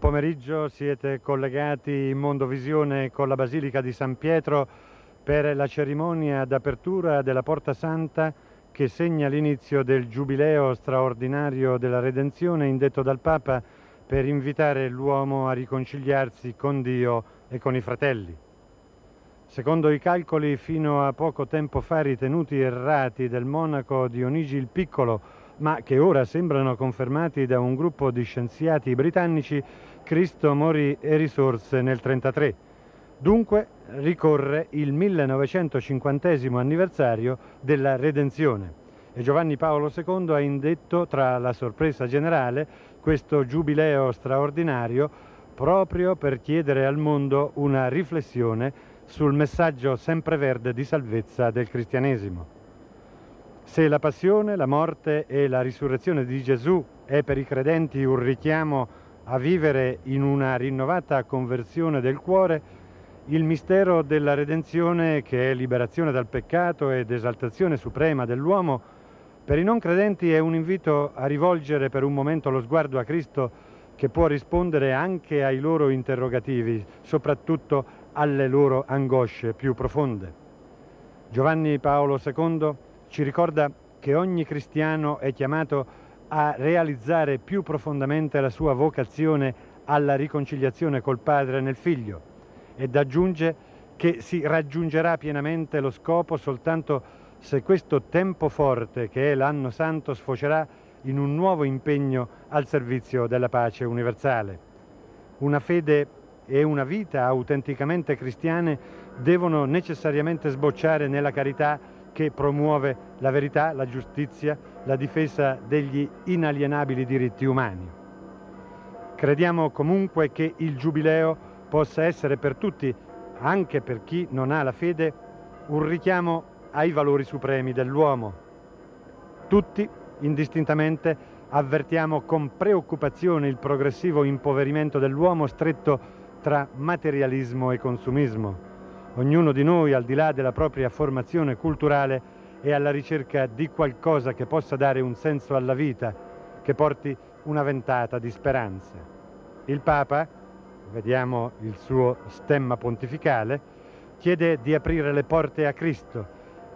Buon pomeriggio, siete collegati in Mondovisione con la Basilica di San Pietro per la cerimonia d'apertura della Porta Santa che segna l'inizio del Giubileo straordinario della Redenzione indetto dal Papa per invitare l'uomo a riconciliarsi con Dio e con i fratelli. Secondo i calcoli fino a poco tempo fa ritenuti errati del monaco Dionigi il Piccolo, ma che ora sembrano confermati da un gruppo di scienziati britannici, Cristo morì e risorse nel 1933. Dunque ricorre il 1950 anniversario della Redenzione e Giovanni Paolo II ha indetto tra la sorpresa generale questo giubileo straordinario proprio per chiedere al mondo una riflessione sul messaggio sempreverde di salvezza del cristianesimo. Se la passione, la morte e la risurrezione di Gesù è per i credenti un richiamo a vivere in una rinnovata conversione del cuore, il mistero della redenzione, che è liberazione dal peccato ed esaltazione suprema dell'uomo, per i non credenti è un invito a rivolgere per un momento lo sguardo a Cristo che può rispondere anche ai loro interrogativi, soprattutto alle loro angosce più profonde. Giovanni Paolo II ci ricorda che ogni cristiano è chiamato a realizzare più profondamente la sua vocazione alla riconciliazione col Padre nel Figlio ed aggiunge che si raggiungerà pienamente lo scopo soltanto se questo tempo forte che è l'anno santo sfocerà in un nuovo impegno al servizio della pace universale. Una fede e una vita autenticamente cristiane devono necessariamente sbocciare nella carità che promuove la verità, la giustizia, la difesa degli inalienabili diritti umani. Crediamo comunque che il Giubileo possa essere per tutti, anche per chi non ha la fede, un richiamo ai valori supremi dell'uomo. Tutti, indistintamente, avvertiamo con preoccupazione il progressivo impoverimento dell'uomo stretto tra materialismo e consumismo. Ognuno di noi, al di là della propria formazione culturale, è alla ricerca di qualcosa che possa dare un senso alla vita, che porti una ventata di speranze. Il Papa, vediamo il suo stemma pontificale, chiede di aprire le porte a Cristo,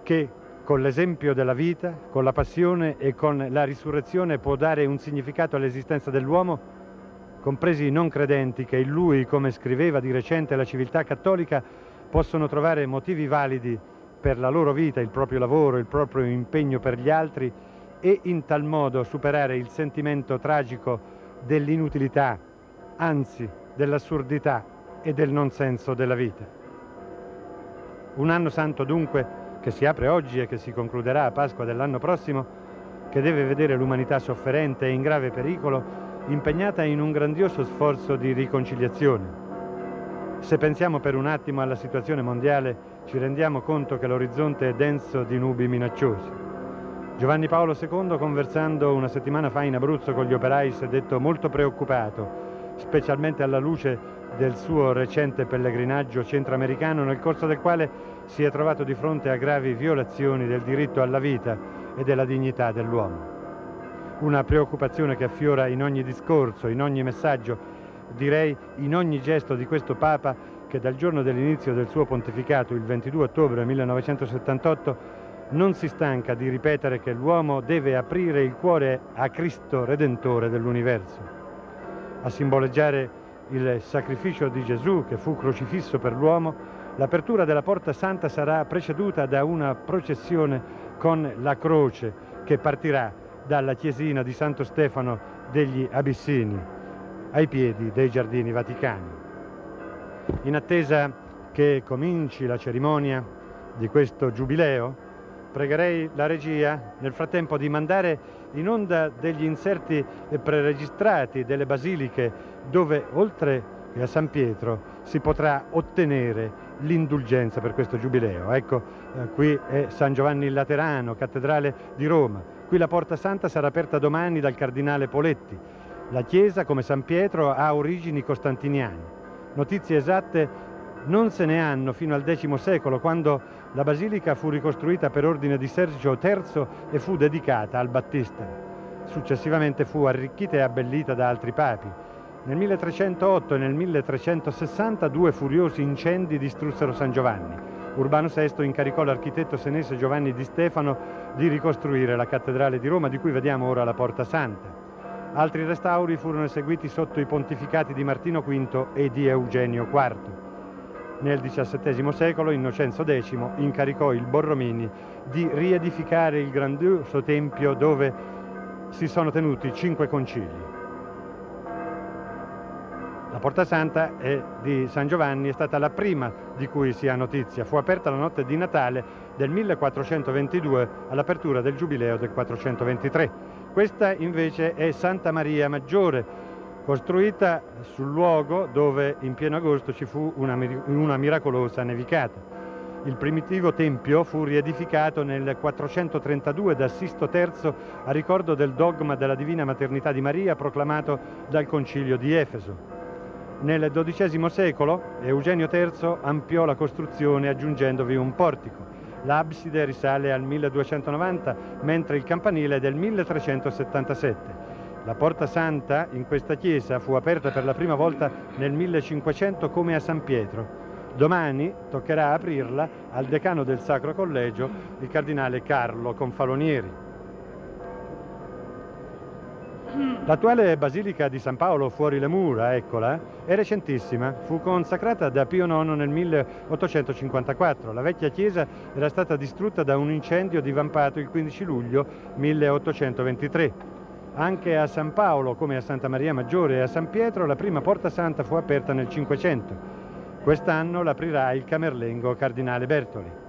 che con l'esempio della vita, con la passione e con la risurrezione può dare un significato all'esistenza dell'uomo compresi i non credenti che in lui, come scriveva di recente la civiltà cattolica, possono trovare motivi validi per la loro vita, il proprio lavoro, il proprio impegno per gli altri e in tal modo superare il sentimento tragico dell'inutilità, anzi dell'assurdità e del non senso della vita. Un anno santo dunque che si apre oggi e che si concluderà a Pasqua dell'anno prossimo, che deve vedere l'umanità sofferente e in grave pericolo impegnata in un grandioso sforzo di riconciliazione. Se pensiamo per un attimo alla situazione mondiale, ci rendiamo conto che l'orizzonte è denso di nubi minacciosi. Giovanni Paolo II, conversando una settimana fa in Abruzzo con gli operai, si è detto molto preoccupato, specialmente alla luce del suo recente pellegrinaggio centroamericano, nel corso del quale si è trovato di fronte a gravi violazioni del diritto alla vita e della dignità dell'uomo una preoccupazione che affiora in ogni discorso, in ogni messaggio, direi in ogni gesto di questo Papa che dal giorno dell'inizio del suo pontificato, il 22 ottobre 1978, non si stanca di ripetere che l'uomo deve aprire il cuore a Cristo Redentore dell'universo. A simboleggiare il sacrificio di Gesù che fu crocifisso per l'uomo, l'apertura della Porta Santa sarà preceduta da una processione con la croce che partirà dalla chiesina di Santo Stefano degli Abissini ai piedi dei giardini vaticani. In attesa che cominci la cerimonia di questo giubileo, pregherei la regia nel frattempo di mandare in onda degli inserti preregistrati delle basiliche dove oltre che a San Pietro si potrà ottenere l'indulgenza per questo giubileo. Ecco, eh, qui è San Giovanni Laterano, cattedrale di Roma. Qui la Porta Santa sarà aperta domani dal cardinale Poletti. La chiesa, come San Pietro, ha origini costantiniane. Notizie esatte non se ne hanno fino al X secolo, quando la basilica fu ricostruita per ordine di Sergio III e fu dedicata al Battista. Successivamente fu arricchita e abbellita da altri papi Nel 1308 e nel 1360 due furiosi incendi distrussero San Giovanni. Urbano VI incaricò l'architetto senese Giovanni di Stefano di ricostruire la cattedrale di Roma, di cui vediamo ora la Porta Santa. Altri restauri furono eseguiti sotto i pontificati di Martino V e di Eugenio IV. Nel XVII secolo Innocenzo X incaricò il Borromini di riedificare il grandioso tempio dove si sono tenuti cinque concili. La Porta Santa di San Giovanni è stata la prima di cui si ha notizia. Fu aperta la notte di Natale del 1422 all'apertura del Giubileo del 423. Questa invece è Santa Maria Maggiore, costruita sul luogo dove in pieno agosto ci fu una, una miracolosa nevicata. Il primitivo tempio fu riedificato nel 432 da Sisto III a ricordo del dogma della Divina Maternità di Maria proclamato dal Concilio di Efeso. Nel XII secolo Eugenio III ampliò la costruzione aggiungendovi un portico. L'abside risale al 1290, mentre il campanile è del 1377. La Porta Santa in questa chiesa fu aperta per la prima volta nel 1500 come a San Pietro. Domani toccherà aprirla al decano del Sacro Collegio, il cardinale Carlo Confalonieri. L'attuale Basilica di San Paolo fuori le mura, eccola, è recentissima, fu consacrata da Pio IX nel 1854. La vecchia chiesa era stata distrutta da un incendio divampato il 15 luglio 1823. Anche a San Paolo, come a Santa Maria Maggiore e a San Pietro, la prima porta santa fu aperta nel Cinquecento. Quest'anno l'aprirà il camerlengo Cardinale Bertoli.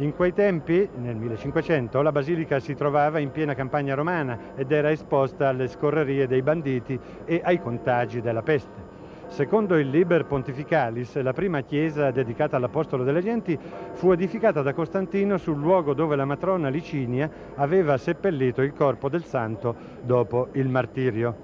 In quei tempi, nel 1500, la basilica si trovava in piena campagna romana ed era esposta alle scorrerie dei banditi e ai contagi della peste. Secondo il Liber Pontificalis, la prima chiesa dedicata all'Apostolo delle Genti fu edificata da Costantino sul luogo dove la matrona Licinia aveva seppellito il corpo del santo dopo il martirio.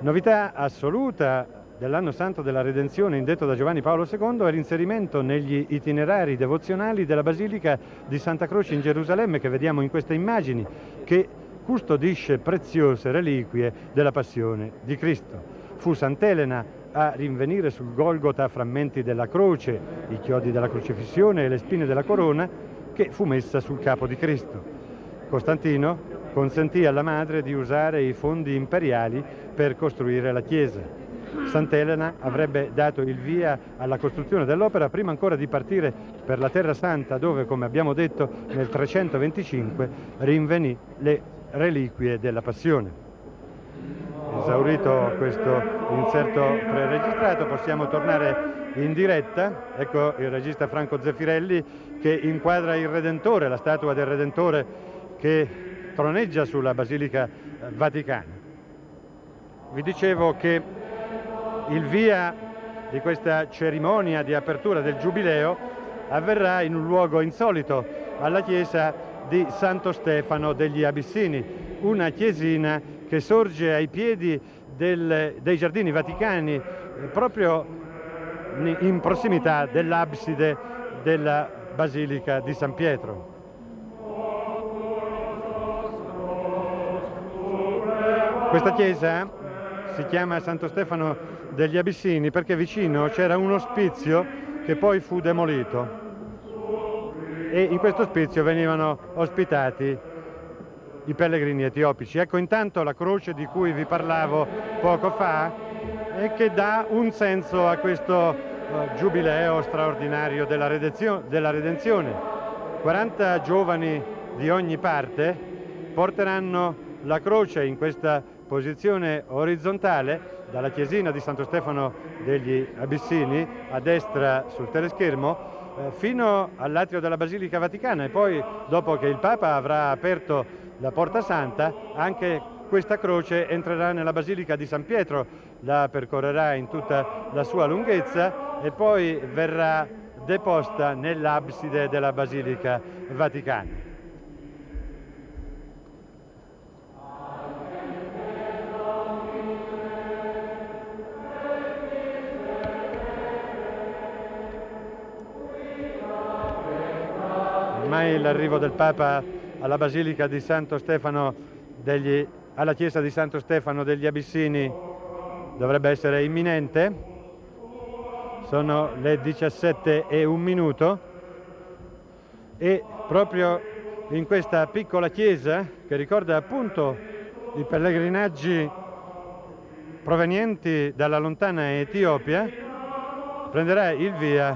Novità assoluta dell'anno santo della redenzione indetto da Giovanni Paolo II è l'inserimento negli itinerari devozionali della Basilica di Santa Croce in Gerusalemme che vediamo in queste immagini che custodisce preziose reliquie della passione di Cristo. Fu Sant'Elena a rinvenire sul Golgota frammenti della croce, i chiodi della crocifissione e le spine della corona che fu messa sul capo di Cristo. Costantino consentì alla madre di usare i fondi imperiali per costruire la chiesa. Sant'Elena avrebbe dato il via alla costruzione dell'opera prima ancora di partire per la Terra Santa dove, come abbiamo detto, nel 325 rinvenì le reliquie della Passione. Esaurito questo inserto preregistrato possiamo tornare in diretta, ecco il regista Franco Zeffirelli che inquadra il Redentore, la statua del Redentore che troneggia sulla Basilica Vaticana. Vi dicevo che il via di questa cerimonia di apertura del Giubileo avverrà in un luogo insolito, alla chiesa di Santo Stefano degli Abissini, una chiesina che sorge ai piedi del, dei giardini vaticani eh, proprio in prossimità dell'abside della Basilica di San Pietro. Questa chiesa si chiama Santo Stefano degli Abissini perché vicino c'era un ospizio che poi fu demolito e in questo ospizio venivano ospitati i pellegrini etiopici. Ecco intanto la croce di cui vi parlavo poco fa e che dà un senso a questo uh, giubileo straordinario della, della redenzione. 40 giovani di ogni parte porteranno la croce in questa posizione orizzontale dalla chiesina di Santo Stefano degli Abissini a destra sul teleschermo eh, fino all'atrio della Basilica Vaticana e poi dopo che il Papa avrà aperto la Porta Santa anche questa croce entrerà nella Basilica di San Pietro, la percorrerà in tutta la sua lunghezza e poi verrà deposta nell'abside della Basilica Vaticana. Ormai l'arrivo del Papa alla Basilica di Santo Stefano degli alla chiesa di Santo Stefano degli Abissini dovrebbe essere imminente. Sono le 17 e un minuto e proprio in questa piccola chiesa che ricorda appunto i pellegrinaggi provenienti dalla lontana Etiopia prenderà il via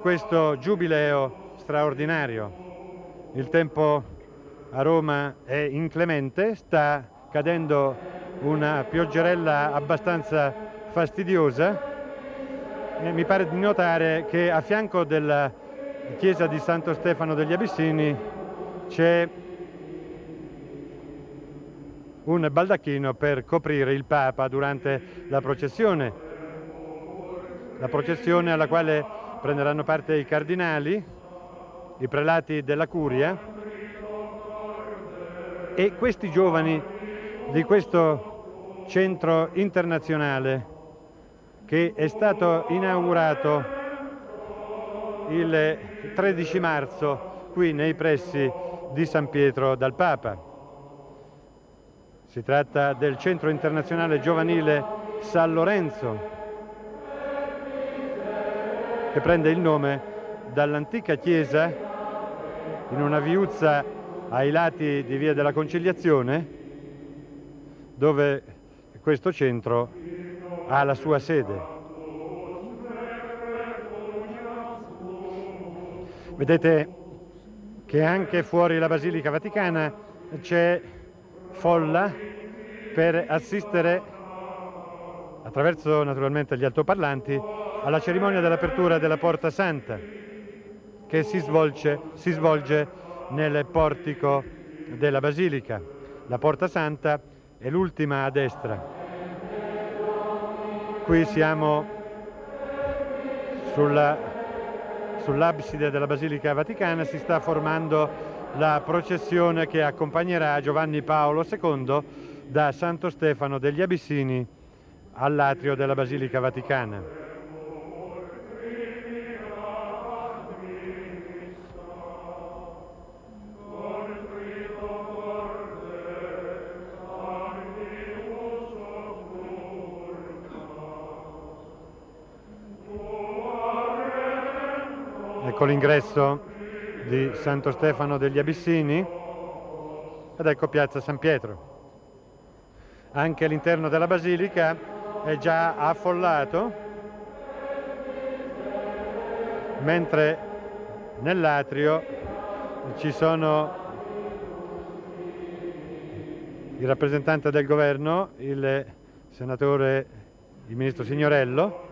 questo giubileo straordinario. Il tempo a Roma è inclemente, sta cadendo una pioggerella abbastanza fastidiosa. E mi pare di notare che a fianco della chiesa di Santo Stefano degli Abissini c'è un baldacchino per coprire il Papa durante la processione, la processione alla quale prenderanno parte i cardinali, i prelati della curia e questi giovani di questo centro internazionale che è stato inaugurato il 13 marzo qui nei pressi di San Pietro dal Papa. Si tratta del Centro Internazionale Giovanile San Lorenzo che prende il nome dall'antica chiesa in una viuzza ai lati di Via della Conciliazione dove questo centro ha la sua sede. Vedete che anche fuori la Basilica Vaticana c'è folla per assistere, attraverso naturalmente gli altoparlanti, alla cerimonia dell'apertura della Porta Santa che si svolge, si svolge nel portico della Basilica. La Porta Santa è l'ultima a destra. Qui siamo sulla, sull'abside della Basilica Vaticana, si sta formando la processione che accompagnerà Giovanni Paolo II da Santo Stefano degli Abissini all'atrio della Basilica Vaticana. Ecco l'ingresso di Santo Stefano degli Abissini ed ecco piazza San Pietro. Anche l'interno della basilica è già affollato, mentre nell'atrio ci sono il rappresentante del governo, il senatore, il ministro Signorello,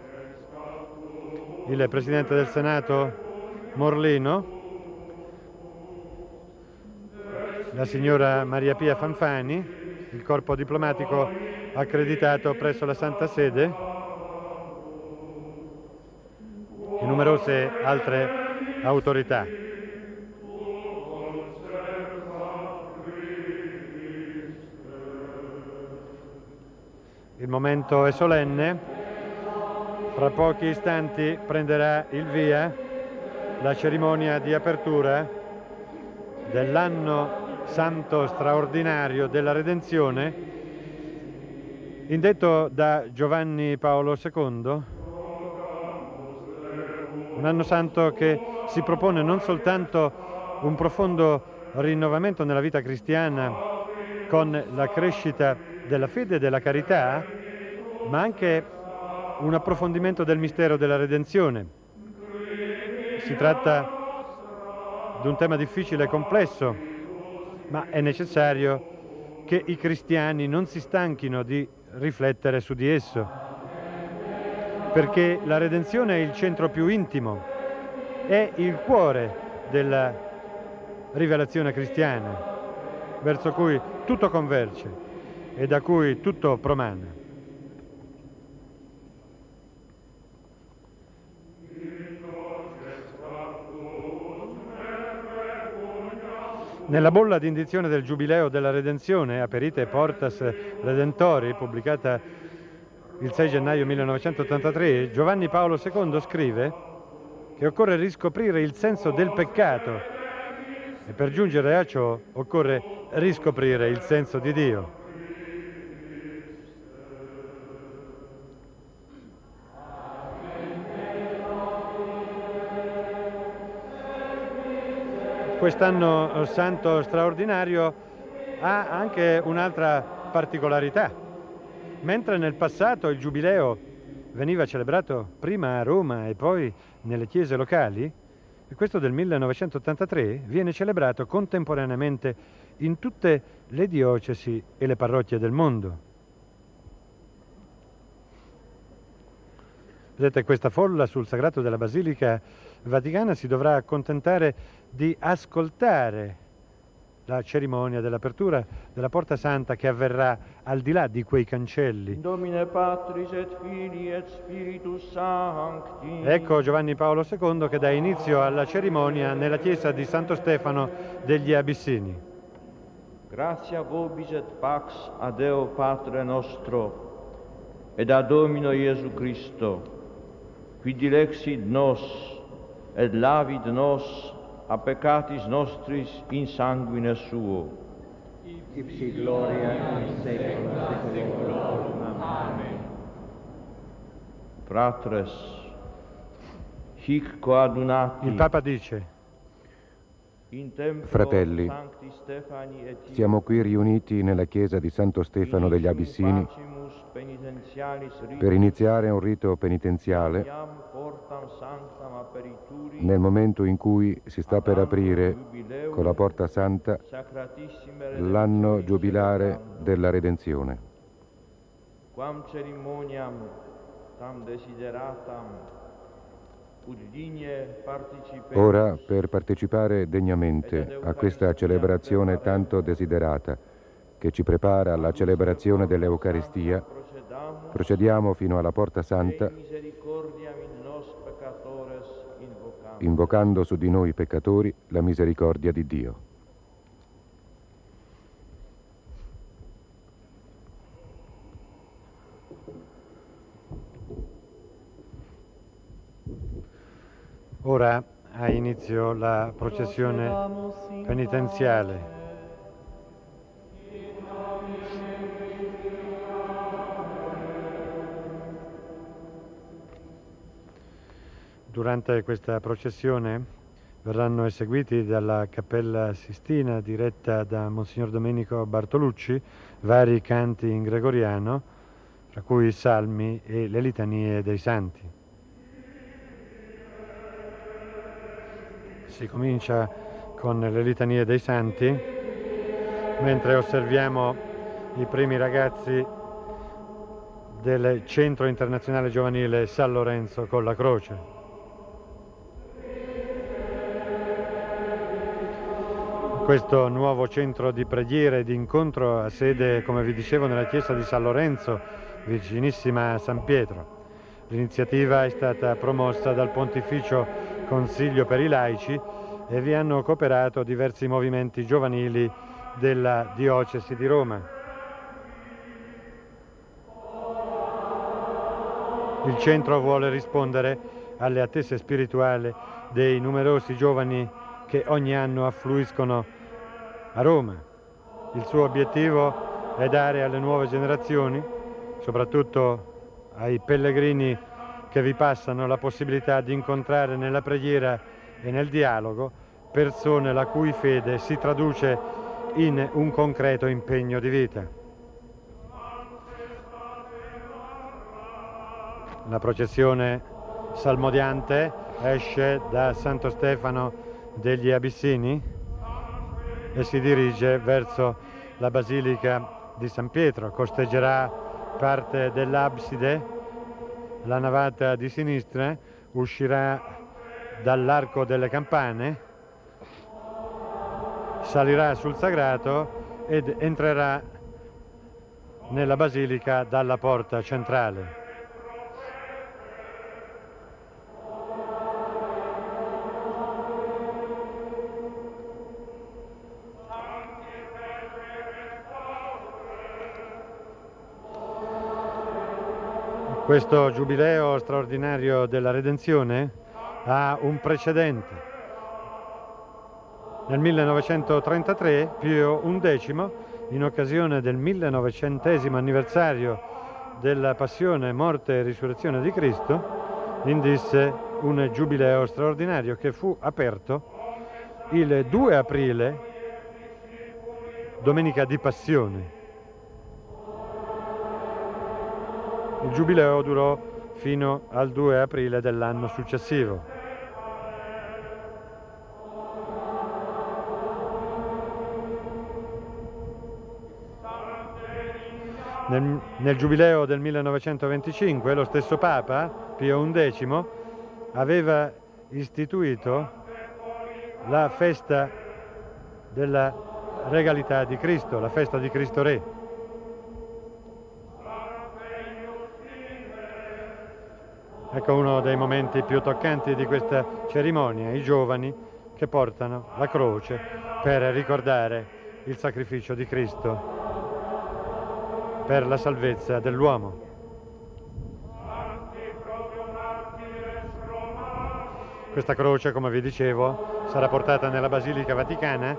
il presidente del Senato Morlino, la signora Maria Pia Fanfani, il corpo diplomatico accreditato presso la Santa Sede. E numerose altre autorità. Il momento è solenne, fra pochi istanti prenderà il via la cerimonia di apertura dell'anno santo straordinario della Redenzione, indetto da Giovanni Paolo II, un anno santo che si propone non soltanto un profondo rinnovamento nella vita cristiana con la crescita della fede e della carità, ma anche un approfondimento del mistero della redenzione si tratta di un tema difficile e complesso, ma è necessario che i cristiani non si stanchino di riflettere su di esso, perché la redenzione è il centro più intimo, è il cuore della rivelazione cristiana, verso cui tutto converge e da cui tutto promana. Nella bolla di indizione del Giubileo della Redenzione, Aperite Portas Redentori, pubblicata il 6 gennaio 1983, Giovanni Paolo II scrive che occorre riscoprire il senso del peccato e per giungere a ciò occorre riscoprire il senso di Dio. Quest'anno santo straordinario ha anche un'altra particolarità. Mentre nel passato il giubileo veniva celebrato prima a Roma e poi nelle chiese locali, questo del 1983 viene celebrato contemporaneamente in tutte le diocesi e le parrocchie del mondo. Vedete, questa folla sul sagrato della Basilica Vaticana si dovrà accontentare di ascoltare la cerimonia dell'apertura della Porta Santa che avverrà al di là di quei cancelli. Domine Patris et Filii et Spiritus Sancti. Ecco Giovanni Paolo II che dà inizio alla cerimonia nella chiesa di Santo Stefano degli Abissini. Gratia vobis et pax a Deo Patre nostro ed a Domino Iesu Christo, qui dilexit nos et lavit nos a peccatis nostris in sanguine suo. Ipsi gloria in secula seculorum. Amen. Fratres, hic coadunati Il Papa dice, Fratelli, Siamo qui riuniti nella chiesa di Santo Stefano degli Abissini per iniziare un rito penitenziale nel momento in cui si sta per aprire con la porta santa l'anno giubilare della redenzione. Quam cerimoniam tam desideratam Ora, per partecipare degnamente a questa celebrazione tanto desiderata, che ci prepara alla celebrazione dell'Eucaristia, procediamo fino alla porta santa invocando su di noi peccatori la misericordia di Dio. ora ha inizio la processione penitenziale. Durante questa processione verranno eseguiti dalla Cappella Sistina diretta da Monsignor Domenico Bartolucci vari canti in gregoriano, tra cui i salmi e le litanie dei santi. Si comincia con le litanie dei santi, mentre osserviamo i primi ragazzi del Centro Internazionale Giovanile San Lorenzo con la croce. Questo nuovo centro di preghiera e di incontro ha sede, come vi dicevo, nella chiesa di San Lorenzo, vicinissima a San Pietro. L'iniziativa è stata promossa dal Pontificio Consiglio per i laici e vi hanno cooperato diversi movimenti giovanili della diocesi di Roma. Il centro vuole rispondere alle attese spirituali dei numerosi giovani che ogni anno affluiscono a Roma. Il suo obiettivo è dare alle nuove generazioni, soprattutto ai pellegrini che vi passano, la possibilità di incontrare nella preghiera e nel dialogo persone la cui fede si traduce in un concreto impegno di vita. La processione salmodiante esce da Santo Stefano degli Abissini e si dirige verso la Basilica di San Pietro, costeggerà parte dell'abside, la navata di sinistra uscirà dall'arco delle campane, salirà sul sagrato ed entrerà nella basilica dalla porta centrale. Questo giubileo straordinario della redenzione ha un precedente. Nel 1933 Pio XI, in occasione del 1900 anniversario della passione, morte e risurrezione di Cristo, indisse un giubileo straordinario che fu aperto il 2 aprile, domenica di Passione. Il giubileo durò fino al 2 aprile dell'anno successivo. Nel, nel, giubileo del 1925 lo stesso Papa, Pio XI, aveva istituito la festa della regalità di Cristo, la festa di Cristo Re. Ecco uno dei momenti più toccanti di questa cerimonia, i giovani che portano la croce per ricordare il sacrificio di Cristo per la salvezza dell'uomo. Questa croce, come vi dicevo, sarà portata nella Basilica Vaticana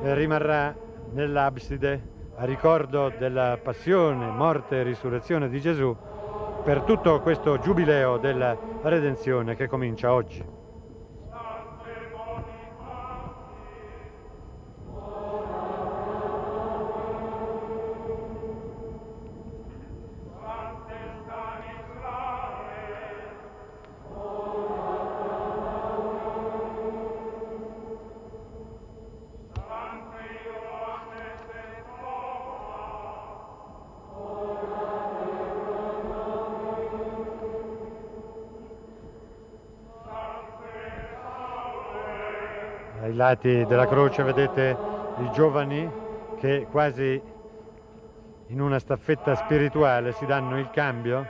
e rimarrà nell'abside a ricordo della passione, morte e risurrezione di Gesù per tutto questo giubileo della redenzione che comincia oggi. Lati della croce vedete i giovani che quasi in una staffetta spirituale si danno il cambio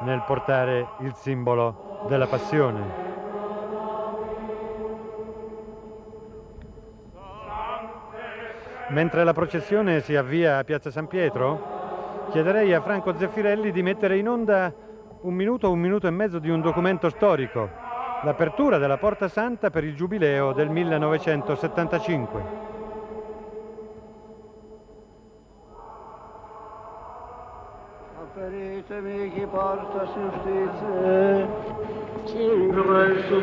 nel portare il simbolo della passione. Mentre la processione si avvia a Piazza San Pietro, chiederei a Franco Zeffirelli di mettere in onda un minuto un minuto e mezzo di un documento storico l'apertura della Porta Santa per il Giubileo del 1975. Aperitemi chi porta giustizia, ingresso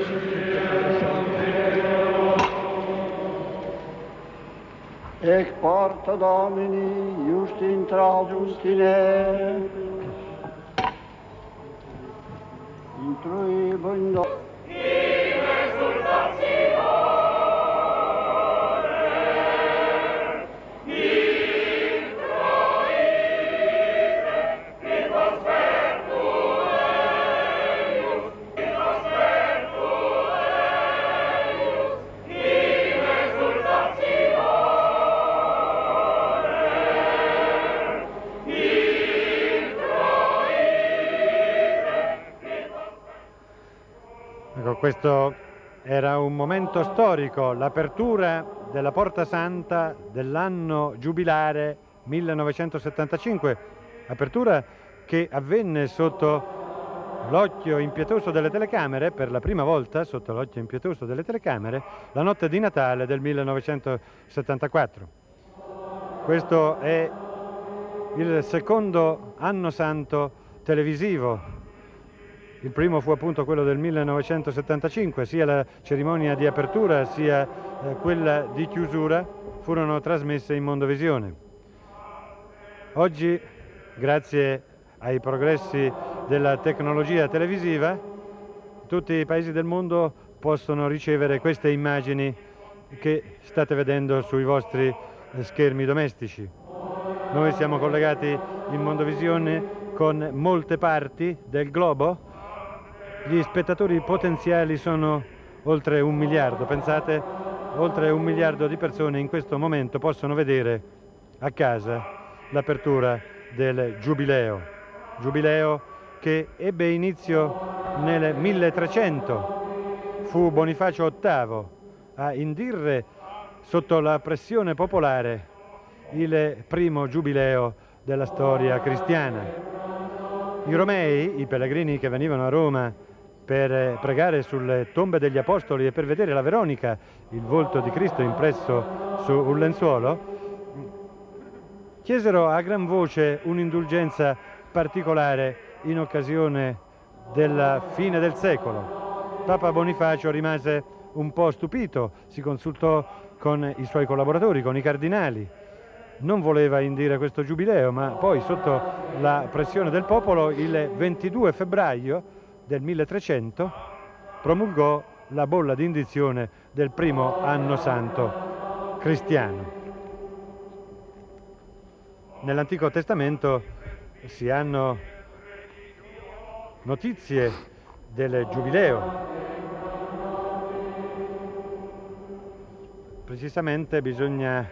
Ec porta Domini, just in trabus in Intrui Questo era un momento storico, l'apertura della Porta Santa dell'anno giubilare 1975, apertura che avvenne sotto l'occhio impietoso delle telecamere, per la prima volta sotto l'occhio impietoso delle telecamere, la notte di Natale del 1974. Questo è il secondo anno santo televisivo il primo fu appunto quello del 1975, sia la cerimonia di apertura sia eh, quella di chiusura furono trasmesse in Mondovisione. Oggi, grazie ai progressi della tecnologia televisiva, tutti i paesi del mondo possono ricevere queste immagini che state vedendo sui vostri eh, schermi domestici. Noi siamo collegati in Mondovisione con molte parti del globo gli spettatori potenziali sono oltre un miliardo, pensate, oltre un miliardo di persone in questo momento possono vedere a casa l'apertura del Giubileo, Giubileo che ebbe inizio nel 1300, fu Bonifacio VIII a indirre sotto la pressione popolare il primo Giubileo della storia cristiana. I Romei, i pellegrini che venivano a Roma per eh, pregare sulle tombe degli Apostoli e per vedere la Veronica, il volto di Cristo impresso su un lenzuolo, chiesero a gran voce un'indulgenza particolare in occasione della fine del secolo. Papa Bonifacio rimase un po' stupito, si consultò con i suoi collaboratori, con i cardinali, non voleva indire questo giubileo, ma poi sotto la pressione del popolo il 22 febbraio del 1300 promulgò la bolla di indizione del primo anno santo cristiano. Nell'Antico Testamento si hanno notizie del giubileo. Precisamente bisogna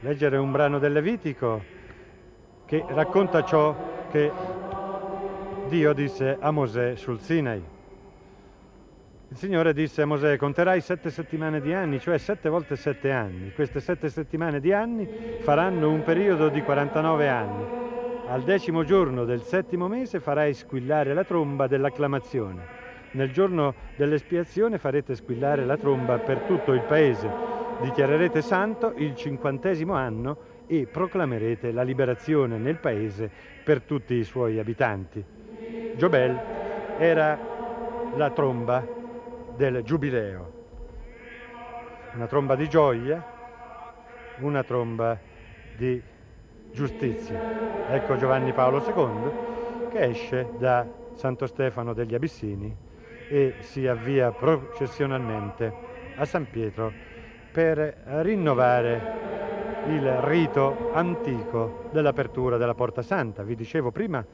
leggere un brano del Levitico che racconta ciò che Dio disse a Mosè sul Sinai. Il Signore disse a Mosè, conterai sette settimane di anni, cioè sette volte sette anni. Queste sette settimane di anni faranno un periodo di 49 anni. Al decimo giorno del settimo mese farai squillare la tromba dell'acclamazione. Nel giorno dell'espiazione farete squillare la tromba per tutto il paese dichiarerete santo il cinquantesimo anno e proclamerete la liberazione nel paese per tutti i suoi abitanti. Giobel era la tromba del giubileo, una tromba di gioia, una tromba di giustizia. Ecco Giovanni Paolo II che esce da Santo Stefano degli Abissini e si avvia processionalmente a San Pietro per rinnovare il rito antico dell'apertura della Porta Santa. Vi dicevo prima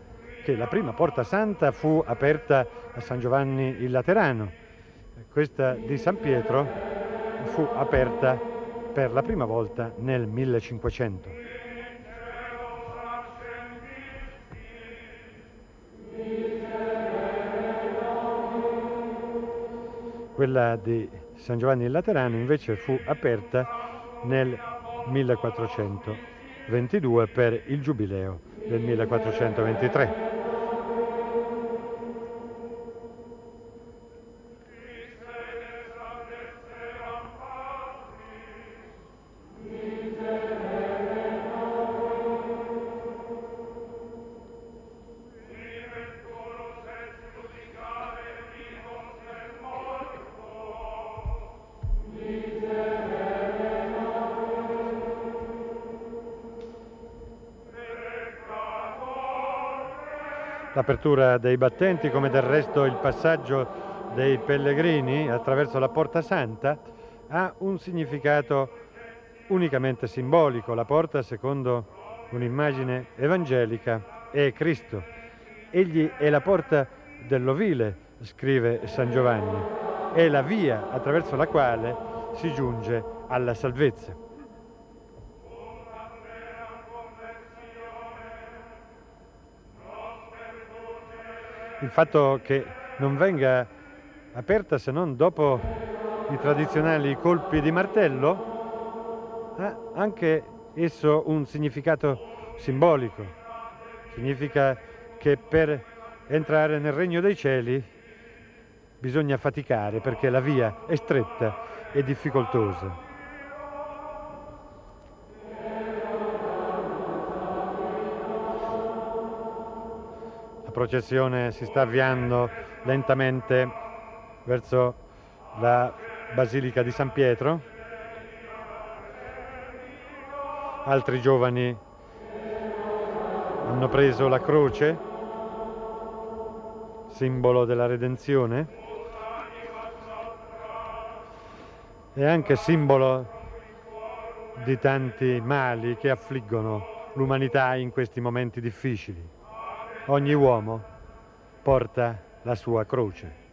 che la prima Porta Santa fu aperta a San Giovanni il Laterano, questa di San Pietro fu aperta per la prima volta nel 1500. Quella di San Giovanni il Laterano invece fu aperta nel 1422 per il giubileo del 1423. L'apertura dei battenti come del resto il passaggio dei pellegrini attraverso la Porta Santa ha un significato unicamente simbolico. La porta, secondo un'immagine evangelica, è Cristo. Egli è la porta dell'ovile, scrive San Giovanni, è la via attraverso la quale si giunge alla salvezza. Il fatto che non venga aperta se non dopo i tradizionali colpi di martello ha anche esso un significato simbolico. Significa che per entrare nel regno dei cieli bisogna faticare perché la via è stretta e difficoltosa. Processione si sta avviando lentamente verso la Basilica di San Pietro. Altri giovani hanno preso la croce, simbolo della redenzione, e anche simbolo di tanti mali che affliggono l'umanità in questi momenti difficili ogni uomo porta la sua croce.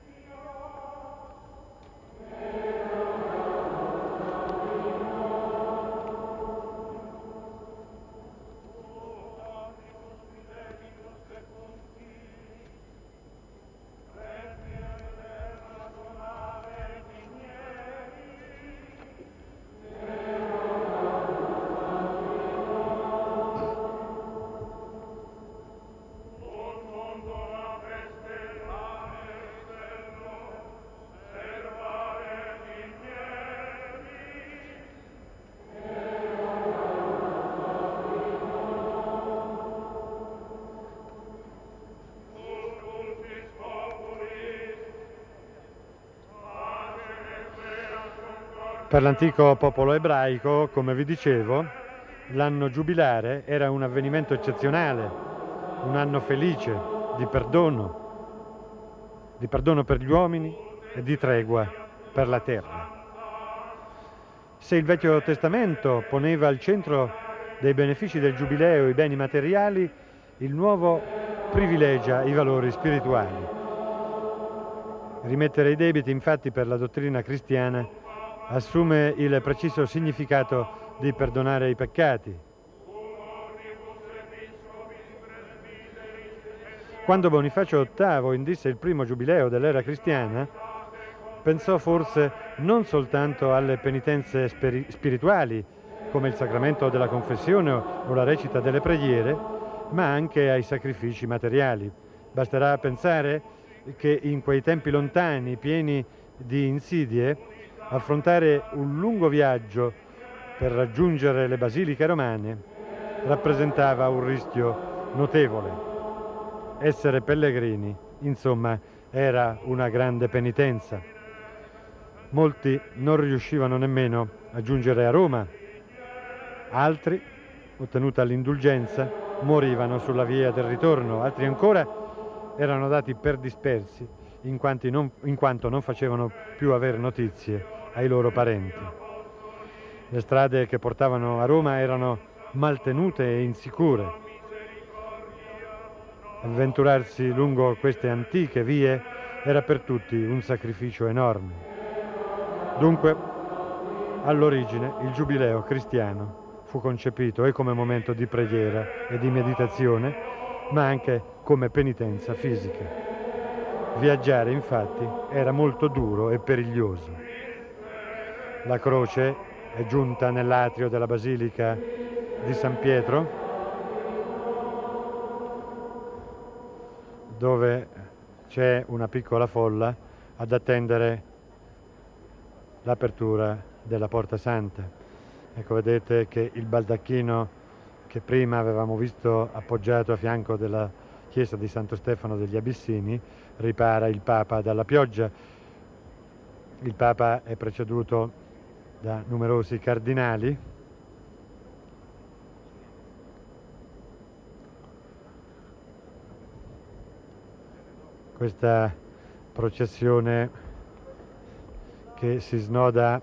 Per l'antico popolo ebraico, come vi dicevo, l'anno giubilare era un avvenimento eccezionale, un anno felice di perdono, di perdono per gli uomini e di tregua per la terra. Se il Vecchio Testamento poneva al centro dei benefici del giubileo i beni materiali, il nuovo privilegia i valori spirituali. Rimettere i debiti, infatti, per la dottrina cristiana assume il preciso significato di perdonare i peccati. Quando Bonifacio VIII indisse il primo giubileo dell'era cristiana, pensò forse non soltanto alle penitenze spirituali, come il sacramento della confessione o la recita delle preghiere, ma anche ai sacrifici materiali. Basterà pensare che in quei tempi lontani, pieni di insidie, affrontare un lungo viaggio per raggiungere le basiliche romane rappresentava un rischio notevole. Essere pellegrini, insomma, era una grande penitenza. Molti non riuscivano nemmeno a giungere a Roma, altri, ottenuta l'indulgenza, morivano sulla via del ritorno, altri ancora erano dati per dispersi in, non, in quanto non facevano più avere notizie ai loro parenti. Le strade che portavano a Roma erano maltenute e insicure. Avventurarsi lungo queste antiche vie era per tutti un sacrificio enorme. Dunque, all'origine, il giubileo cristiano fu concepito e come momento di preghiera e di meditazione, ma anche come penitenza fisica. Viaggiare, infatti, era molto duro e periglioso. La croce è giunta nell'atrio della Basilica di San Pietro, dove c'è una piccola folla ad attendere l'apertura della Porta Santa. Ecco, vedete che il baldacchino che prima avevamo visto appoggiato a fianco della chiesa di Santo Stefano degli Abissini ripara il Papa dalla pioggia. Il Papa è preceduto da numerosi cardinali. Questa processione che si snoda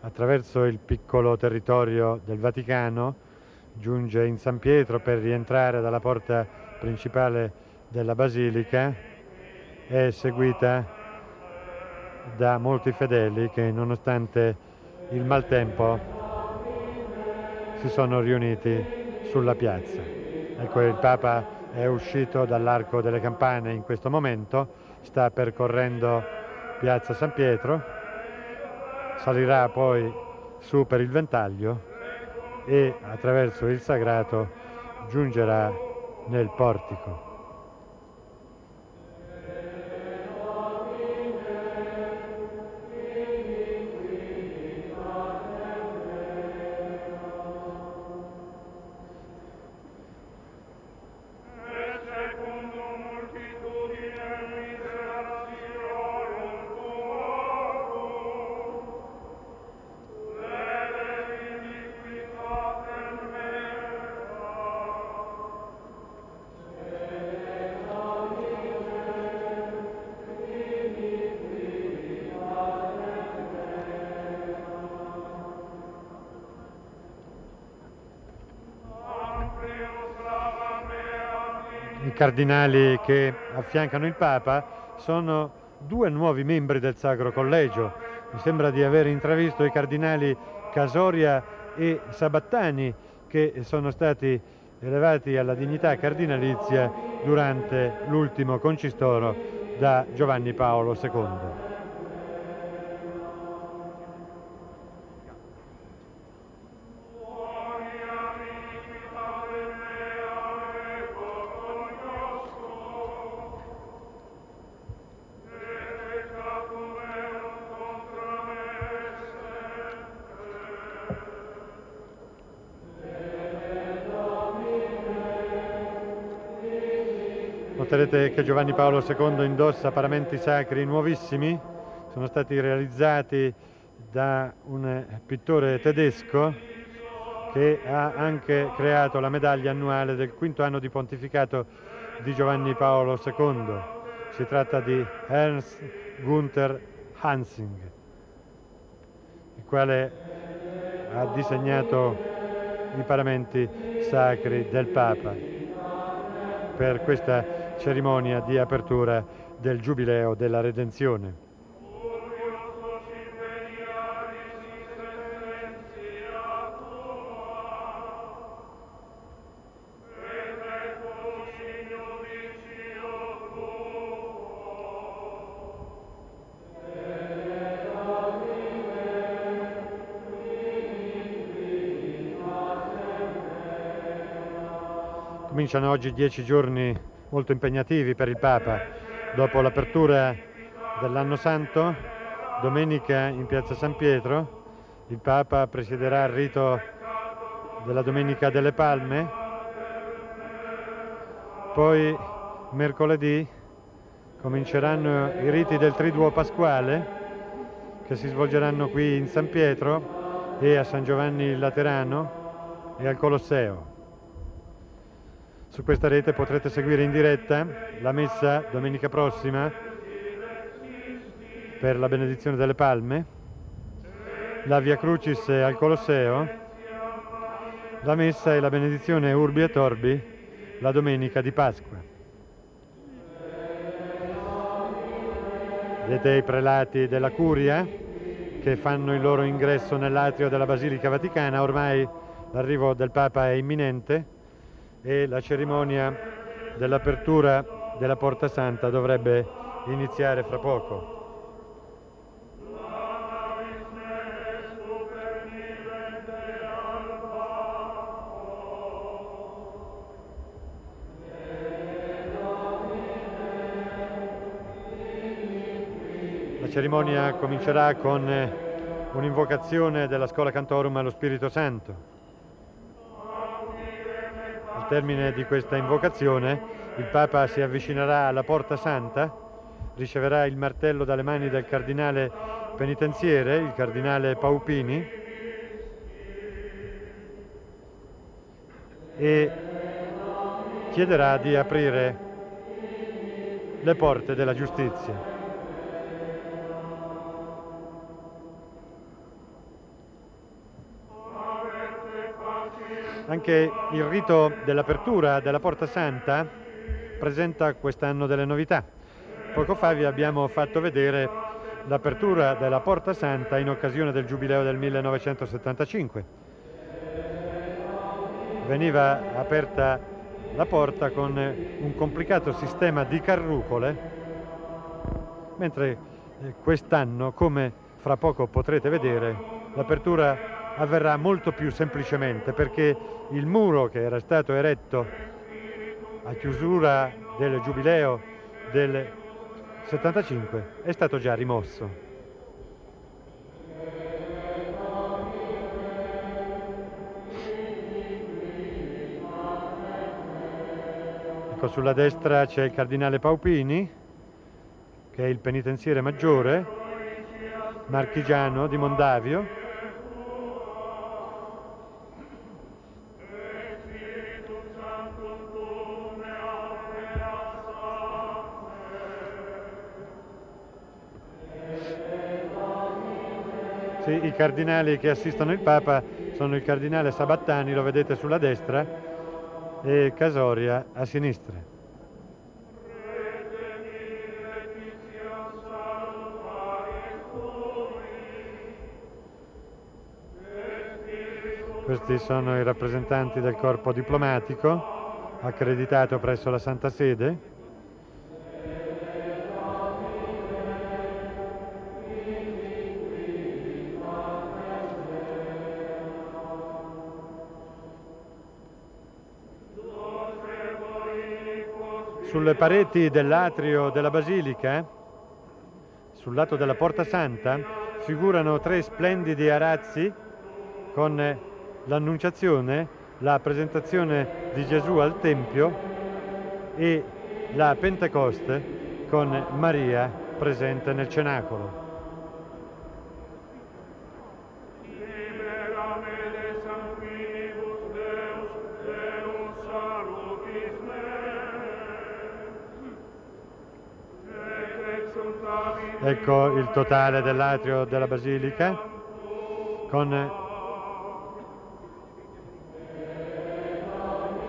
attraverso il piccolo territorio del Vaticano giunge in San Pietro per rientrare dalla porta principale della Basilica è seguita da molti fedeli che nonostante il maltempo si sono riuniti sulla piazza. Ecco, il Papa è uscito dall'Arco delle Campane in questo momento, sta percorrendo piazza San Pietro, salirà poi su per il ventaglio e attraverso il sagrato giungerà nel portico. Cardinali che affiancano il Papa sono due nuovi membri del Sacro Collegio. Mi sembra di aver intravisto i cardinali Casoria e Sabattani che sono stati elevati alla dignità cardinalizia durante l'ultimo concistoro da Giovanni Paolo II. Noterete che Giovanni Paolo II indossa paramenti sacri nuovissimi, sono stati realizzati da un pittore tedesco che ha anche creato la medaglia annuale del quinto anno di pontificato di Giovanni Paolo II. Si tratta di Ernst Gunther Hansing, il quale ha disegnato i paramenti sacri del Papa per questa cerimonia di apertura del Giubileo della Redenzione. Cominciano oggi dieci giorni molto impegnativi per il Papa. Dopo l'apertura dell'anno santo, domenica in piazza San Pietro, il Papa presiderà il rito della Domenica delle Palme, poi mercoledì cominceranno i riti del Triduo Pasquale che si svolgeranno qui in San Pietro e a San Giovanni Laterano e al Colosseo. Su questa rete potrete seguire in diretta la messa domenica prossima per la benedizione delle palme, la Via Crucis al Colosseo, la messa e la benedizione Urbi e Torbi la domenica di Pasqua. Vedete i prelati della Curia che fanno il loro ingresso nell'atrio della Basilica Vaticana, ormai l'arrivo del Papa è imminente e la cerimonia dell'apertura della Porta Santa dovrebbe iniziare fra poco. La cerimonia comincerà con un'invocazione della Scuola Cantorum allo Spirito Santo termine di questa invocazione il Papa si avvicinerà alla Porta Santa, riceverà il martello dalle mani del cardinale penitenziere, il cardinale Paupini, e chiederà di aprire le porte della giustizia. Anche il rito dell'apertura della Porta Santa presenta quest'anno delle novità. Poco fa vi abbiamo fatto vedere l'apertura della Porta Santa in occasione del Giubileo del 1975. Veniva aperta la porta con un complicato sistema di carrucole, mentre eh, quest'anno, come fra poco potrete vedere, l'apertura avverrà molto più semplicemente perché il muro che era stato eretto a chiusura del giubileo del 75 è stato già rimosso. Ecco, sulla destra c'è il cardinale Paupini, che è il penitenziere maggiore, marchigiano di Mondavio, I cardinali che assistono il Papa sono il cardinale Sabattani, lo vedete sulla destra, e Casoria a sinistra. Questi sono i rappresentanti del corpo diplomatico accreditato presso la Santa Sede. Sulle pareti dell'atrio della Basilica, sul lato della Porta Santa, figurano tre splendidi arazzi con l'Annunciazione, la presentazione di Gesù al Tempio e la Pentecoste con Maria presente nel cenacolo. Ecco il totale dell'atrio della Basilica con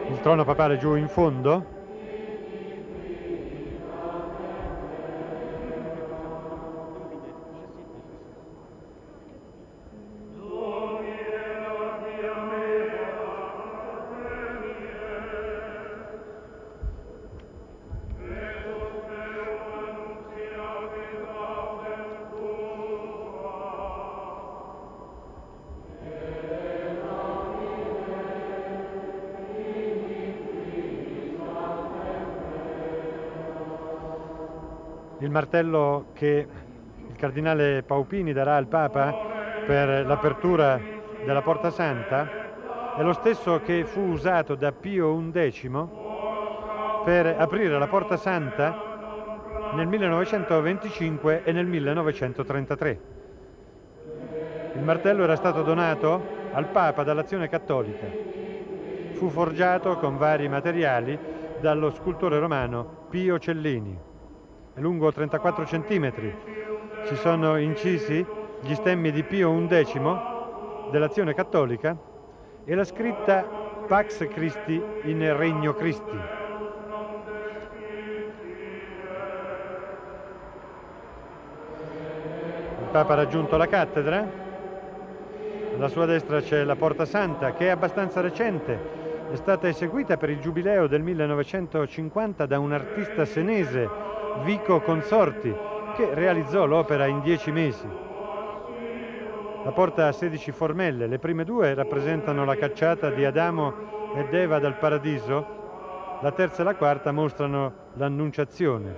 il trono papale giù in fondo. Martello che il cardinale Paupini darà al Papa per l'apertura della Porta Santa è lo stesso che fu usato da Pio XI per aprire la Porta Santa nel 1925 e nel 1933. Il martello era stato donato al Papa dall'Azione Cattolica. Fu forgiato con vari materiali dallo scultore romano Pio Cellini è lungo 34 cm. Ci sono incisi gli stemmi di Pio XI dell'azione cattolica e la scritta Pax Christi in Regno Christi. Il Papa ha raggiunto la cattedra, alla sua destra c'è la Porta Santa che è abbastanza recente, è stata eseguita per il giubileo del 1950 da un artista senese Vico Consorti, che realizzò l'opera in dieci mesi. La porta ha 16 formelle, le prime due rappresentano la cacciata di Adamo ed Eva dal paradiso, la terza e la quarta mostrano l'annunciazione,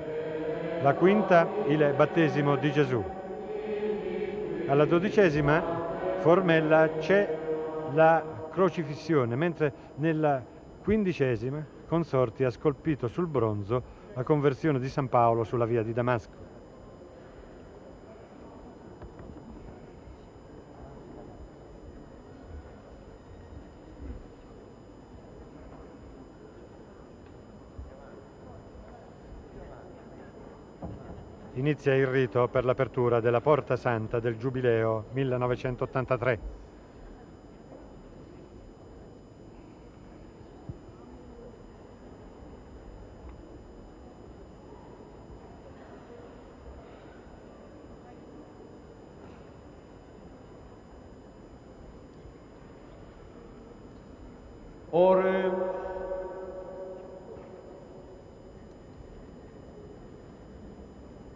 la quinta il battesimo di Gesù. Alla dodicesima formella c'è la crocifissione, mentre nella quindicesima Consorti ha scolpito sul bronzo la conversione di San Paolo sulla via di Damasco. Inizia il rito per l'apertura della Porta Santa del Giubileo 1983. Oremus.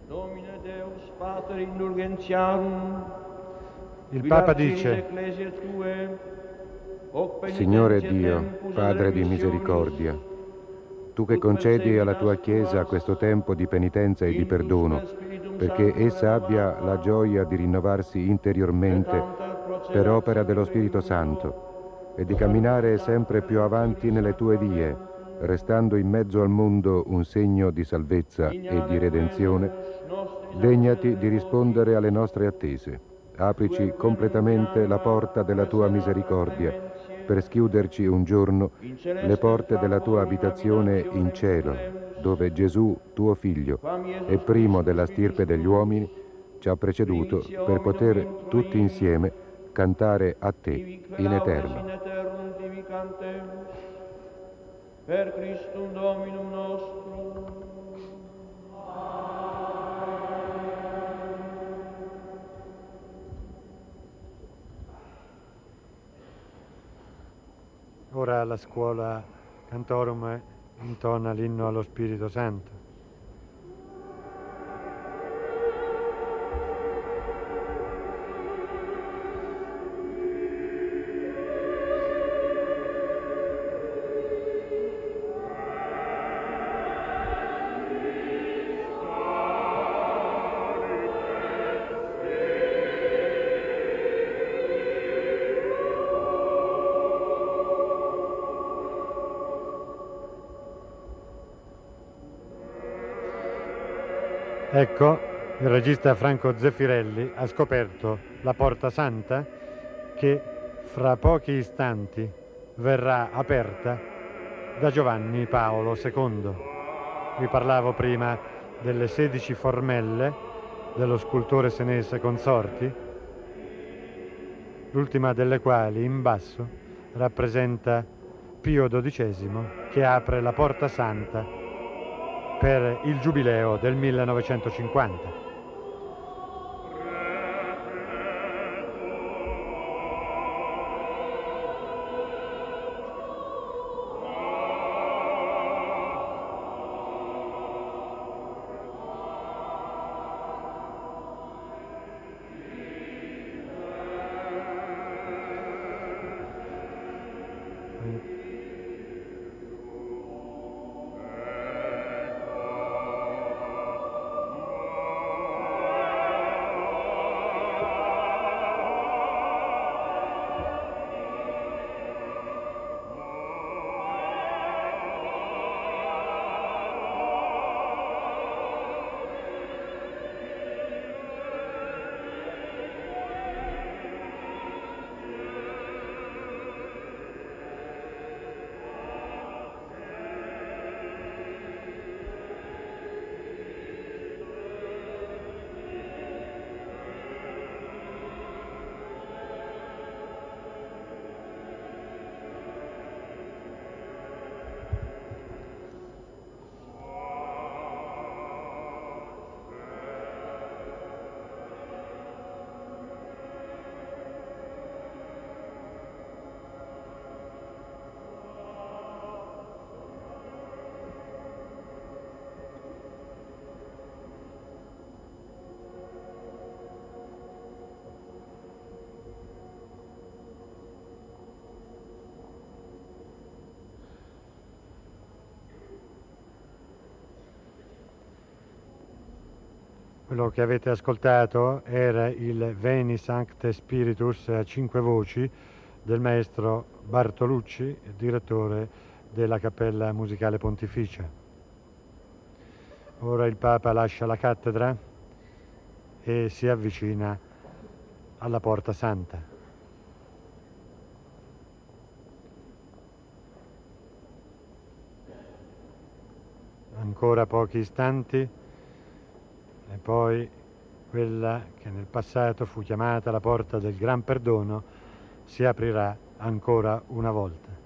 Domine Deus Pater Indulgentiarum, il Papa dice, Signore Dio, Padre di misericordia, tu che concedi alla tua Chiesa questo tempo di penitenza e di perdono, perché essa abbia la gioia di rinnovarsi interiormente per opera dello Spirito Santo e di camminare sempre più avanti nelle tue vie, restando in mezzo al mondo un segno di salvezza e di redenzione, degnati di rispondere alle nostre attese. Aprici completamente la porta della tua misericordia per schiuderci un giorno le porte della tua abitazione in cielo, dove Gesù, tuo figlio, è primo della stirpe degli uomini, ci ha preceduto per poter tutti insieme cantare a te in eterno. Per Christum Dominum nostrum. Ora la scuola Cantorum intona l'inno allo Spirito Santo. Ecco, il regista Franco Zeffirelli ha scoperto la Porta Santa che fra pochi istanti verrà aperta da Giovanni Paolo II. Vi parlavo prima delle 16 formelle dello scultore senese Consorti, l'ultima delle quali in basso rappresenta Pio XII che apre la Porta Santa per il Giubileo del 1950. Quello che avete ascoltato era il Veni Sancte Spiritus a cinque voci del maestro Bartolucci, direttore della Cappella Musicale Pontificia. Ora il Papa lascia la cattedra e si avvicina alla Porta Santa. Ancora pochi istanti poi quella che nel passato fu chiamata la porta del Gran Perdono si aprirà ancora una volta.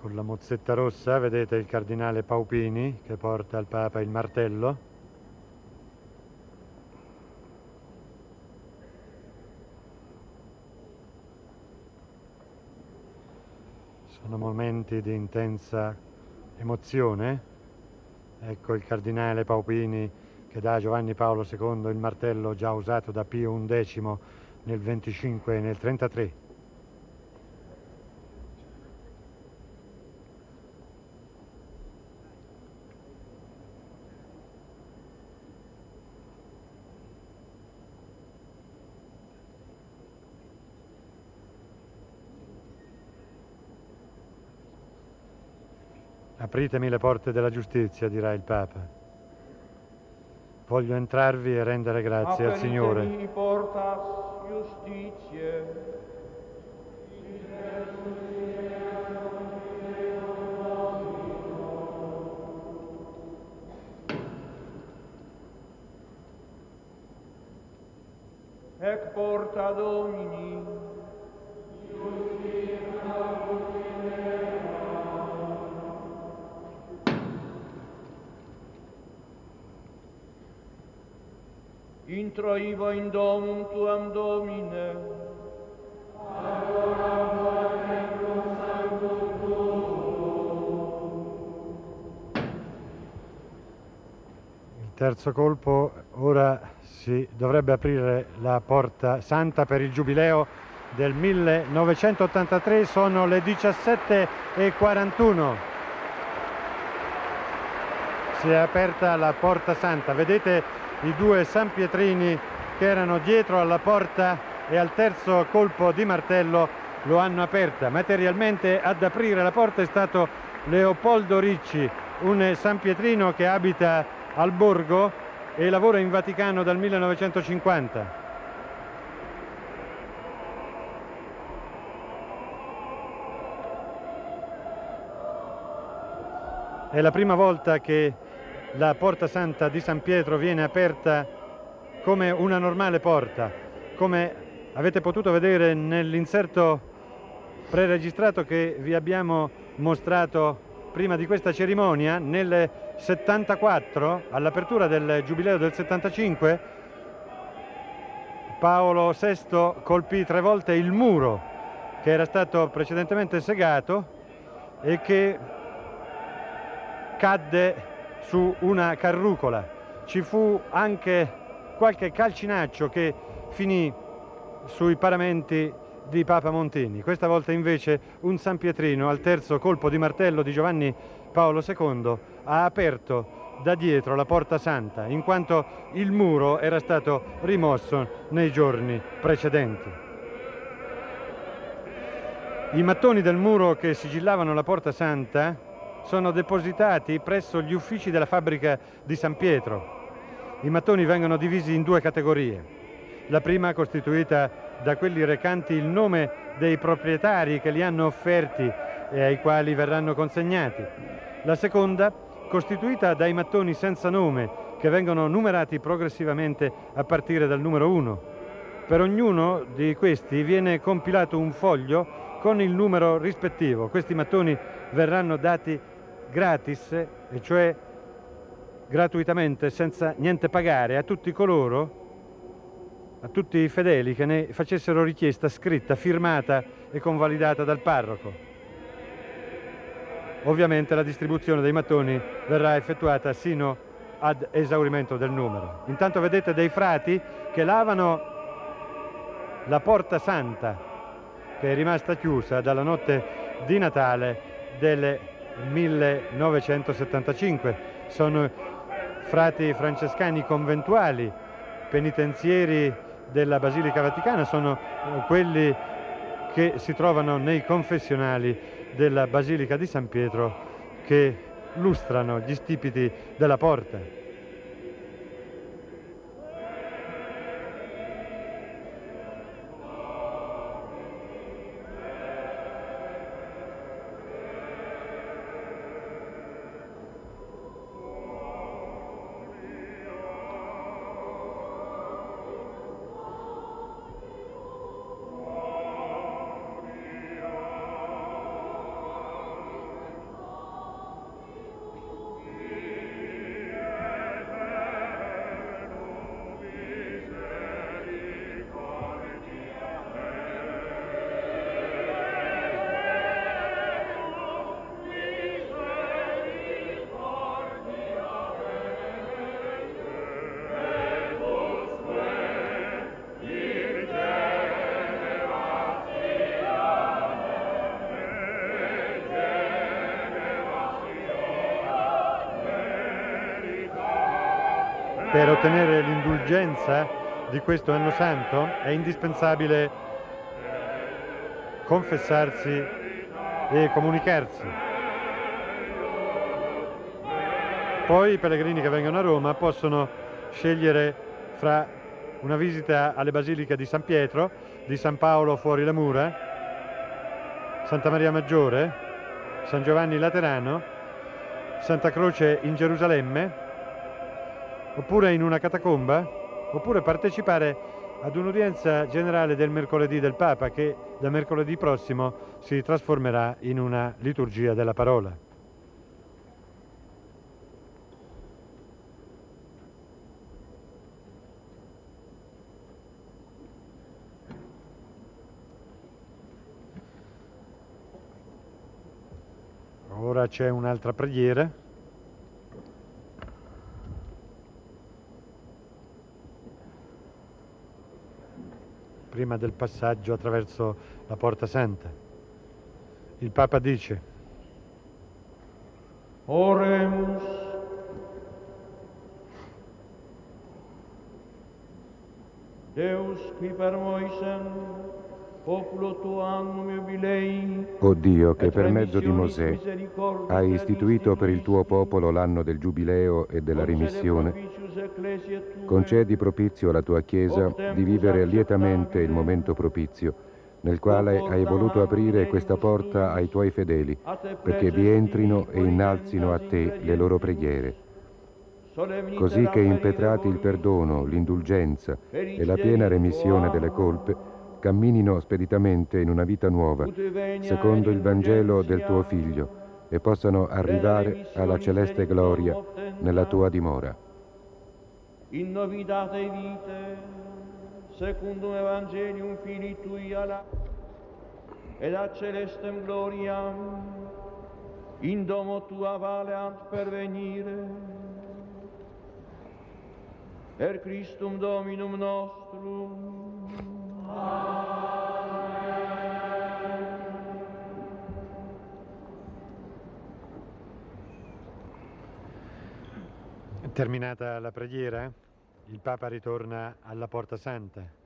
Con la mozzetta rossa vedete il cardinale Paupini che porta al Papa il martello Sono momenti di intensa emozione. Ecco il cardinale Paupini che dà a Giovanni Paolo II il martello già usato da Pio XI nel 25 e nel 33. Apritemi le porte della giustizia, dirà il Papa. Voglio entrarvi e rendere grazie al Signore. portas justitiae. Ec porta Domini. Introivo in domum tuam Domine. Il terzo colpo, ora si dovrebbe aprire la porta santa per il giubileo del 1983, sono le 17.41. Si è aperta la porta santa, vedete i due San Pietrini che erano dietro alla porta e al terzo colpo di martello lo hanno aperta. Materialmente ad aprire la porta è stato Leopoldo Ricci, un San Pietrino che abita al Borgo e lavora in Vaticano dal 1950. È la prima volta che la Porta Santa di San Pietro viene aperta come una normale porta, come avete potuto vedere nell'inserto preregistrato che vi abbiamo mostrato prima di questa cerimonia, nel 74, all'apertura del Giubileo del 75, Paolo VI colpì tre volte il muro che era stato precedentemente segato e che cadde su una carrucola. Ci fu anche qualche calcinaccio che finì sui paramenti di Papa Montini. Questa volta invece un San Pietrino al terzo colpo di martello di Giovanni Paolo II ha aperto da dietro la Porta Santa, in quanto il muro era stato rimosso nei giorni precedenti. I mattoni del muro che sigillavano la Porta Santa sono depositati presso gli uffici della fabbrica di San Pietro. I mattoni vengono divisi in due categorie. La prima costituita da quelli recanti il nome dei proprietari che li hanno offerti e ai quali verranno consegnati. La seconda, costituita dai mattoni senza nome che vengono numerati progressivamente a partire dal numero 1. Per ognuno di questi viene compilato un foglio con il numero rispettivo. Questi mattoni verranno dati gratis, e cioè gratuitamente, senza niente pagare, a tutti coloro a tutti i fedeli che ne facessero richiesta scritta, firmata e convalidata dal parroco. Ovviamente la distribuzione dei mattoni verrà effettuata sino ad esaurimento del numero. Intanto vedete dei frati che lavano la porta santa che è rimasta chiusa dalla notte di Natale del 1975. Sono frati francescani conventuali, penitenzieri della Basilica Vaticana sono quelli che si trovano nei confessionali della Basilica di San Pietro che lustrano gli stipiti della porta. Ottenere l'indulgenza di questo anno santo è indispensabile confessarsi e comunicarsi. Poi i pellegrini che vengono a Roma possono scegliere fra una visita alle basiliche di San Pietro, di San Paolo fuori le mura, Santa Maria Maggiore, San Giovanni Laterano, Santa Croce in Gerusalemme oppure in una catacomba, oppure partecipare ad un'udienza generale del mercoledì del Papa che da mercoledì prossimo si trasformerà in una liturgia della parola. Ora c'è un'altra preghiera. Prima del passaggio attraverso la Porta Santa. Il Papa dice, Oremus. Deus qui per Moisen, O Dio, che per mezzo di Mosè hai istituito per il tuo popolo l'anno del giubileo e della rimissione, concedi propizio alla tua Chiesa di vivere lietamente il momento propizio, nel quale hai voluto aprire questa porta ai tuoi fedeli, perché vi entrino e innalzino a te le loro preghiere. Così che impetrati il perdono, l'indulgenza e la piena remissione delle colpe, camminino speditamente in una vita nuova, secondo il Vangelo del tuo Figlio, e possano arrivare alla celeste gloria nella tua dimora. In novitate vite, secundum Evangelium Filii Tui ala, ed a celestem gloriam, in domo Tua valeant pervenire, per Christum Dominum nostrum. Terminata la preghiera, il Papa ritorna alla Porta Santa.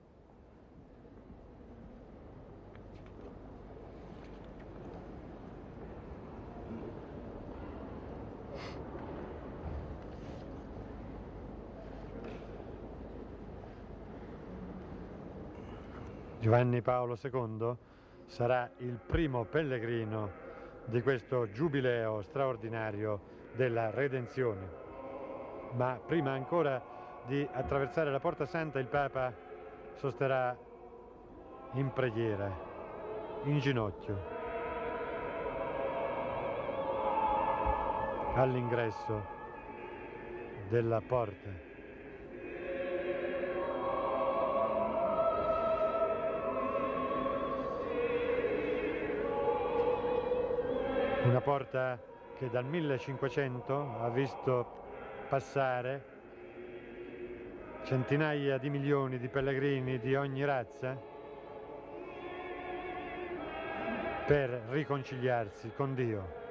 Giovanni Paolo II sarà il primo pellegrino di questo giubileo straordinario della redenzione. Ma prima ancora di attraversare la Porta Santa il Papa sosterrà in preghiera, in ginocchio, all'ingresso della porta. Una porta che dal 1500 ha visto passare centinaia di milioni di pellegrini di ogni razza per riconciliarsi con Dio.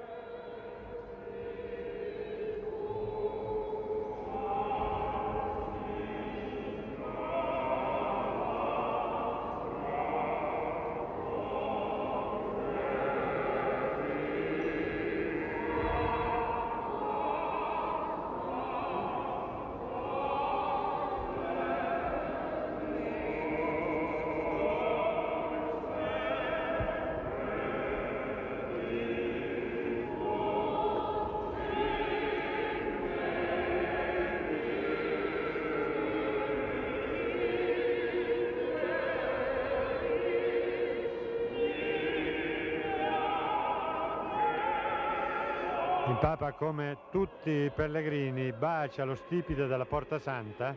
Come tutti i pellegrini, bacia lo stipite della Porta Santa.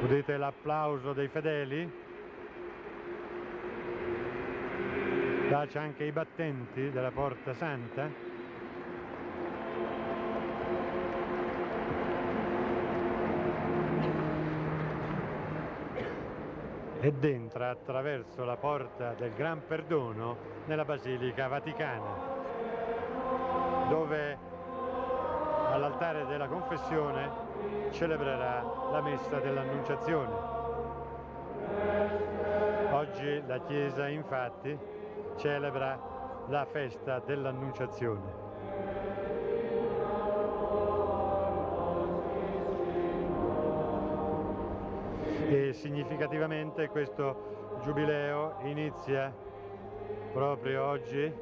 Udite l'applauso dei fedeli? Bacia anche i battenti della Porta Santa. Ed entra attraverso la porta del Gran Perdono nella Basilica Vaticana dove all'altare della confessione celebrerà la messa dell'Annunciazione. Oggi la Chiesa infatti celebra la festa dell'Annunciazione. E significativamente questo giubileo inizia proprio oggi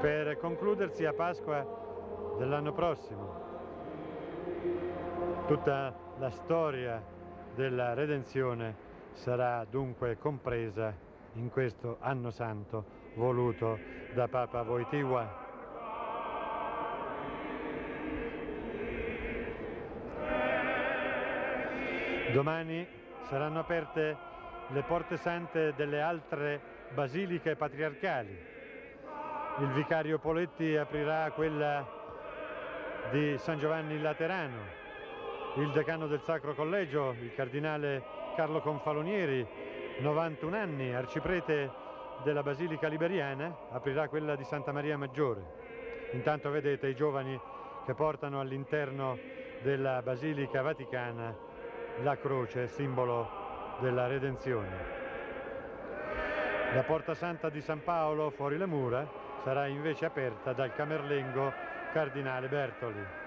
per concludersi a Pasqua dell'anno prossimo. Tutta la storia della redenzione sarà dunque compresa in questo anno santo voluto da Papa Wojtyła. Domani saranno aperte le porte sante delle altre basiliche patriarcali. Il vicario Poletti aprirà quella di San Giovanni Laterano. Il decano del Sacro Collegio, il cardinale Carlo Confalonieri, 91 anni, arciprete della Basilica Liberiana, aprirà quella di Santa Maria Maggiore. Intanto vedete i giovani che portano all'interno della Basilica Vaticana la croce, simbolo della redenzione. La Porta Santa di San Paolo, fuori le mura, sarà invece aperta dal camerlengo Cardinale Bertoli.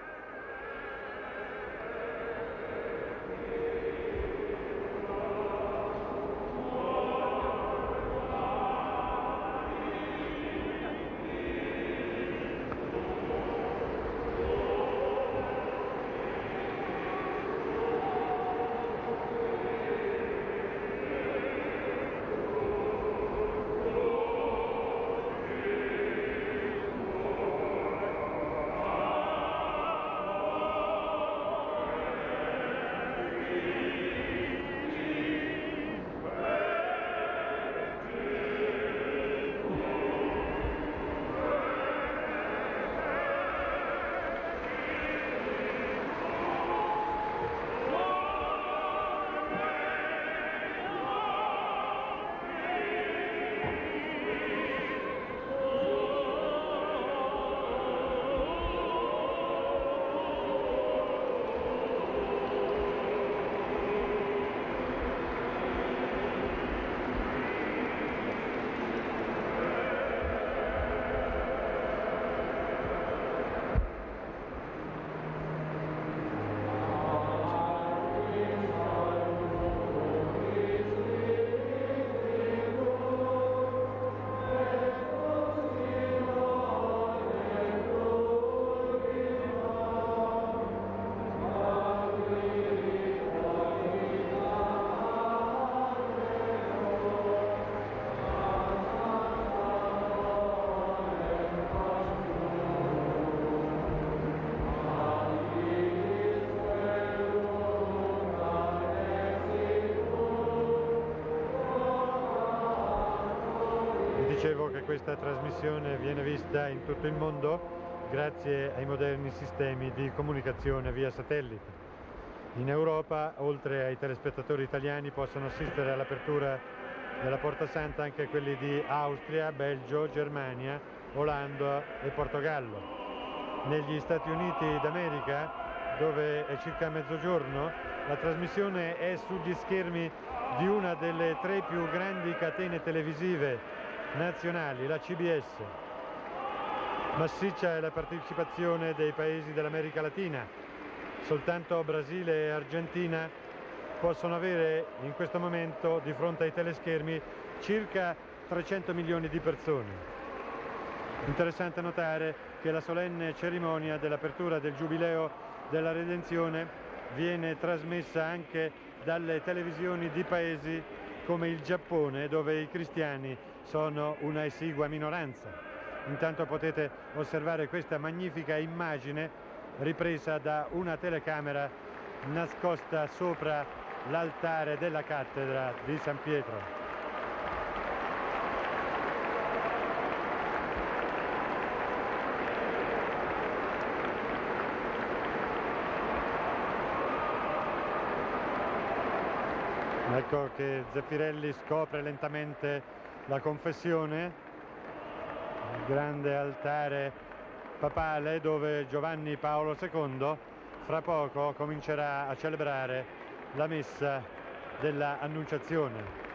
Trasmissione viene vista in tutto il mondo grazie ai moderni sistemi di comunicazione via satellite. In Europa, oltre ai telespettatori italiani, possono assistere all'apertura della Porta Santa anche quelli di Austria, Belgio, Germania, Olanda e Portogallo. Negli Stati Uniti d'America, dove è circa mezzogiorno, la trasmissione è sugli schermi di una delle tre più grandi catene televisive nazionali, la CBS. Massiccia è la partecipazione dei paesi dell'America Latina, soltanto Brasile e Argentina possono avere in questo momento di fronte ai teleschermi circa 300 milioni di persone. Interessante notare che la solenne cerimonia dell'apertura del Giubileo della Redenzione viene trasmessa anche dalle televisioni di paesi come il Giappone dove i cristiani sono una esigua minoranza. Intanto potete osservare questa magnifica immagine ripresa da una telecamera nascosta sopra l'altare della cattedra di San Pietro. Ecco che Zeffirelli scopre lentamente la confessione, il grande altare papale dove Giovanni Paolo II fra poco comincerà a celebrare la messa della Annunciazione.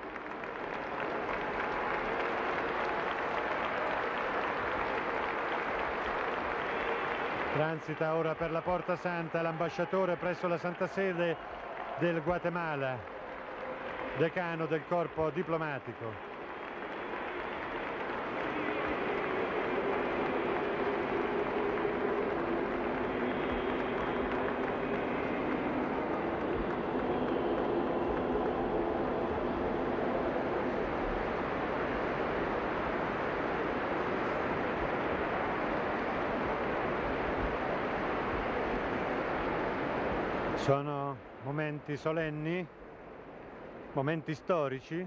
Transita ora per la Porta Santa l'ambasciatore presso la Santa Sede del Guatemala, decano del corpo diplomatico. Sono momenti solenni momenti storici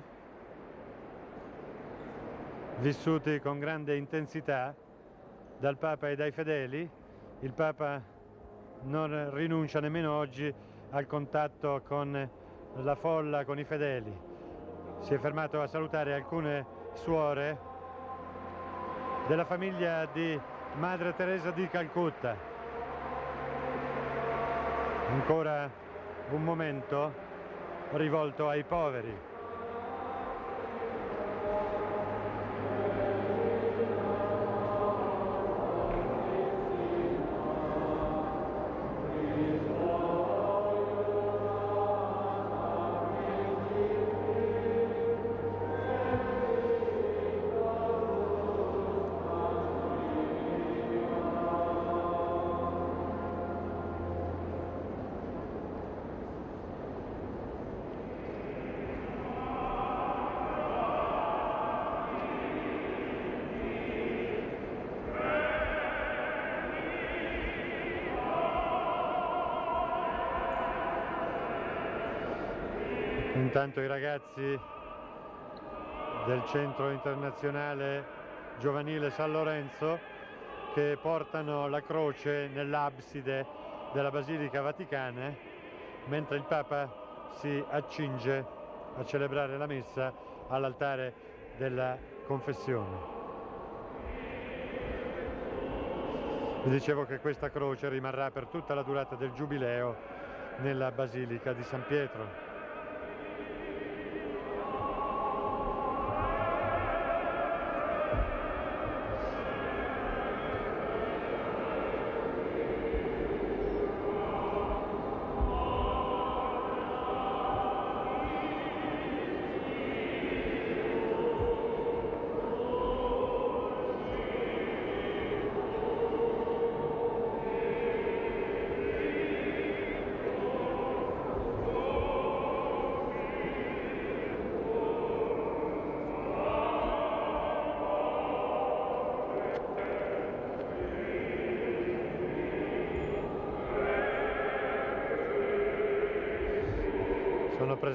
vissuti con grande intensità dal Papa e dai fedeli. Il Papa non rinuncia nemmeno oggi al contatto con la folla, con i fedeli. Si è fermato a salutare alcune suore della famiglia di Madre Teresa di Calcutta. Ancora un momento rivolto ai poveri. Intanto i ragazzi del centro internazionale giovanile San Lorenzo che portano la croce nell'abside della Basilica Vaticana mentre il Papa si accinge a celebrare la messa all'altare della confessione. Vi dicevo che questa croce rimarrà per tutta la durata del Giubileo nella Basilica di San Pietro.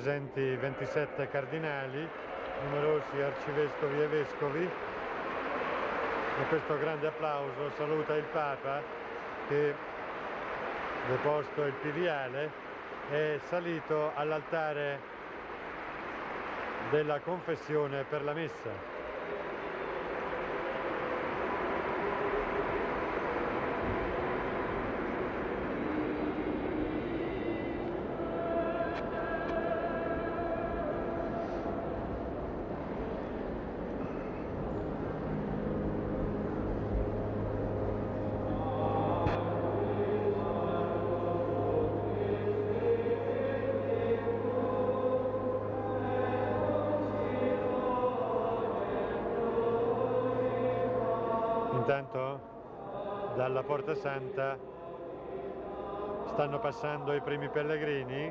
Presenti 27 cardinali, numerosi arcivescovi e vescovi e questo grande applauso saluta il Papa che deposto il piviale è salito all'altare della confessione per la messa. Intanto dalla Porta Santa stanno passando i primi pellegrini,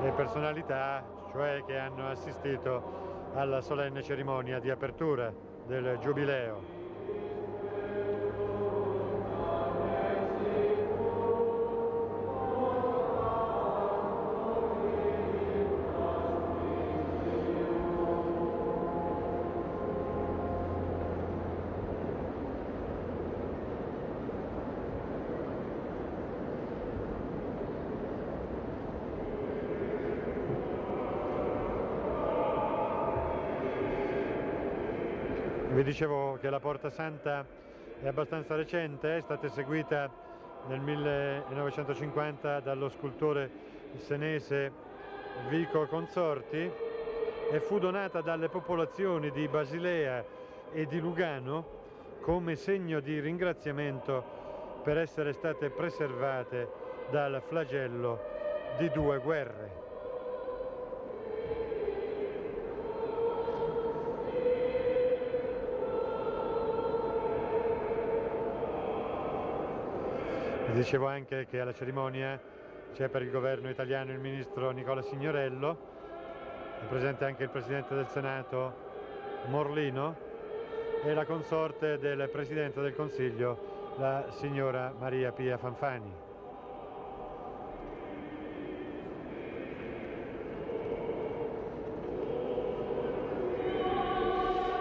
le personalità cioè che hanno assistito alla solenne cerimonia di apertura del Giubileo. Che la Porta Santa è abbastanza recente, è stata eseguita nel 1950 dallo scultore senese Vico Consorti e fu donata dalle popolazioni di Basilea e di Lugano come segno di ringraziamento per essere state preservate dal flagello di due guerre. Dicevo anche che alla cerimonia c'è per il governo italiano il ministro Nicola Signorello, è presente anche il presidente del Senato Morlino e la consorte del presidente del Consiglio, la signora Maria Pia Fanfani.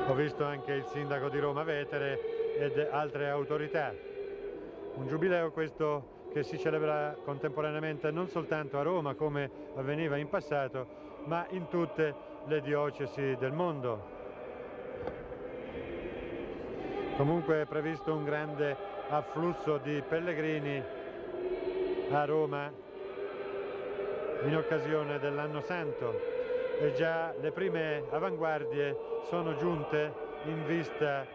Ho visto anche il sindaco di Roma Vetere ed altre autorità. Un giubileo questo che si celebra contemporaneamente non soltanto a Roma come avveniva in passato, ma in tutte le diocesi del mondo. Comunque è previsto un grande afflusso di pellegrini a Roma in occasione dell'anno santo e già le prime avanguardie sono giunte in vista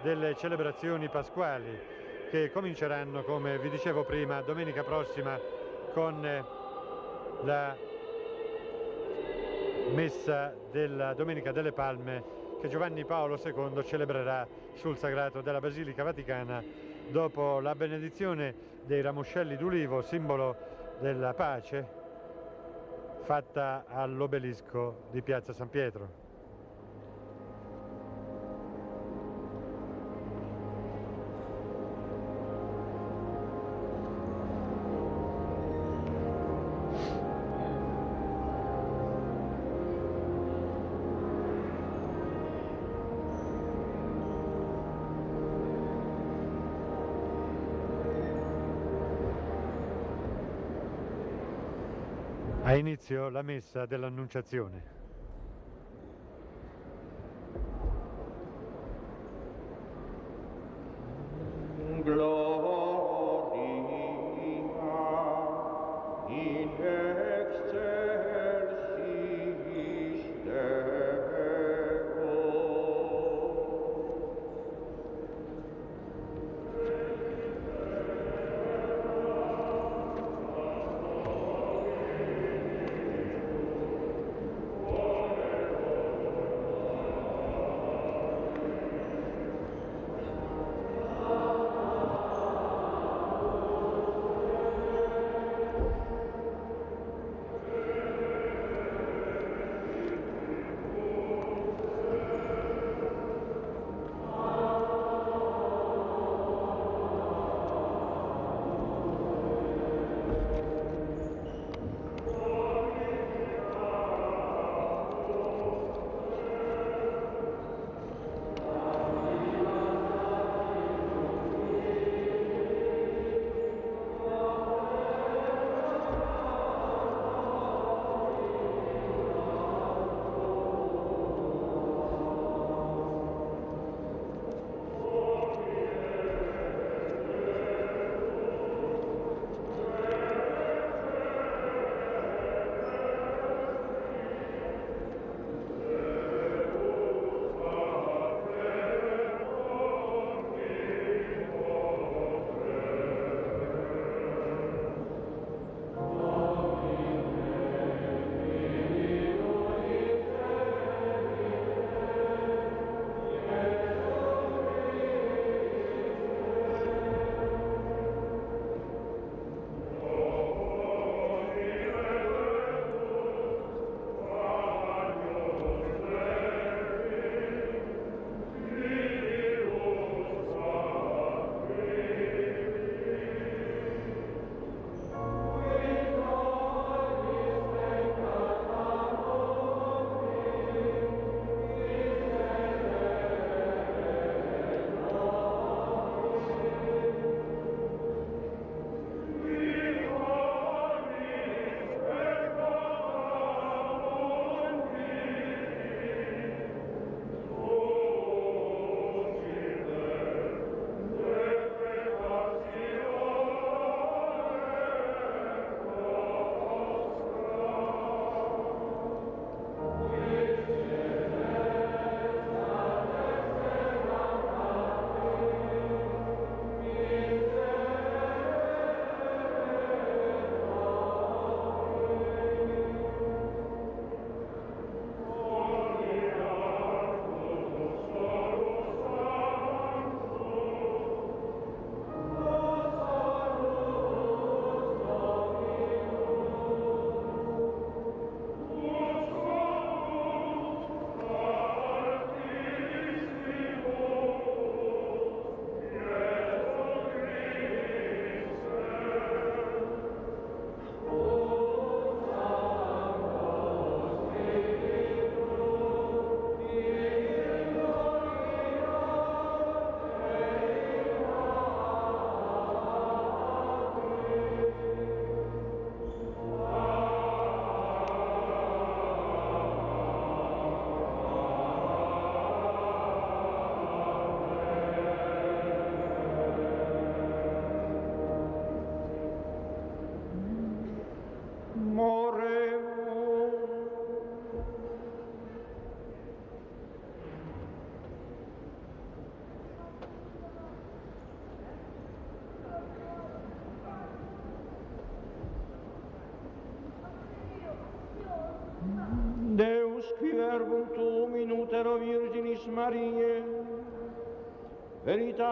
delle celebrazioni pasquali che cominceranno, come vi dicevo prima, domenica prossima con la messa della Domenica delle Palme che Giovanni Paolo II celebrerà sul sagrato della Basilica Vaticana dopo la benedizione dei ramoscelli d'ulivo, simbolo della pace, fatta all'obelisco di Piazza San Pietro. Ha inizio la messa dell'Annunciazione.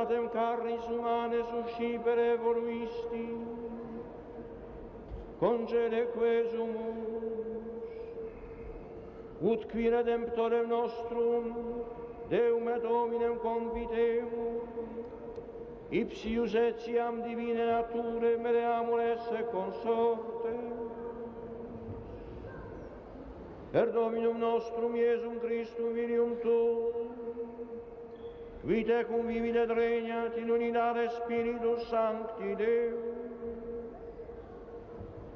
dignitatem carnis humanes suscipere voluisti, concede quesumus, ut qui redemptorem nostrum, Deum et hominem conviteum, ipsius etiam divine nature mereamur esse consorte, per Dominum nostrum Iesum Christum virium Tuum, vivit et regnat in unidade Spiritus Sancti Deus,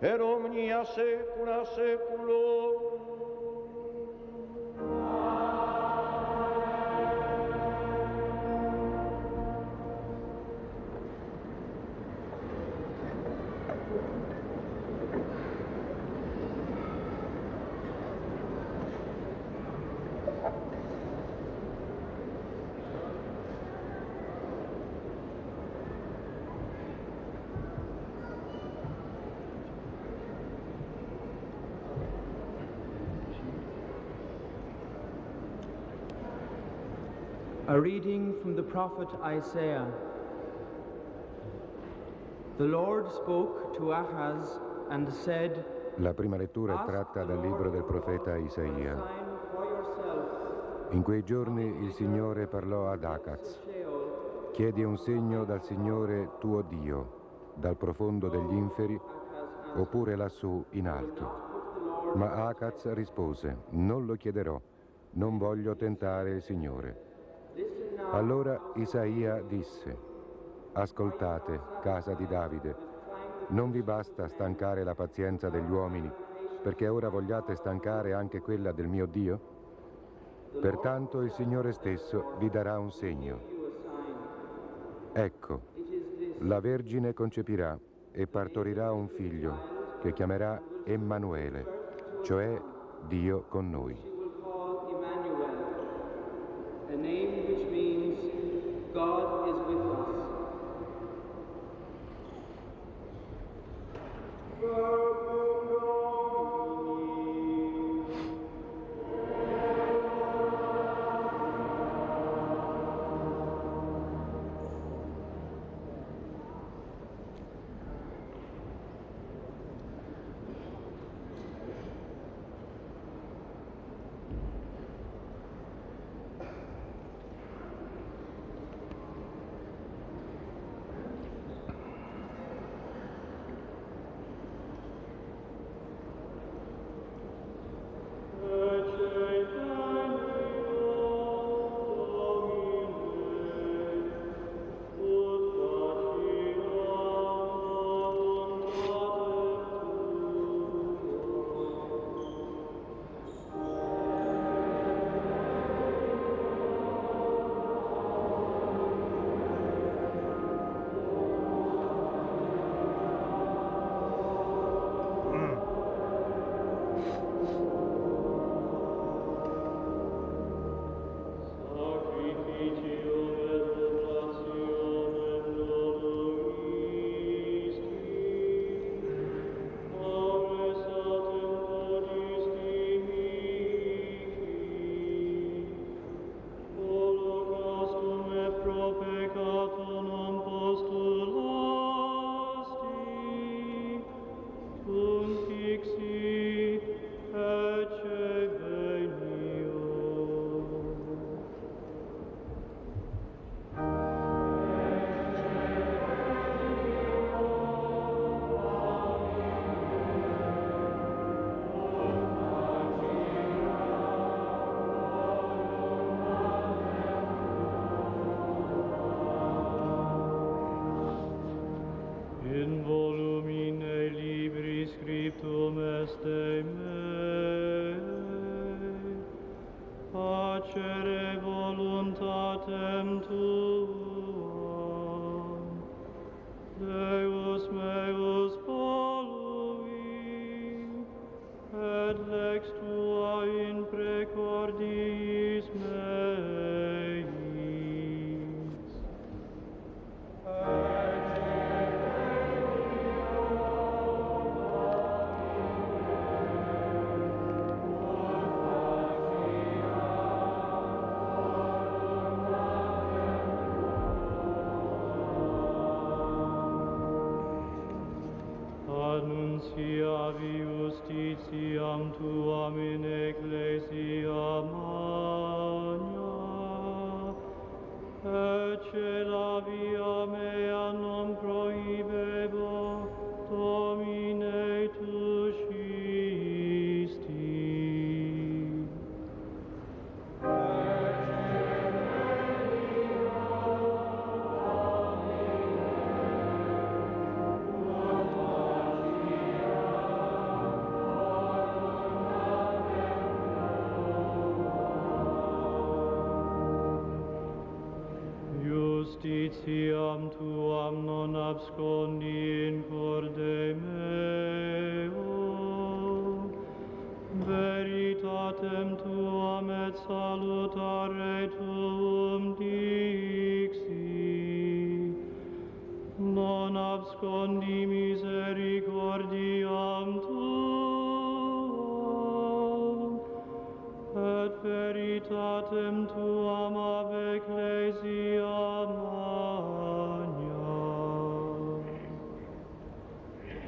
per omnia saecula saeculorum. A reading from the prophet Isaiah. The Lord spoke to Ahaz and said, La prima lettura è tratta dal libro del profeta Isaia. In quei giorni il Signore parlò ad Acaz. Chiedi un segno dal Signore tuo Dio, dal profondo degli inferi, oppure lassù in alto. Ma Acaz rispose, non lo chiederò, non voglio tentare il Signore. Allora Isaia disse, ascoltate, casa di Davide, non vi basta stancare la pazienza degli uomini, perché ora vogliate stancare anche quella del mio Dio? Pertanto il Signore stesso vi darà un segno. Ecco, la Vergine concepirà e partorirà un figlio che chiamerà Emanuele, cioè Dio con noi.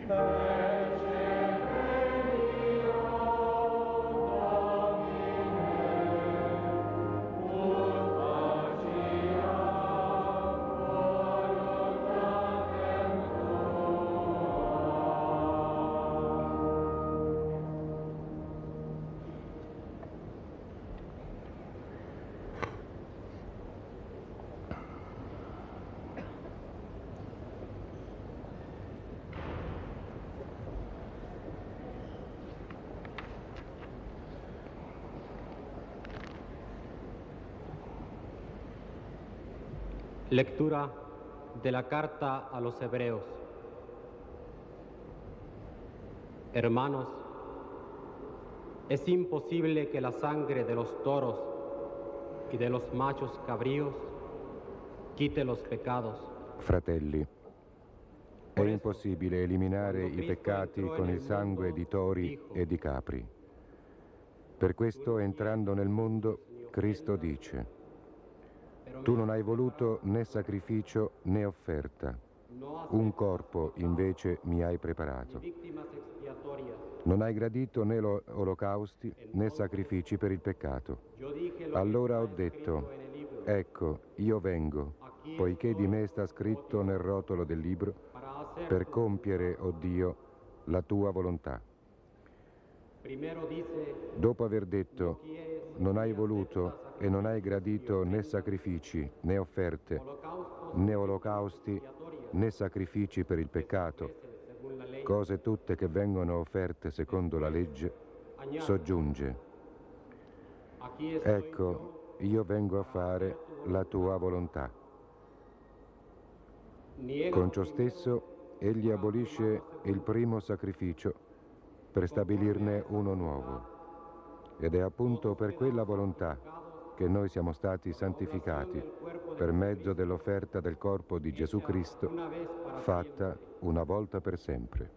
Senhor. Lectura de la carta a los Hebreos. Hermanos, es imposible que la sangre de los toros y de los machos cabríos quite los pecados. Fratelli, è impossibile eliminare i peccati con il sangue di tori e di capri. Per questo, entrando nel mondo, Cristo dice, tu non hai voluto né sacrificio né offerta, un corpo invece mi hai preparato. Non hai gradito né lo- olocausti né sacrifici per il peccato. Allora ho detto, ecco, io vengo, poiché di me sta scritto nel rotolo del libro, per compiere, o Dio, la tua volontà. Dopo aver detto, non hai voluto e non hai gradito né sacrifici, né offerte, né olocausti, né sacrifici per il peccato, cose tutte che vengono offerte secondo la legge, soggiunge, ecco, io vengo a fare la tua volontà. Con ciò stesso, egli abolisce il primo sacrificio per stabilirne uno nuovo. Ed è appunto per quella volontà che noi siamo stati santificati per mezzo dell'offerta del corpo di Gesù Cristo fatta una volta per sempre.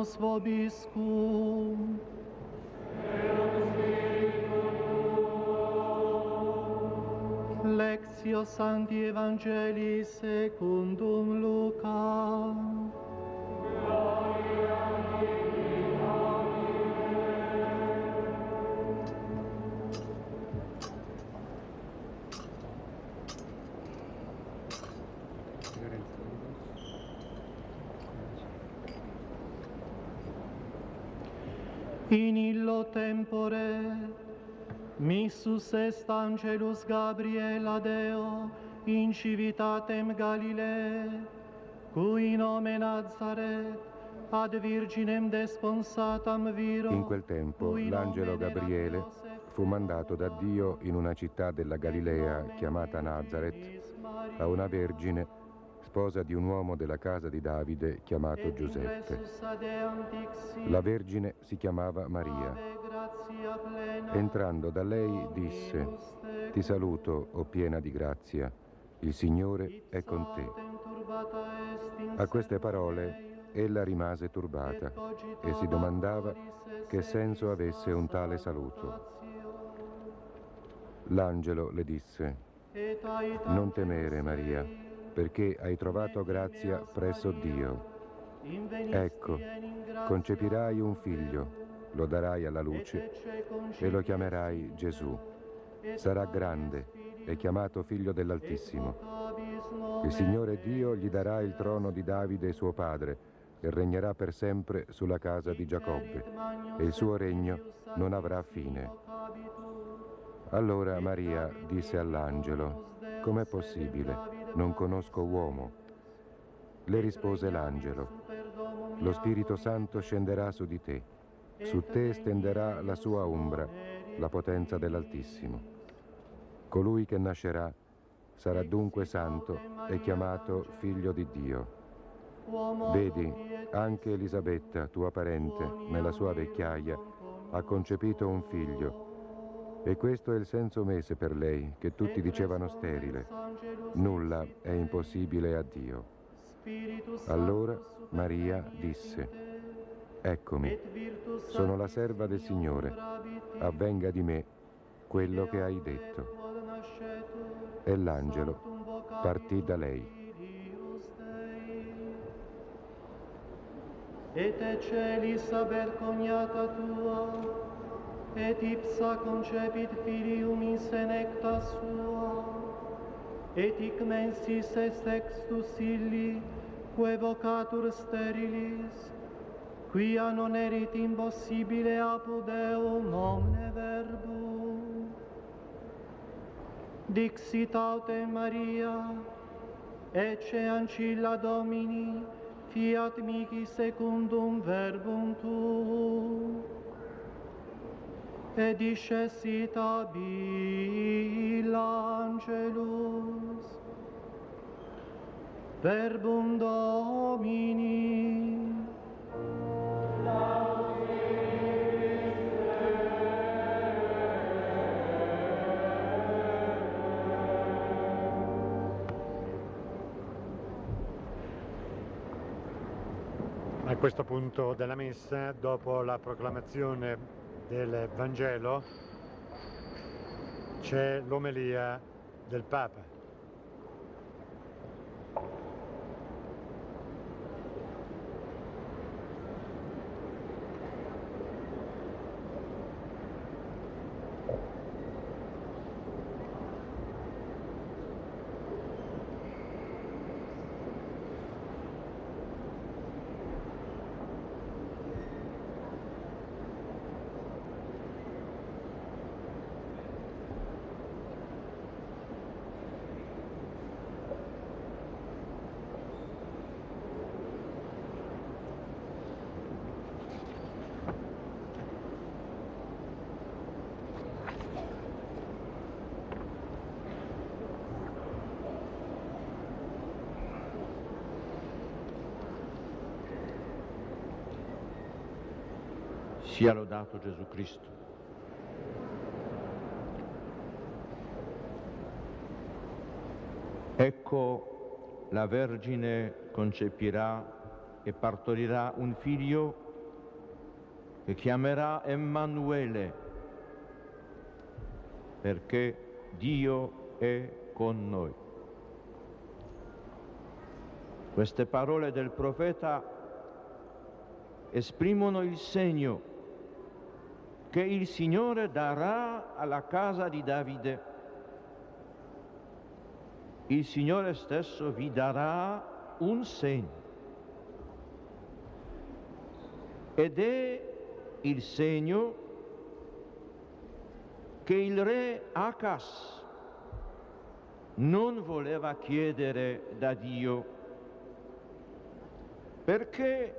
Dominus vobiscum. Lectio Sancti Evangelii secundum In illo tempore missus est angelus Gabriel Deo in civitatem Galilee, cui nome Nazaret ad virginem desponsatam viro. In quel tempo l'angelo Gabriele fu mandato da Dio in una città della Galilea chiamata Nazaret a una vergine sposa di un uomo della casa di Davide chiamato Giuseppe. La vergine si chiamava Maria. Entrando da lei disse, Ti saluto, o piena di grazia, il Signore è con te. A queste parole ella rimase turbata e si domandava che senso avesse un tale saluto. L'angelo le disse, Non temere Maria, perché hai trovato grazia presso Dio. Ecco, concepirai un figlio, lo darai alla luce e lo chiamerai Gesù. Sarà grande e chiamato figlio dell'Altissimo. Il Signore Dio gli darà il trono di Davide suo padre e regnerà per sempre sulla casa di Giacobbe e il suo regno non avrà fine. Allora Maria disse all'angelo, com'è possibile? Non conosco uomo. Le rispose l'angelo, lo Spirito Santo scenderà su di te, su te stenderà la sua ombra, la potenza dell'Altissimo. Colui che nascerà sarà dunque santo e chiamato figlio di Dio. Vedi, anche Elisabetta, tua parente, nella sua vecchiaia, ha concepito un figlio. E questo è il senso mese per lei, che tutti dicevano sterile. Nulla è impossibile a Dio. Allora Maria disse, Eccomi, sono la serva del Signore, avvenga di me quello che hai detto. E l'angelo partì da lei. Et ecce Elisabeth cognata tua, et ipsa concepit filium in senecta sua, et hic mensis est extus illi, quae vocatur sterilis, quia non erit impossibile apud eum omne verbum. Dixit aute Maria, ecce ancilla Domini, fiat mihi secundum verbum tuum. Et discesit abi l'angelus, verbum Domini. A questo punto della messa, dopo la proclamazione del Vangelo, c'è l'omelia del Papa. Sia lodato Gesù Cristo. Ecco la Vergine concepirà e partorirà un figlio che chiamerà Emanuele, perché Dio è con noi. Queste parole del profeta esprimono il segno che il Signore darà alla casa di Davide. Il Signore stesso vi darà un segno. Ed è il segno che il re Acas non voleva chiedere da Dio perché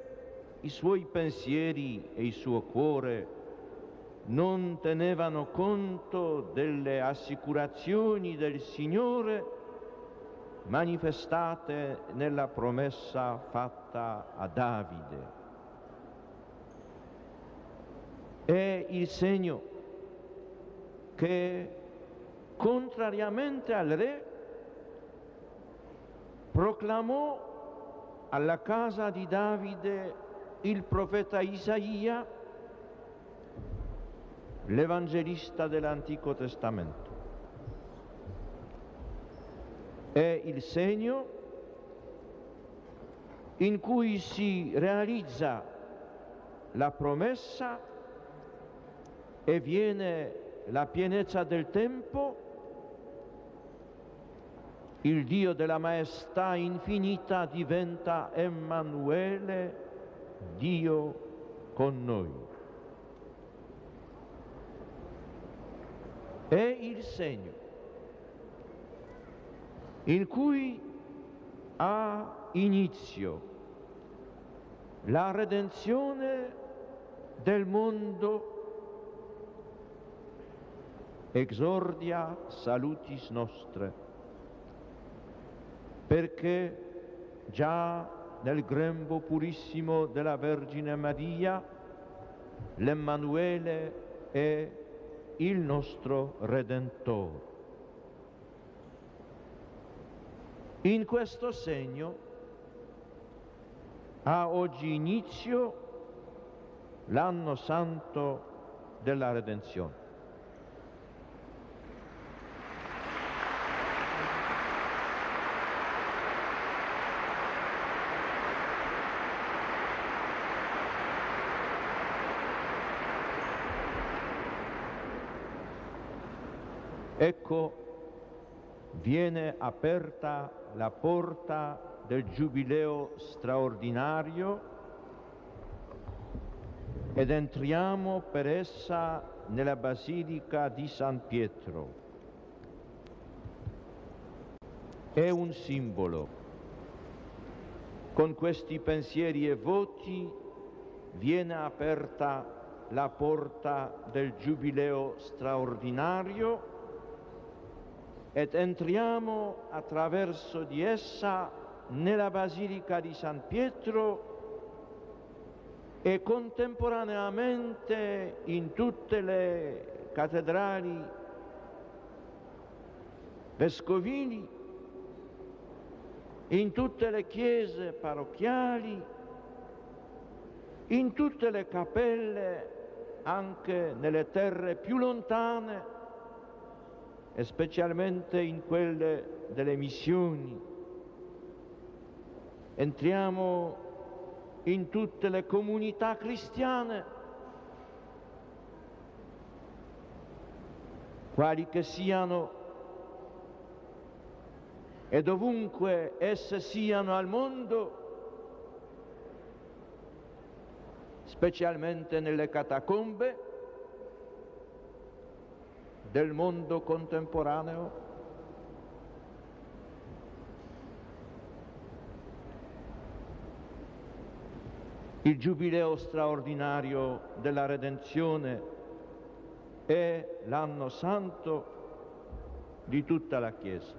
i suoi pensieri e il suo cuore non tenevano conto delle assicurazioni del Signore manifestate nella promessa fatta a Davide. È il segno che, contrariamente al re, proclamò alla casa di Davide il profeta Isaia, l'evangelista dell'Antico Testamento. È il segno in cui si realizza la promessa e viene la pienezza del tempo, il Dio della maestà infinita diventa Emanuele, Dio con noi. È il segno in cui ha inizio la redenzione del mondo. Exordia salutis nostre, perché già nel grembo purissimo della Vergine Maria l'Emmanuele è il nostro Redentore. In questo segno ha oggi inizio l'anno santo della redenzione. Ecco, viene aperta la porta del giubileo straordinario ed entriamo per essa nella Basilica di San Pietro. È un simbolo. Con questi pensieri e voti viene aperta la porta del giubileo straordinario ed entriamo attraverso di essa nella Basilica di San Pietro e contemporaneamente in tutte le cattedrali vescovili, in tutte le chiese parrocchiali, in tutte le cappelle, anche nelle terre più lontane, specialmente in quelle delle missioni. Entriamo in tutte le comunità cristiane, quali che siano, e dovunque esse siano al mondo, specialmente nelle catacombe, del mondo contemporaneo? Il giubileo straordinario della redenzione è l'anno santo di tutta la Chiesa.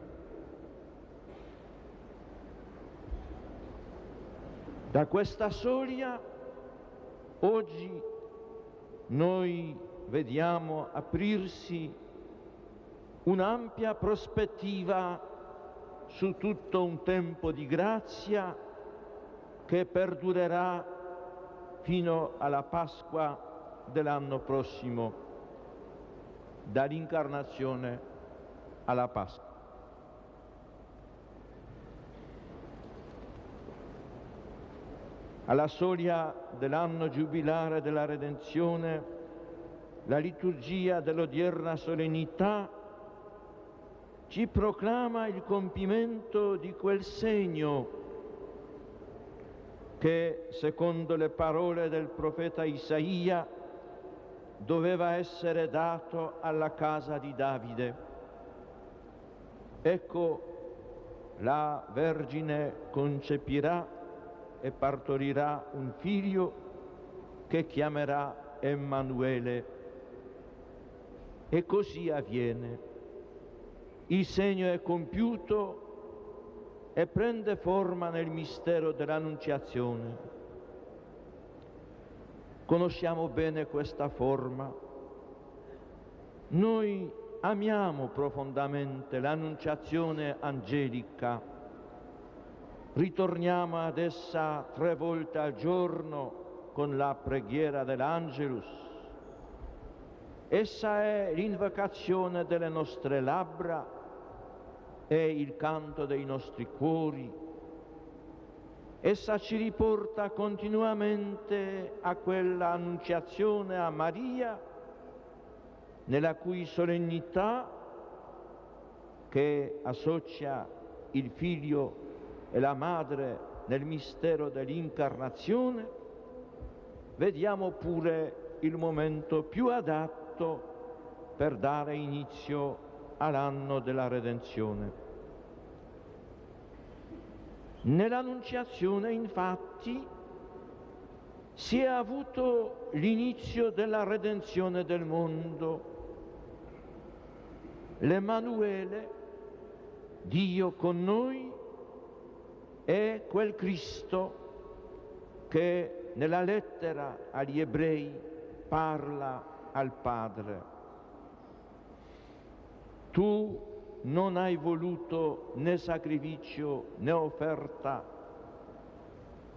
Da questa soglia oggi noi vediamo aprirsi un'ampia prospettiva su tutto un tempo di grazia che perdurerà fino alla Pasqua dell'anno prossimo, dall'incarnazione alla Pasqua. Alla soglia dell'anno giubilare della Redenzione, la liturgia dell'odierna solennità ci proclama il compimento di quel segno che, secondo le parole del profeta Isaia, doveva essere dato alla casa di Davide. Ecco, la Vergine concepirà e partorirà un figlio che chiamerà Emanuele. E così avviene. Il segno è compiuto e prende forma nel mistero dell'Annunziazione. Conosciamo bene questa forma. Noi amiamo profondamente l'Annunciazione angelica Ritorniamo ad essa tre volte al giorno con la preghiera dell'Angelus. Essa è l'invocazione delle nostre labbra, è il canto dei nostri cuori. Essa ci riporta continuamente a quella annunciazione a Maria, nella cui solennità che associa il figlio e la madre nel mistero dell'incarnazione, vediamo pure il momento più adatto per dare inizio all'anno della redenzione. Nell'Annunziazione infatti si è avuto l'inizio della redenzione del mondo. L'Emanuele, Dio con noi, è quel Cristo che nella lettera agli ebrei parla al Padre. Tu non hai voluto né sacrificio né offerta,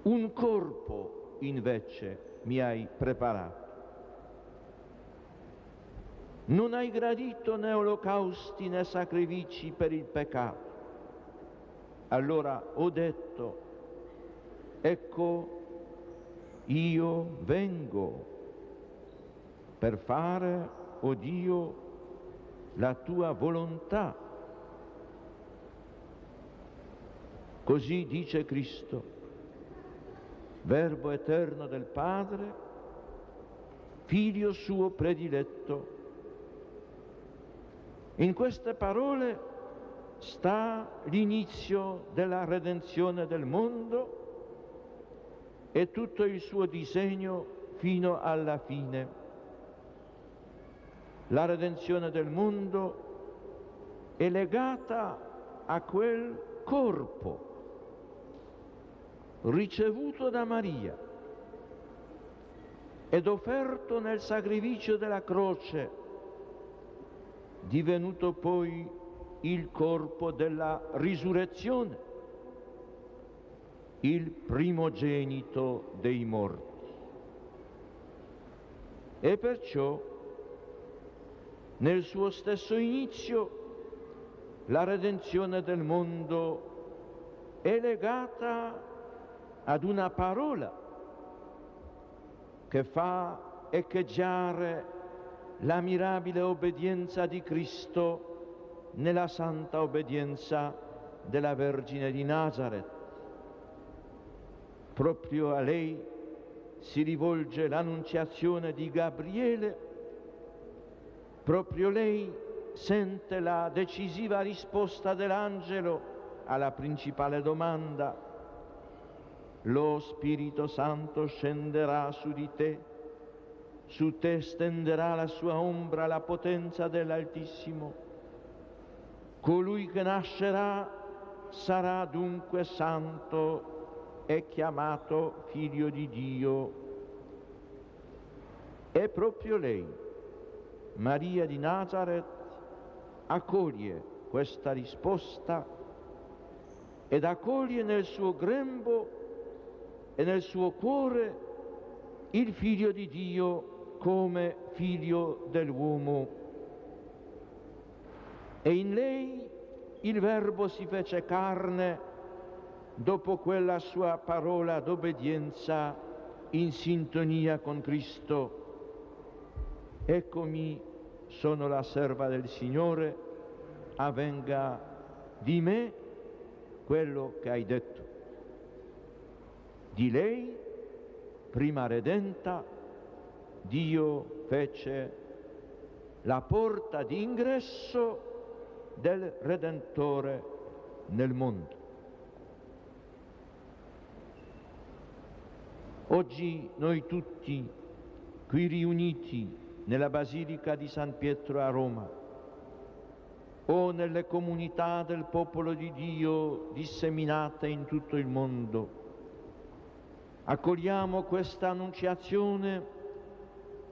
un corpo invece mi hai preparato. Non hai gradito né olocausti né sacrifici per il peccato allora ho detto, ecco, io vengo per fare, o oh Dio, la tua volontà. Così dice Cristo, Verbo eterno del Padre, figlio suo prediletto. In queste parole sta l'inizio della redenzione del mondo e tutto il suo disegno fino alla fine. La redenzione del mondo è legata a quel corpo ricevuto da Maria ed offerto nel sacrificio della croce, divenuto poi il corpo della risurrezione, il primogenito dei morti. E perciò nel suo stesso inizio la redenzione del mondo è legata ad una parola che fa echeggiare la mirabile obbedienza di Cristo nella santa obbedienza della Vergine di Nazareth. Proprio a lei si rivolge l'annunziazione di Gabriele, proprio lei sente la decisiva risposta dell'angelo alla principale domanda. Lo Spirito Santo scenderà su di te, su te stenderà la sua ombra la potenza dell'Altissimo Colui che nascerà sarà dunque santo e chiamato figlio di Dio. E proprio lei, Maria di Nazareth, accoglie questa risposta ed accoglie nel suo grembo e nel suo cuore il figlio di Dio come figlio dell'uomo. E in lei il Verbo si fece carne dopo quella sua parola d'obbedienza in sintonia con Cristo. Eccomi, sono la serva del Signore, avvenga di me quello che hai detto. Di lei, prima redenta, Dio fece la porta d'ingresso del Redentore nel mondo. Oggi noi tutti qui riuniti nella Basilica di San Pietro a Roma o nelle comunità del popolo di Dio disseminate in tutto il mondo, accogliamo questa annunciazione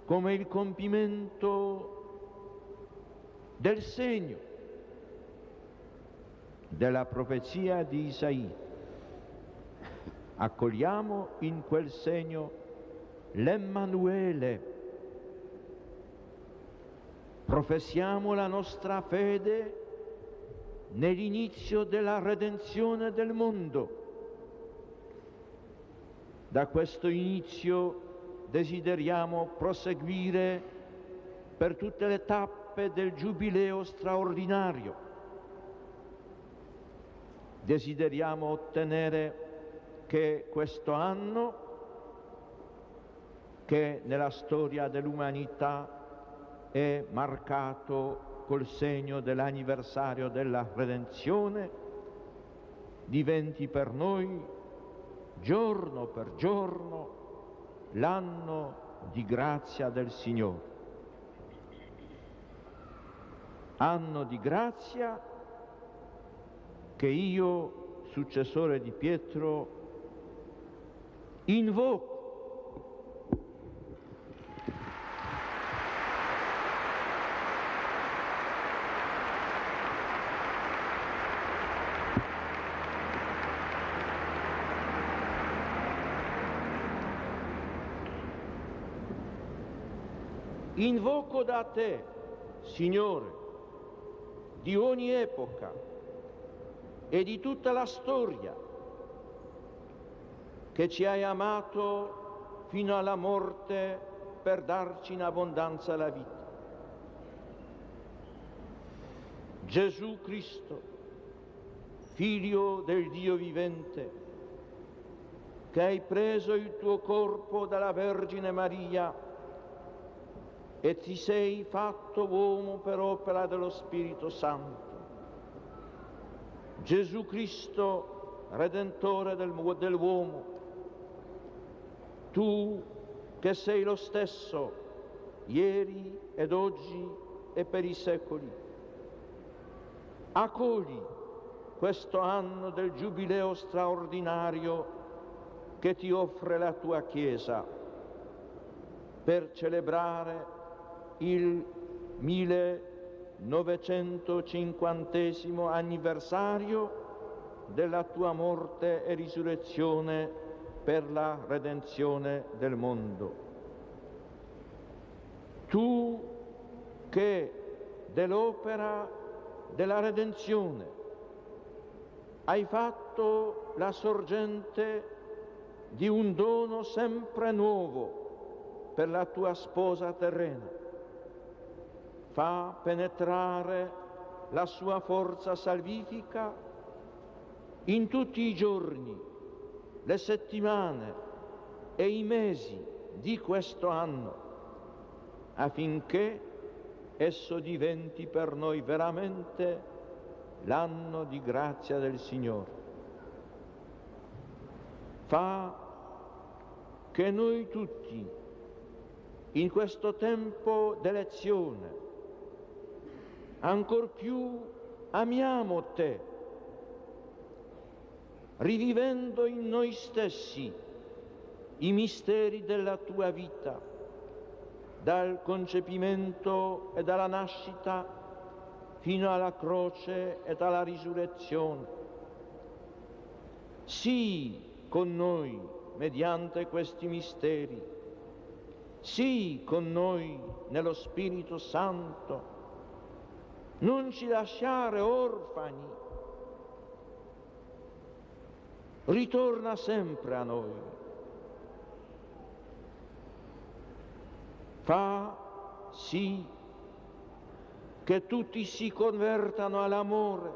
come il compimento del segno della profezia di Isaia. Accogliamo in quel segno l'Emmanuele. Professiamo la nostra fede nell'inizio della redenzione del mondo. Da questo inizio desideriamo proseguire per tutte le tappe del giubileo straordinario. Desideriamo ottenere che questo anno, che nella storia dell'umanità è marcato col segno dell'anniversario della redenzione, diventi per noi giorno per giorno l'anno di grazia del Signore. Anno di grazia che io, successore di Pietro, invoco. Invoco da te, Signore, di ogni epoca e di tutta la storia, che ci hai amato fino alla morte per darci in abbondanza la vita. Gesù Cristo, figlio del Dio vivente, che hai preso il tuo corpo dalla Vergine Maria e ti sei fatto uomo per opera dello Spirito Santo. Gesù Cristo, Redentore del, dell'uomo, tu che sei lo stesso ieri ed oggi e per i secoli. Accogli questo anno del giubileo straordinario che ti offre la tua Chiesa per celebrare il 1950 anniversario della tua morte e risurrezione per la redenzione del mondo. Tu che dell'opera della redenzione hai fatto la sorgente di un dono sempre nuovo per la tua sposa terrena. Fa penetrare la sua forza salvifica in tutti i giorni, le settimane e i mesi di questo anno, affinché esso diventi per noi veramente l'anno di grazia del Signore. Fa che noi tutti, in questo tempo d'elezione, ancor più amiamo Te, rivivendo in noi stessi i misteri della Tua vita, dal concepimento e dalla nascita fino alla croce e alla risurrezione. Sii con noi mediante questi misteri. Sii con noi nello Spirito Santo. Non ci lasciare orfani. Ritorna sempre a noi. Fa sì che tutti si convertano all'amore,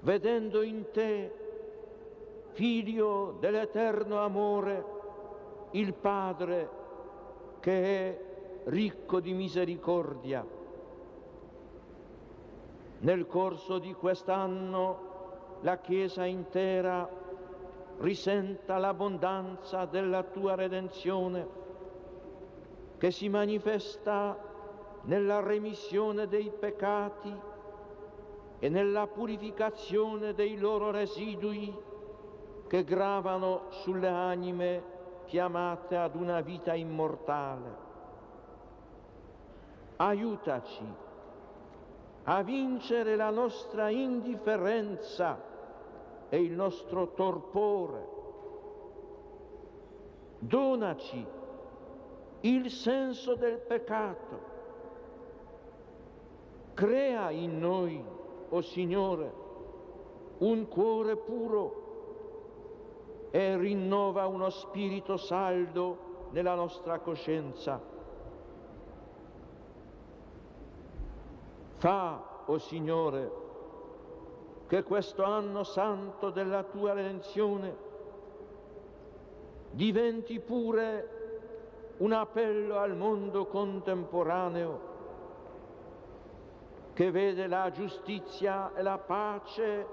vedendo in te, figlio dell'eterno amore, il Padre che è ricco di misericordia. Nel corso di quest'anno la Chiesa intera risenta l'abbondanza della tua redenzione che si manifesta nella remissione dei peccati e nella purificazione dei loro residui che gravano sulle anime chiamate ad una vita immortale. Aiutaci a vincere la nostra indifferenza e il nostro torpore. Donaci il senso del peccato. Crea in noi, o oh Signore, un cuore puro e rinnova uno spirito saldo nella nostra coscienza. Fa, o oh Signore, che questo anno santo della tua redenzione diventi pure un appello al mondo contemporaneo che vede la giustizia e la pace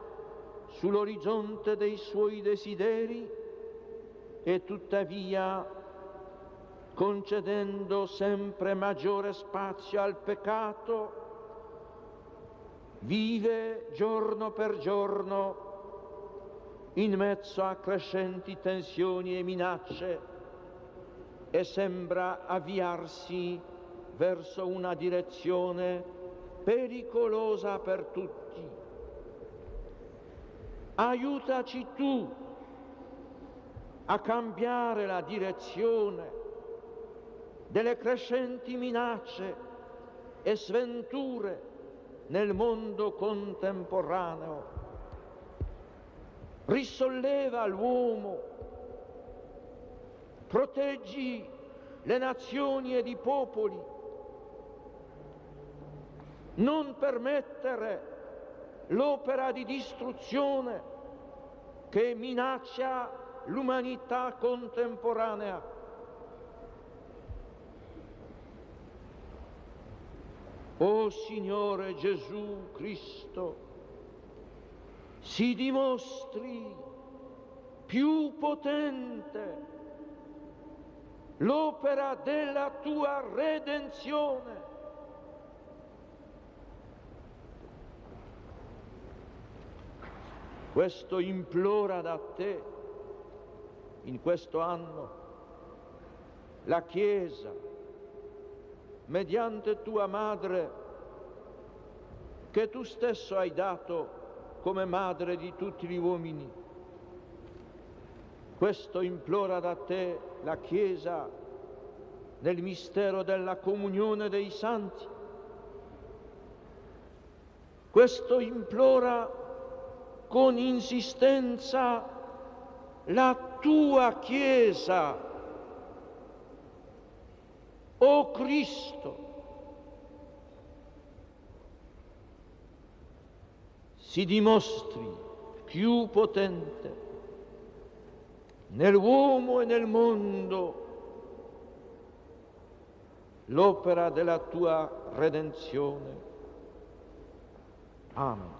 sull'orizzonte dei suoi desideri e tuttavia concedendo sempre maggiore spazio al peccato, vive giorno per giorno in mezzo a crescenti tensioni e minacce e sembra avviarsi verso una direzione pericolosa per tutti. Aiutaci tu a cambiare la direzione delle crescenti minacce e sventure nel mondo contemporaneo. Risolleva l'uomo proteggi le nazioni ed i popoli, non permettere l'opera di distruzione che minaccia l'umanità contemporanea. O Signore Gesù Cristo, si dimostri più potente l'opera della tua redenzione. Questo implora da te in questo anno la Chiesa, mediante tua madre, che tu stesso hai dato come madre di tutti gli uomini questo implora da te la Chiesa nel mistero della comunione dei santi. Questo implora con insistenza la tua Chiesa, o Cristo. Si dimostri più potente nell'uomo e nel mondo l'opera della tua redenzione. Amen.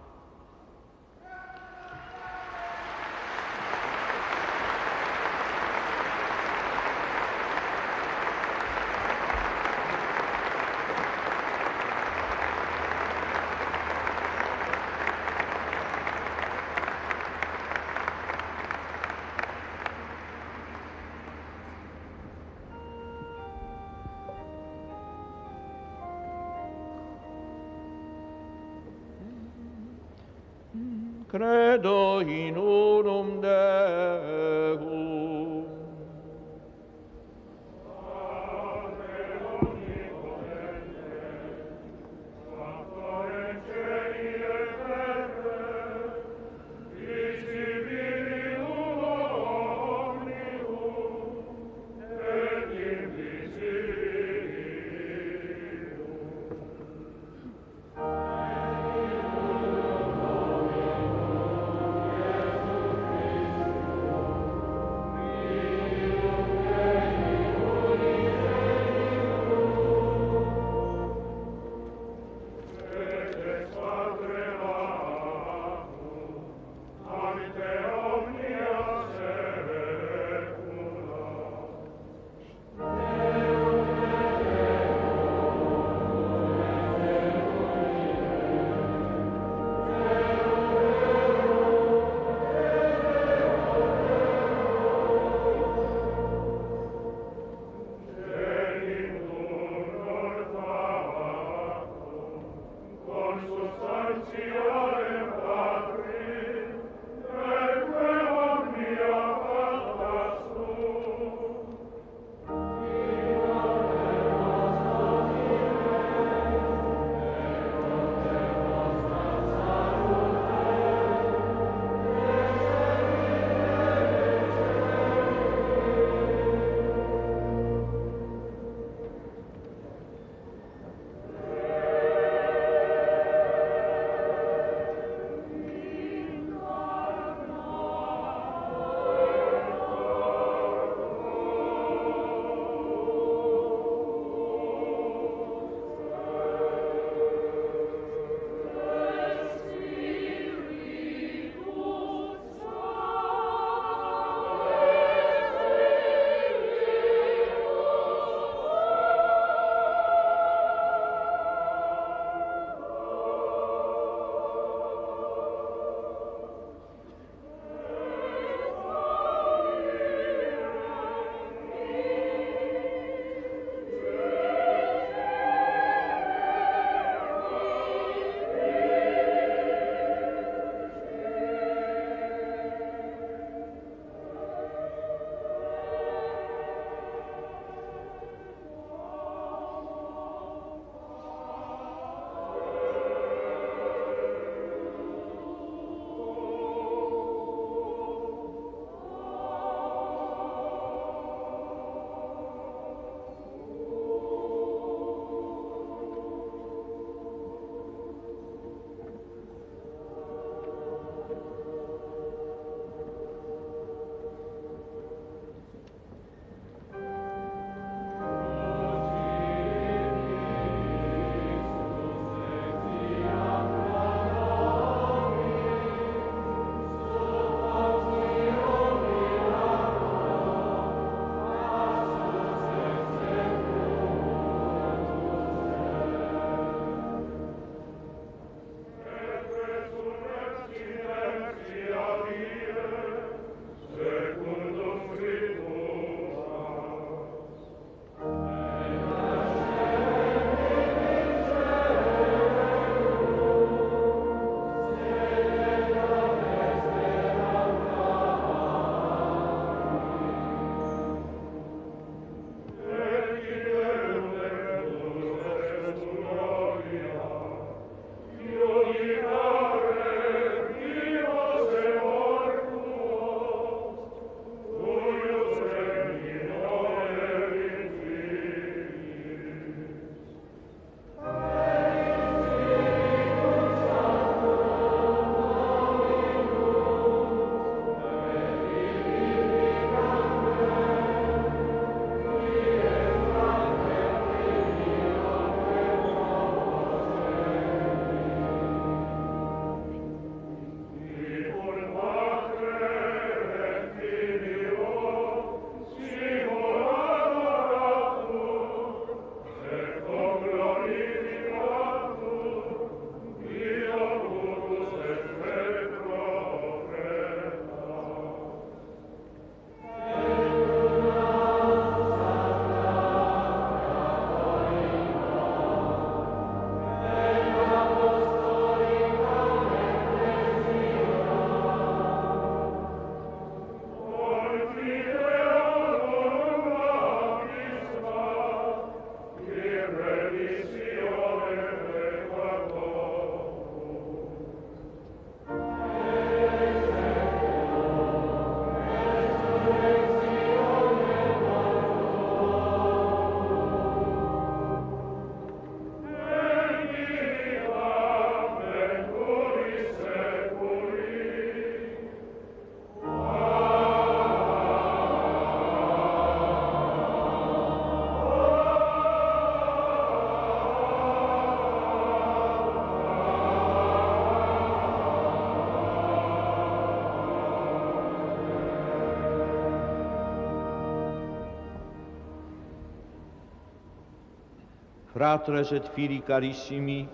fratres et fili carissimi,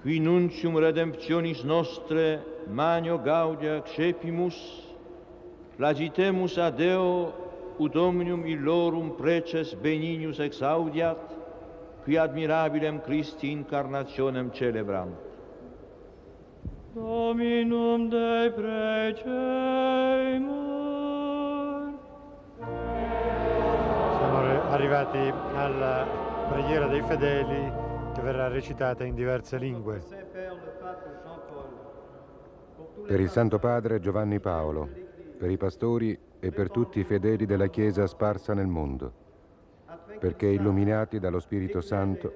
qui nuncium redemptionis nostre magno gaudia accepimus, flagitemus a Deo ut omnium illorum preces beninius exaudiat, qui admirabilem Christi incarnationem celebrant. Dominum Dei precemur. Siamo arrivati al preghiera dei fedeli che verrà recitata in diverse lingue. Per il Santo Padre Giovanni Paolo, per i pastori e per tutti i fedeli della Chiesa sparsa nel mondo, perché illuminati dallo Spirito Santo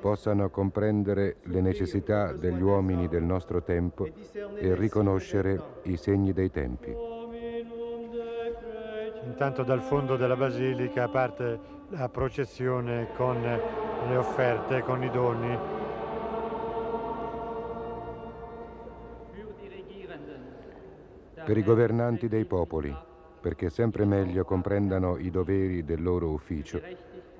possano comprendere le necessità degli uomini del nostro tempo e riconoscere i segni dei tempi. Intanto dal fondo della Basilica parte la processione con le offerte, con i doni. Per i governanti dei popoli, perché sempre meglio comprendano i doveri del loro ufficio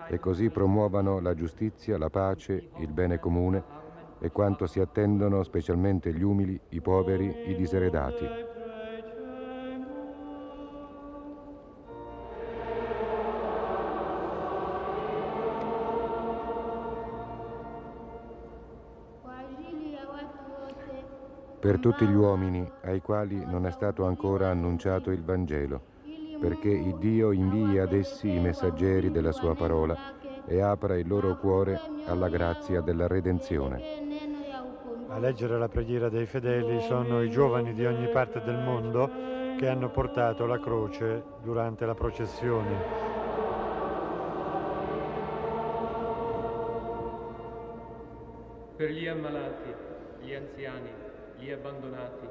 e così promuovano la giustizia, la pace, il bene comune e quanto si attendono specialmente gli umili, i poveri, i diseredati. Per tutti gli uomini ai quali non è stato ancora annunciato il Vangelo, perché il Dio invii ad essi i messaggeri della sua parola e apra il loro cuore alla grazia della redenzione. A leggere la preghiera dei fedeli sono i giovani di ogni parte del mondo che hanno portato la croce durante la processione. Per gli ammalati, gli anziani, gli abbandonati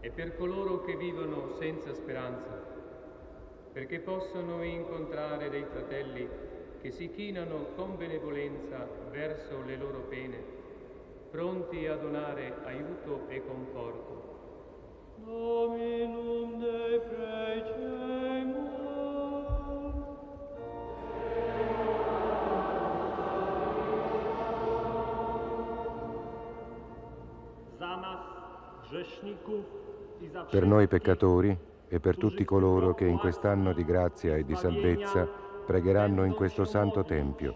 e per coloro che vivono senza speranza, perché possano incontrare dei fratelli che si chinano con benevolenza verso le loro pene, pronti a donare aiuto e conforto. Dominum Dei per noi peccatori e per tutti coloro che in quest'anno di grazia e di salvezza pregheranno in questo santo Tempio,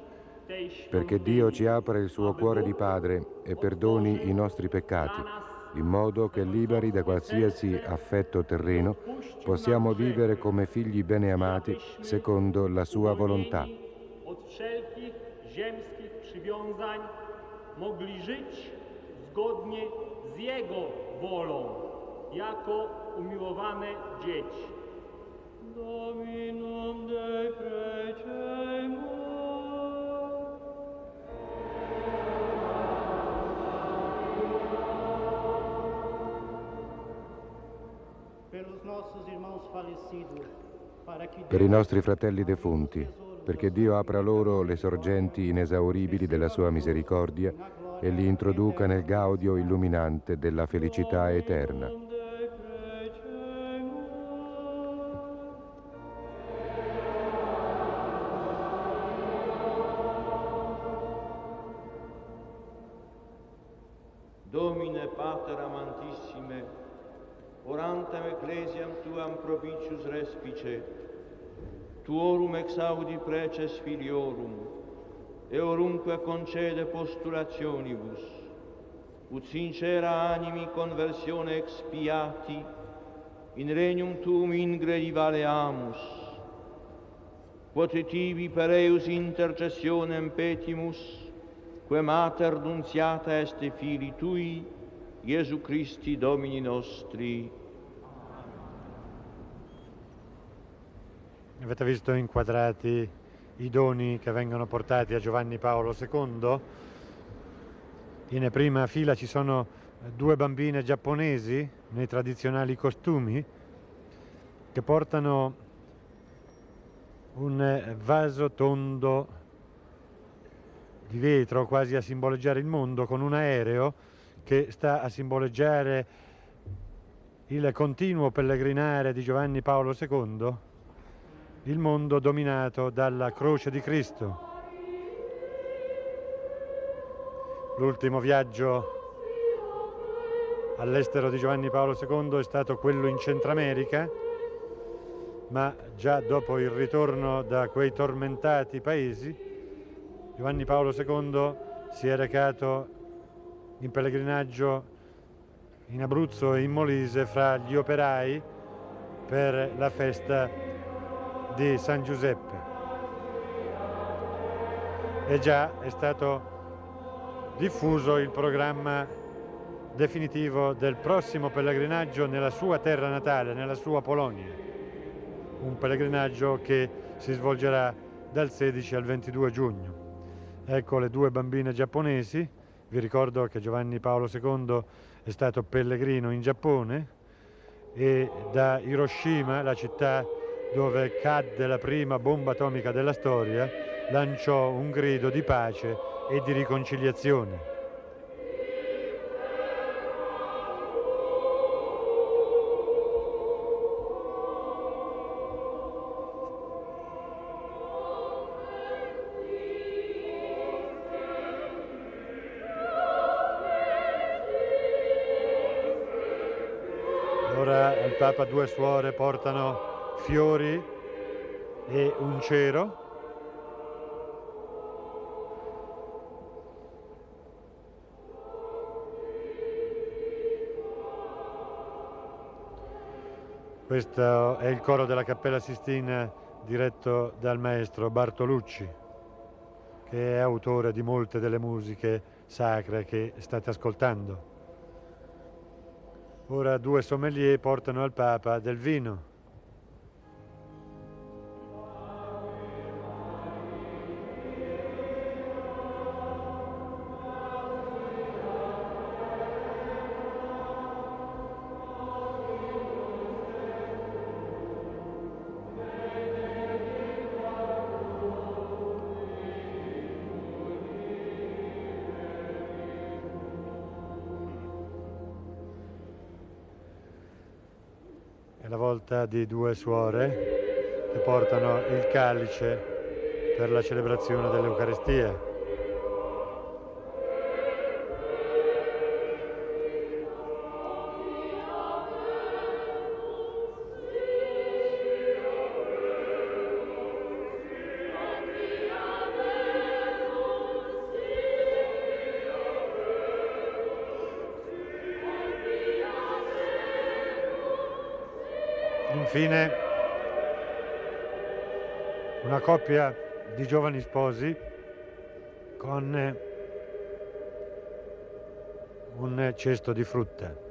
perché Dio ci apra il suo cuore di Padre e perdoni i nostri peccati, in modo che liberi da qualsiasi affetto terreno possiamo vivere come figli beneamati secondo la sua volontà. mogli żyć zgodnie z Jego wolą, jako umiłowane dzieci. Dominum Dei precemur. Per i nostri fratelli defunti, perché Dio apra loro le sorgenti inesauribili della sua misericordia e li introduca nel gaudio illuminante della felicità eterna. Domine Pater amantissime, orantem ecclesiam tuam propicius respice, tuorum exaudi preces filiorum, e orunque concede postulationibus, ut sincera animi conversione expiati, in regnum tuum ingredi valeamus, potetivi per eius intercessionem petimus, que mater nunziata est fili tui, Gesù Christi Domini nostri. Avete visto inquadrati i doni che vengono portati a Giovanni Paolo II. In prima fila ci sono due bambine giapponesi nei tradizionali costumi che portano un vaso tondo di vetro quasi a simboleggiare il mondo con un aereo che sta a simboleggiare il continuo pellegrinare di Giovanni Paolo II il mondo dominato dalla croce di Cristo. L'ultimo viaggio all'estero di Giovanni Paolo II è stato quello in Centramerica, ma già dopo il ritorno da quei tormentati paesi, Giovanni Paolo II si è recato in pellegrinaggio in Abruzzo e in Molise fra gli operai per la festa di San Giuseppe. E già è stato diffuso il programma definitivo del prossimo pellegrinaggio nella sua terra natale, nella sua Polonia. Un pellegrinaggio che si svolgerà dal 16 al 22 giugno. Ecco le due bambine giapponesi. Vi ricordo che Giovanni Paolo II è stato pellegrino in Giappone e da Hiroshima, la città dove cadde la prima bomba atomica della storia, lanciò un grido di pace e di riconciliazione. Ora al Papa due suore portano fiori e un cero. Questo è il coro della Cappella Sistina diretto dal maestro Bartolucci, che è autore di molte delle musiche sacre che state ascoltando. Ora due sommelier portano al Papa del vino. Volta di due suore che portano il calice per la celebrazione dell'Eucaristia. Infine una coppia di giovani sposi con un cesto di frutta.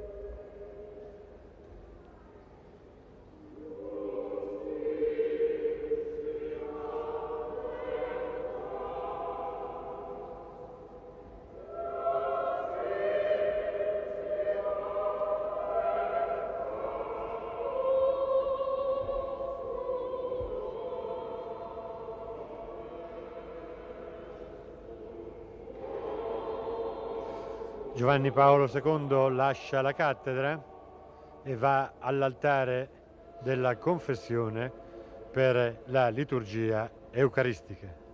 Giovanni Paolo II lascia la cattedra e va all'altare della confessione per la liturgia eucaristica.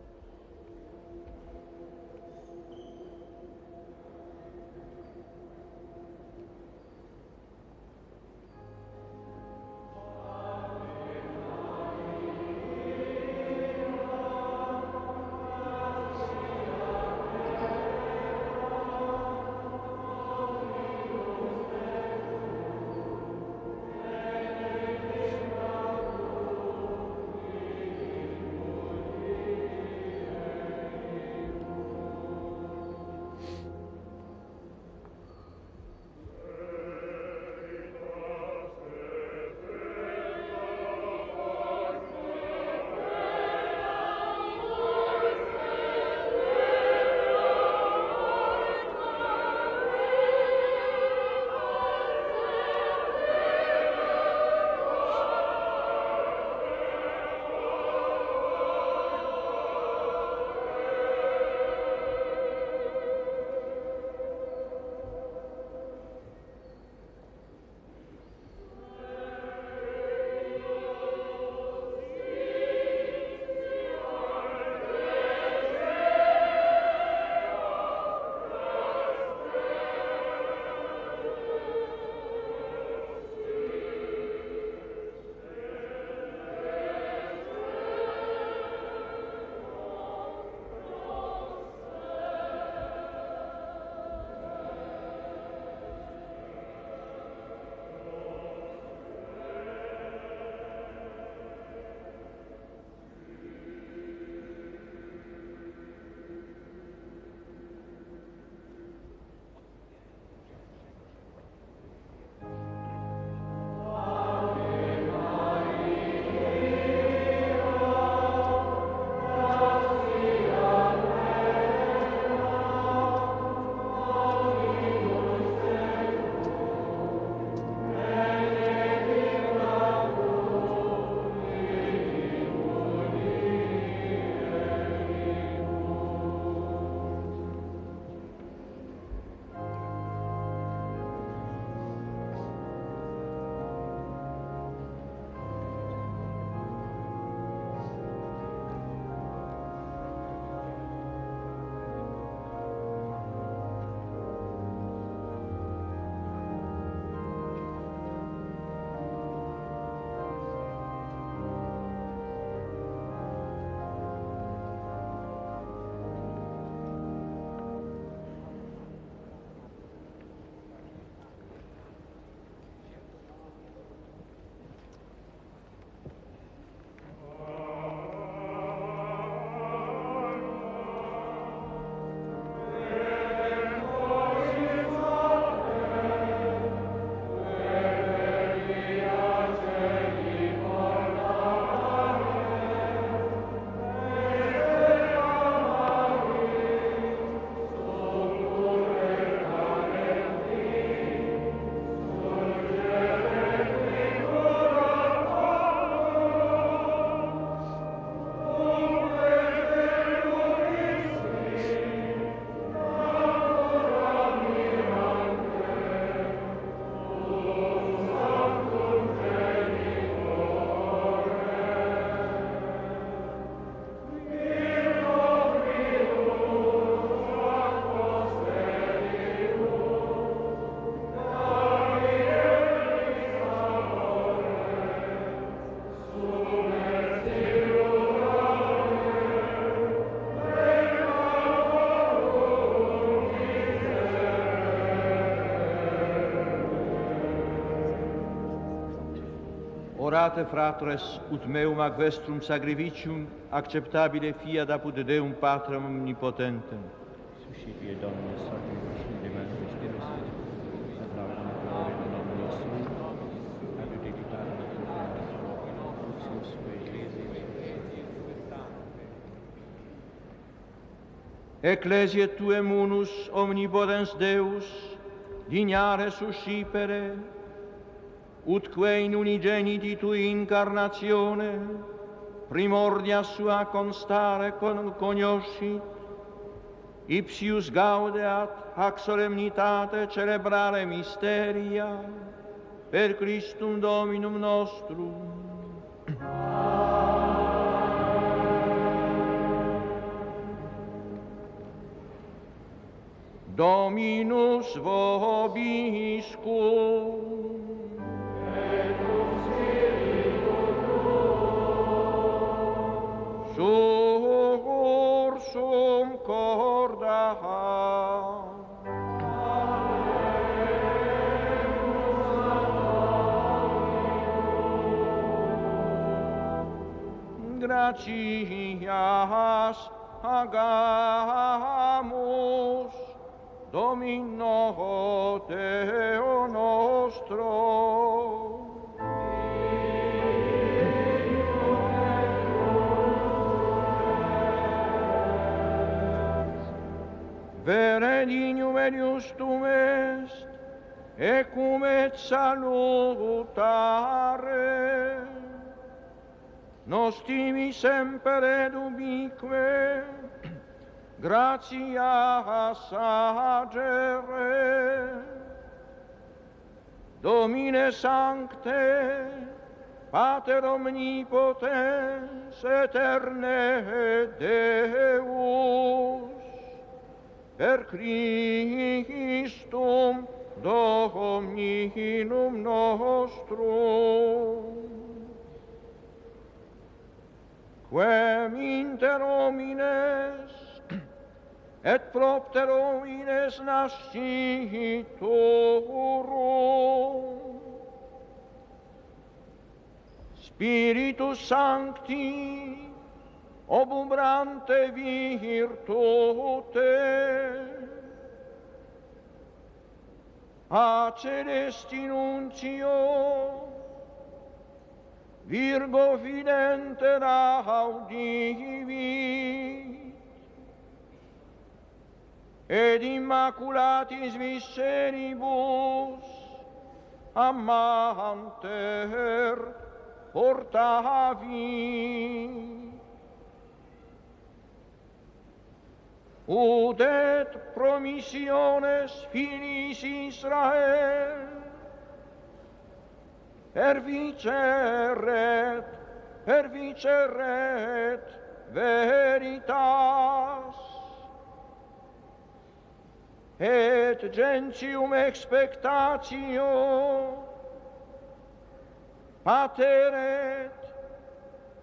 orate fratres, ut meum ac vestrum sacrificium acceptabile fiat apud Deum Patrem omnipotentem. Suscipie, Domine, sacrificium de manibus Deus, et laudem gloria Domini nostrum, ad dedicare la tua crucis per Ecclesie tuem omnipotens Deus, dignare suscipere, utque in unigeniti tui incarnazione primordia sua constare con cognosci, ipsius gaudeat hac solemnitate celebrare mysteria per Christum Dominum nostrum. Dominus vobiscum Sursum corda. Gratias agamus Domino Deo nostro. vere dignum et justum est, ecum et salutare. Nos timi semper et ubique, gratia sagere. Domine sancte, Pater omnipotens, eterne Deus, per Christum Dominum nostrum. Quem inter homines et propter homines nascitorum, Spiritus Sancti, obumbrante virtute. A celesti nuncio, Virgo fidente audivit, ed immaculatis visceribus amanter portavit. Udet promissiones finis Israel, per viceret, per viceret veritas. Et gentium expectatio pateret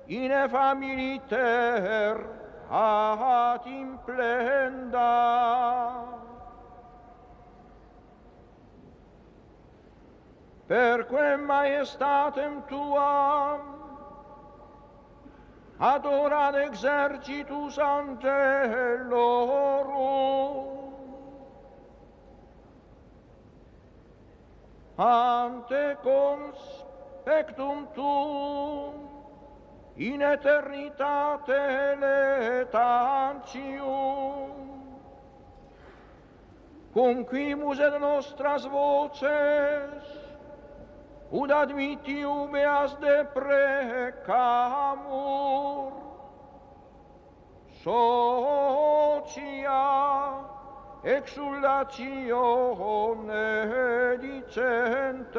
ineffabiliter ad implenda. per quem maestatem tuam adorat exercitus angelorum ante conspectum tuum in eternitate letantium. cum quimus et nostras voces ud admitium eas de precamur socia exultatione dicentes.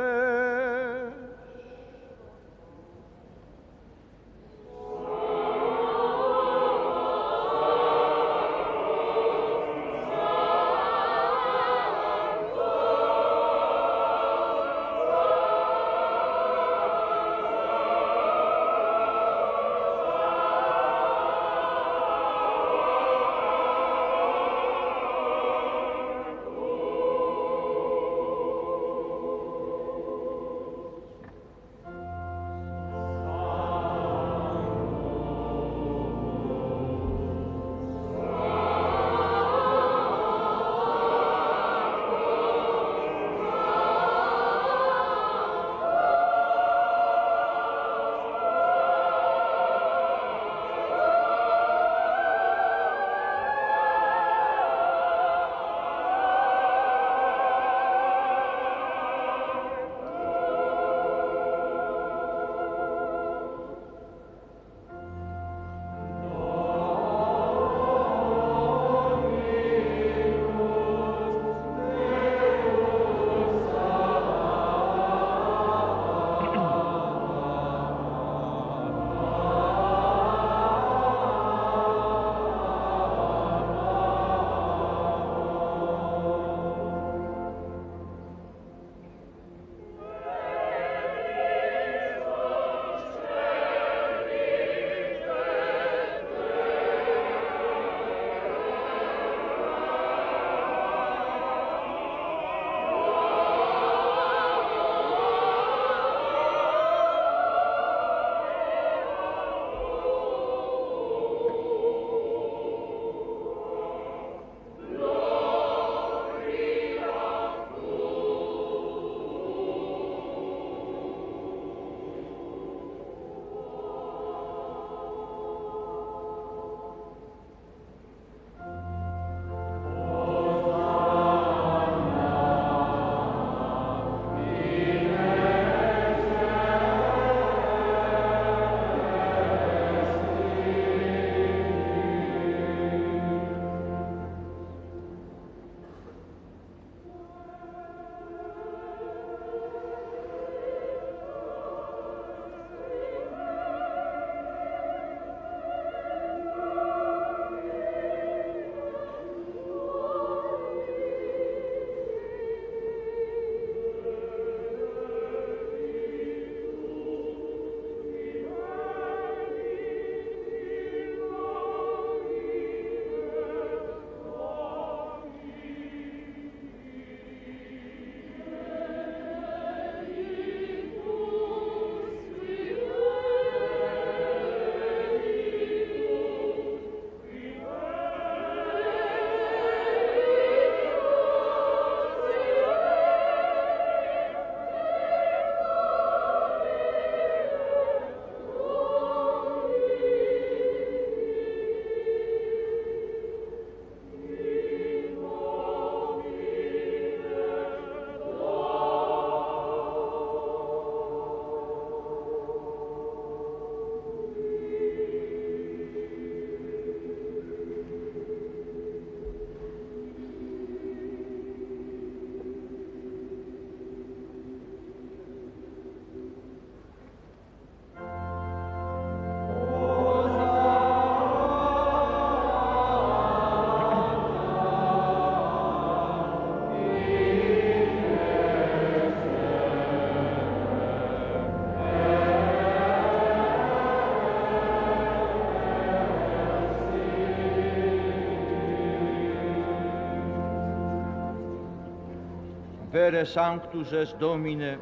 miserere sanctus est Domine,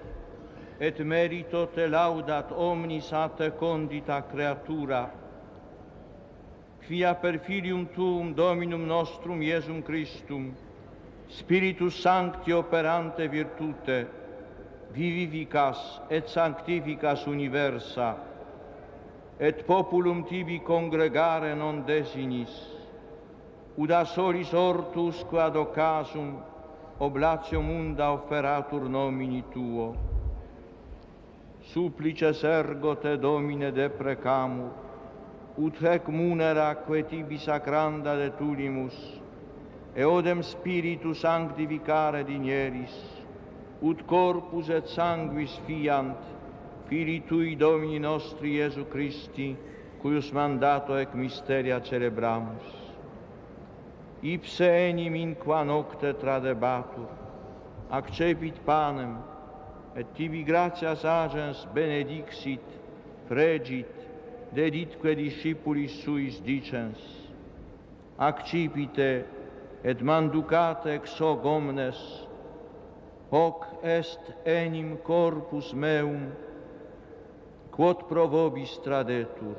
et merito te laudat omnis a te condita creatura. Quia per filium tuum Dominum nostrum Iesum Christum, Spiritus Sancti operante virtute, vivificas et sanctificas universa, et populum tibi congregare non desinis, uda solis hortus quad occasum, oblatio munda offeratur nomini tuo. Supplices ergo te Domine deprecamur, ut hec munera quae tibi sacranda detulimus, eodem spiritu sanctificare dinieris, ut corpus et sanguis fiant, Filii Tui Domini nostri Iesu Christi, cuius mandato ec misteria celebramus ipse enim in qua nocte tradebatur, accepit panem, et tibi gratias agens benedixit, fregit, deditque discipulis suis dicens, accipite et manducate ex hoc omnes, hoc est enim corpus meum, quod pro vobis tradetur,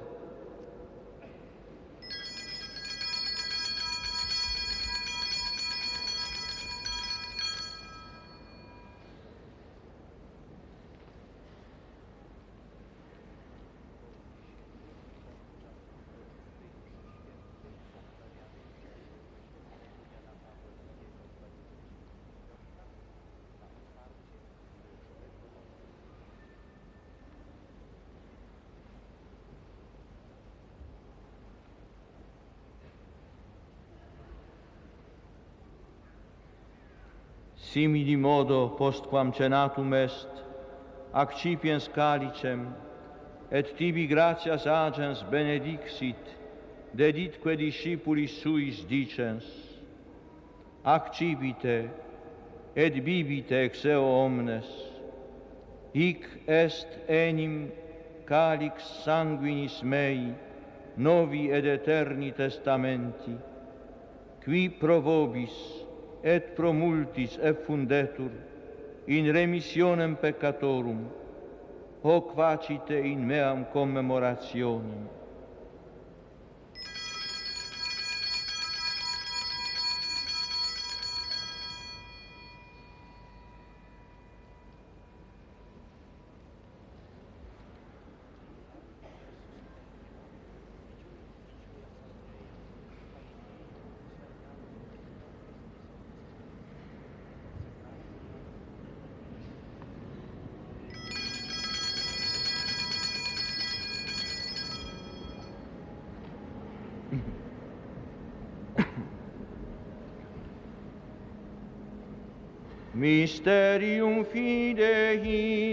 simili modo postquam cenatum est, accipiens calicem, et tibi gratias agens benedixit, deditque discipulis suis dicens, accipite, et bibite ex eo omnes, hic est enim calix sanguinis mei, novi ed eterni testamenti, qui pro vobis et pro multis effundetur in remissionem peccatorum hoc facite in meam commemorationem. Mysterium Fidei.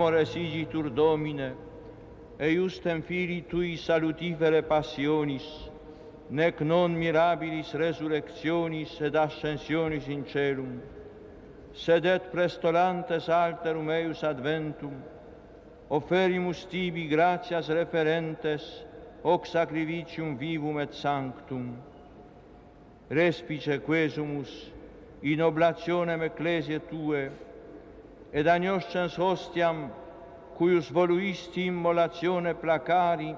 morosigi tur Domine, eiustem fili tui salutifere passionis, nec non mirabilis resurrectionis et ascensionis in celum, sed et prestolantes alterum eius adventum, offerimus tibi gratias referentes, hoc sacrificium vivum et sanctum. Respice quesumus in oblationem ecclesiae tue, ed agnoscens hostiam, cuius voluisti immolatione placari,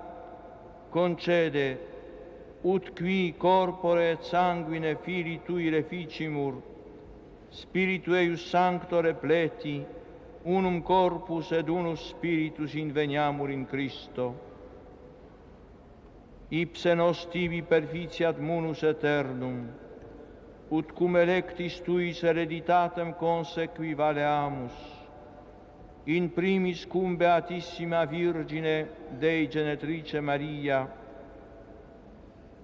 concede, ut qui corpore et sanguine fili tui reficimur, spiritu eius sancto repleti, unum corpus ed unus spiritus inveniamur in Christo. Ipse nos tibi perficiat munus aeternum, ut cum electis tuis hereditatem consequi valeamus, in primis cum Beatissima Virgine Dei Genetrice Maria,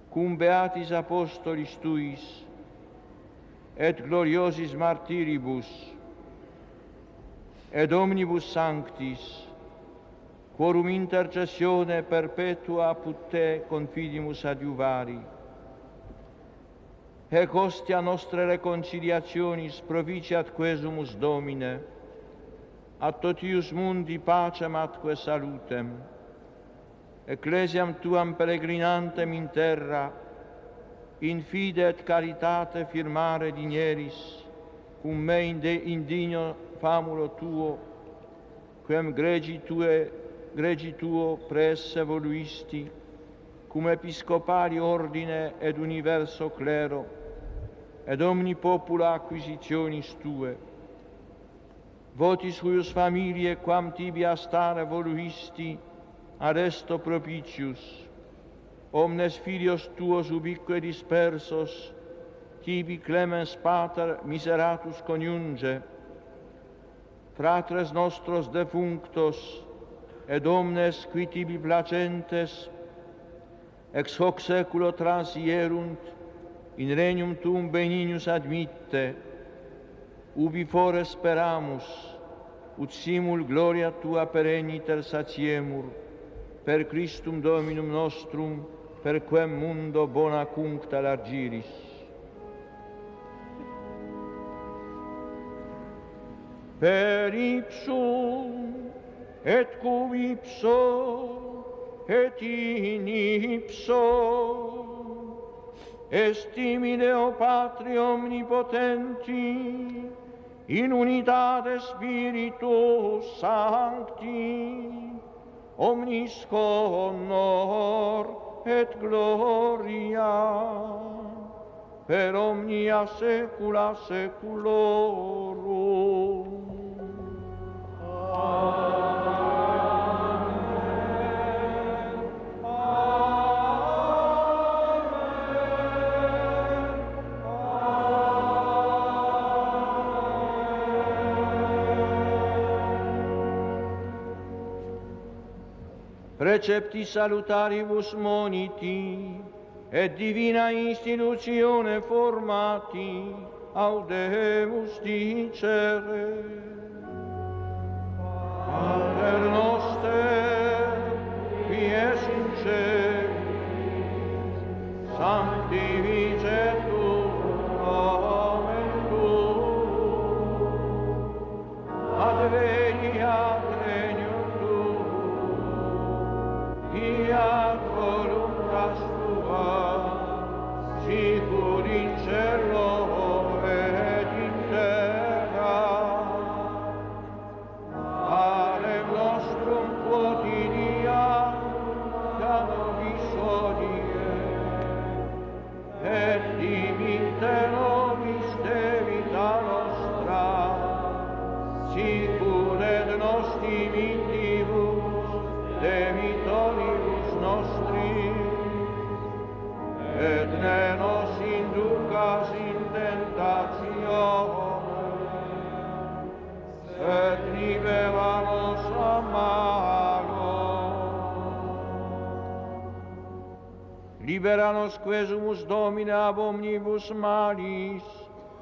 cum Beatis Apostolis Tuis, et gloriosis martiribus, et omnibus sanctis, quorum intercessione perpetua put te confidimus adiuvari, Ec hostia nostre reconciliationis proficiat quesumus Domine, at totius mundi pacem atque salutem, ecclesiam tuam peregrinantem in terra, in fide et caritate firmare digneris, cum me indigno famulo tuo, quem gregi tue, gregi tuo presse voluisti, cum episcopari ordine ed universo clero, ed omni popula acquisitionis tue. Votis huius familie quam tibi astare voluisti aresto propitius, omnes filios tuos ubique dispersos, tibi clemens pater miseratus coniunge, fratres nostros defunctos, et omnes qui tibi placentes, ex hoc seculo transierunt, in regnum tuum benignus admitte, ubi fore speramus, ut simul gloria tua perenniter satiemur, per Christum Dominum nostrum, per quem mundo bona cuncta largiris. Per ipsum et cum ipso et in ipso estimi Deo Patri Omnipotenti, in unitate Spiritus Sancti, omnis honor et gloria, per omnia saecula saeculorum. Amen. Precepti salutaribus moniti et divina institutione formati audemus dicere. nos quesumus Domine ab omnibus malis,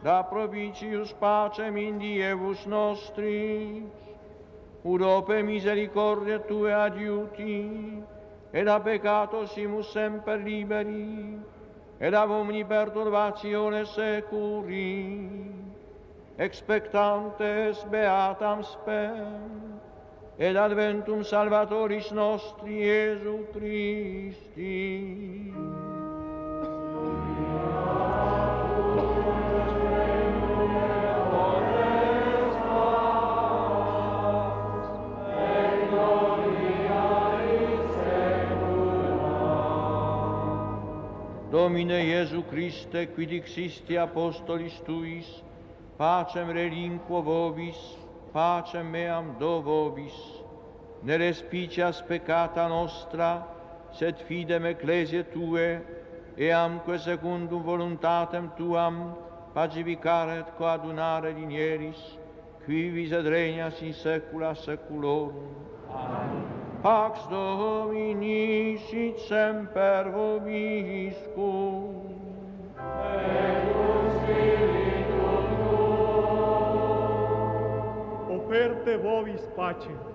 da probicius pacem in Dievus nostris. Udope misericordia Tue adiuti, et a peccato simus semper liberi, et ab omni perturbatione securi, expectantes beatam spem, et adventum salvatoris nostri Iesu Christi. Domine Iesu Christe, qui dixisti apostolis tuis, pacem relinquo vobis, pacem meam do vobis. Ne respicias peccata nostra, sed fidem ecclesie tue, eamque secundum voluntatem tuam pacificare et coadunare linieris, quivis et regnas in saecula saeculorum. Amen. Pax Domini sit semper vobiscum. Et cum spiritu tuo. Operte vobis pacem.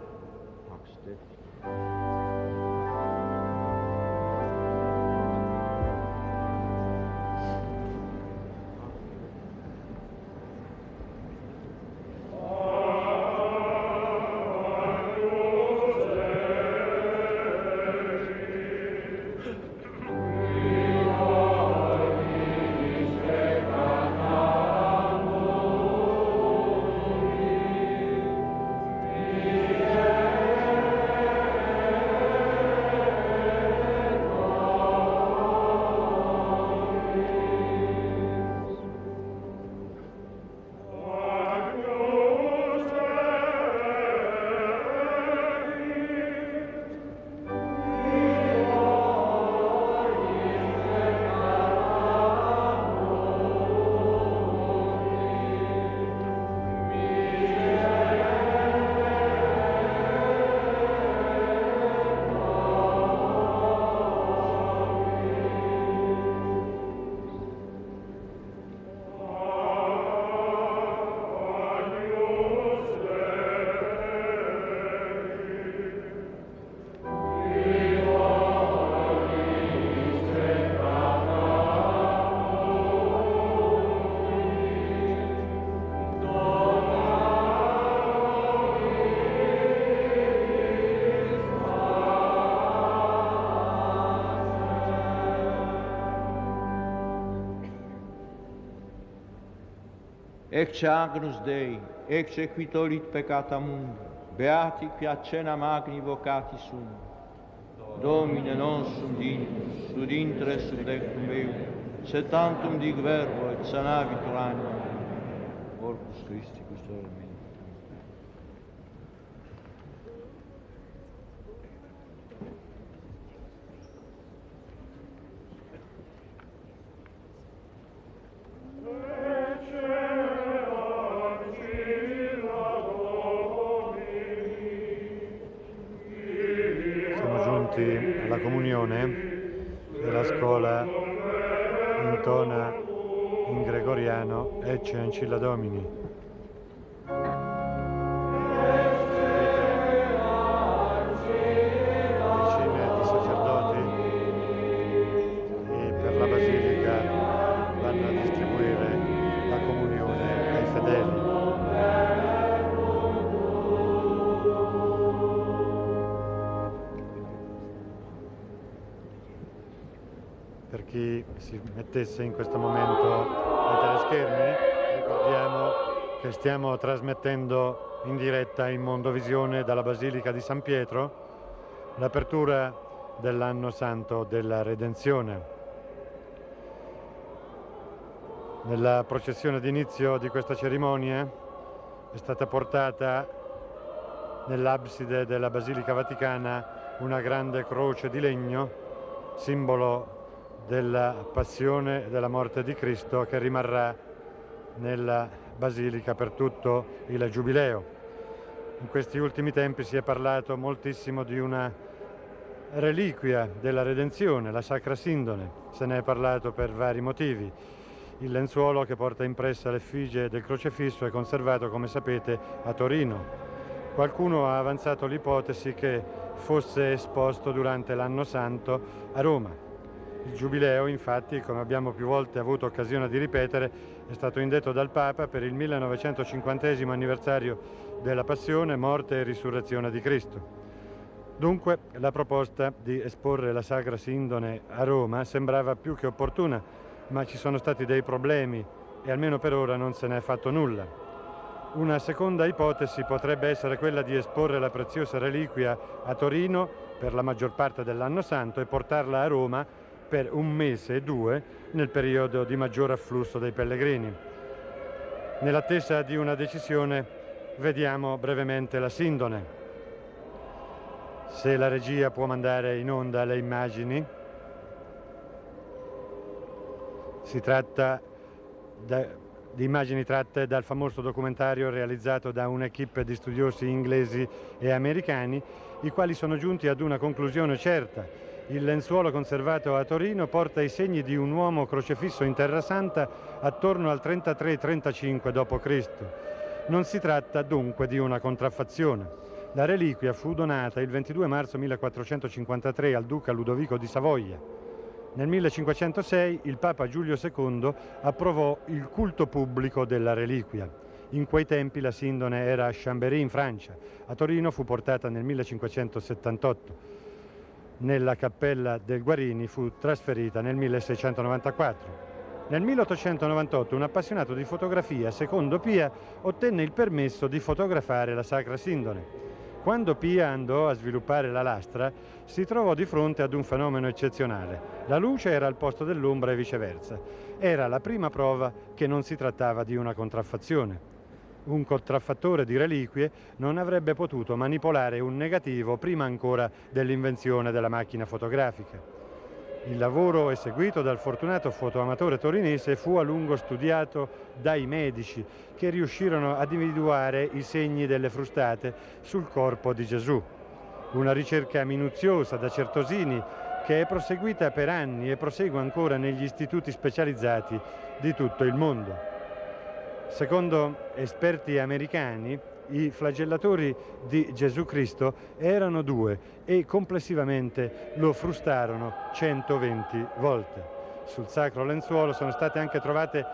Agnus Dei, exequitorit peccata mundi, beati qui accena magni vocati sum. Domine nostrum dignus, sud intre sub lectum meum, se tantum dig verbo et sanavitur anima. Corpus Christi custodem. Gregoriano Ecce Ancilla Domini. Per chi si mettesse in questo momento ai teleschermi, ricordiamo che stiamo trasmettendo in diretta in Mondovisione dalla Basilica di San Pietro l'apertura dell'anno santo della Redenzione. Nella processione d'inizio di questa cerimonia è stata portata nell'abside della Basilica Vaticana una grande croce di legno, simbolo della passione e della morte di Cristo che rimarrà nella Basilica per tutto il Giubileo. In questi ultimi tempi si è parlato moltissimo di una reliquia della redenzione, la Sacra Sindone. Se ne è parlato per vari motivi. Il lenzuolo che porta impressa l'effigie del crocefisso è conservato, come sapete, a Torino. Qualcuno ha avanzato l'ipotesi che fosse esposto durante l'anno santo a Roma. Il giubileo, infatti, come abbiamo più volte avuto occasione di ripetere, è stato indetto dal Papa per il 1950 anniversario della passione, morte e risurrezione di Cristo. Dunque la proposta di esporre la Sacra Sindone a Roma sembrava più che opportuna, ma ci sono stati dei problemi e almeno per ora non se ne è fatto nulla. Una seconda ipotesi potrebbe essere quella di esporre la preziosa reliquia a Torino per la maggior parte dell'anno santo e portarla a Roma per un mese e due nel periodo di maggior afflusso dei pellegrini. Nell'attesa di una decisione vediamo brevemente la Sindone. Se la regia può mandare in onda le immagini. Si tratta da, di immagini tratte dal famoso documentario realizzato da un'equipe di studiosi inglesi e americani, i quali sono giunti ad una conclusione certa. Il lenzuolo conservato a Torino porta i segni di un uomo crocefisso in Terra Santa attorno al 33-35 d.C. Non si tratta dunque di una contraffazione. La reliquia fu donata il 22 marzo 1453 al duca Ludovico di Savoia. Nel 1506 il Papa Giulio II approvò il culto pubblico della reliquia. In quei tempi la sindone era a Chambéry in Francia. A Torino fu portata nel 1578 nella cappella del Guarini fu trasferita nel 1694. Nel 1898 un appassionato di fotografia, secondo Pia, ottenne il permesso di fotografare la Sacra Sindone. Quando Pia andò a sviluppare la lastra, si trovò di fronte ad un fenomeno eccezionale. La luce era al posto dell'ombra e viceversa. Era la prima prova che non si trattava di una contraffazione un contraffattore di reliquie non avrebbe potuto manipolare un negativo prima ancora dell'invenzione della macchina fotografica. Il lavoro eseguito dal fortunato fotoamatore torinese fu a lungo studiato dai medici che riuscirono ad individuare i segni delle frustate sul corpo di Gesù. Una ricerca minuziosa da Certosini che è proseguita per anni e prosegue ancora negli istituti specializzati di tutto il mondo. Secondo esperti americani, i flagellatori di Gesù Cristo erano due e complessivamente lo frustarono 120 volte. Sul sacro lenzuolo sono state anche trovate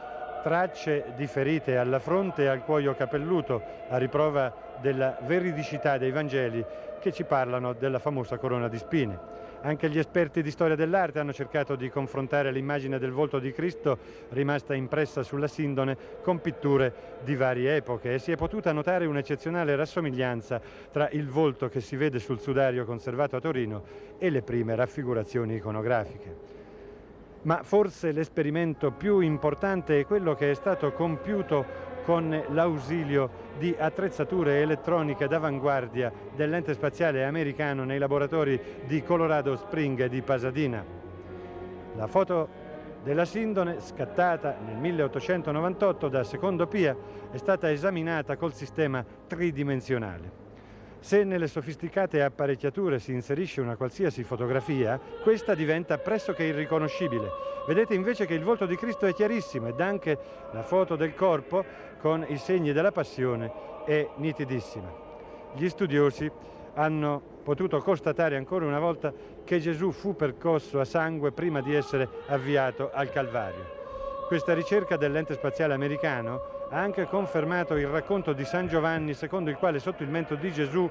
tracce di ferite alla fronte e al cuoio capelluto, a riprova della veridicità dei Vangeli che ci parlano della famosa corona di spine. Anche gli esperti di storia dell'arte hanno cercato di confrontare l'immagine del volto di Cristo rimasta impressa sulla sindone con pitture di varie epoche. E si è potuta notare un'eccezionale rassomiglianza tra il volto che si vede sul sudario conservato a Torino e le prime raffigurazioni iconografiche. Ma forse l'esperimento più importante è quello che è stato compiuto con l'ausilio di attrezzature elettroniche d'avanguardia dell'ente spaziale americano nei laboratori di Colorado Spring e di Pasadena. La foto della Sindone, scattata nel 1898 da Secondo Pia, è stata esaminata col sistema tridimensionale. Se nelle sofisticate apparecchiature si inserisce una qualsiasi fotografia, questa diventa pressoché irriconoscibile. Vedete invece che il volto di Cristo è chiarissimo ed anche la foto del corpo con i segni della passione è nitidissima. Gli studiosi hanno potuto constatare ancora una volta che Gesù fu percosso a sangue prima di essere avviato al Calvario. Questa ricerca dell'ente spaziale americano ha anche confermato il racconto di San Giovanni secondo il quale sotto il mento di Gesù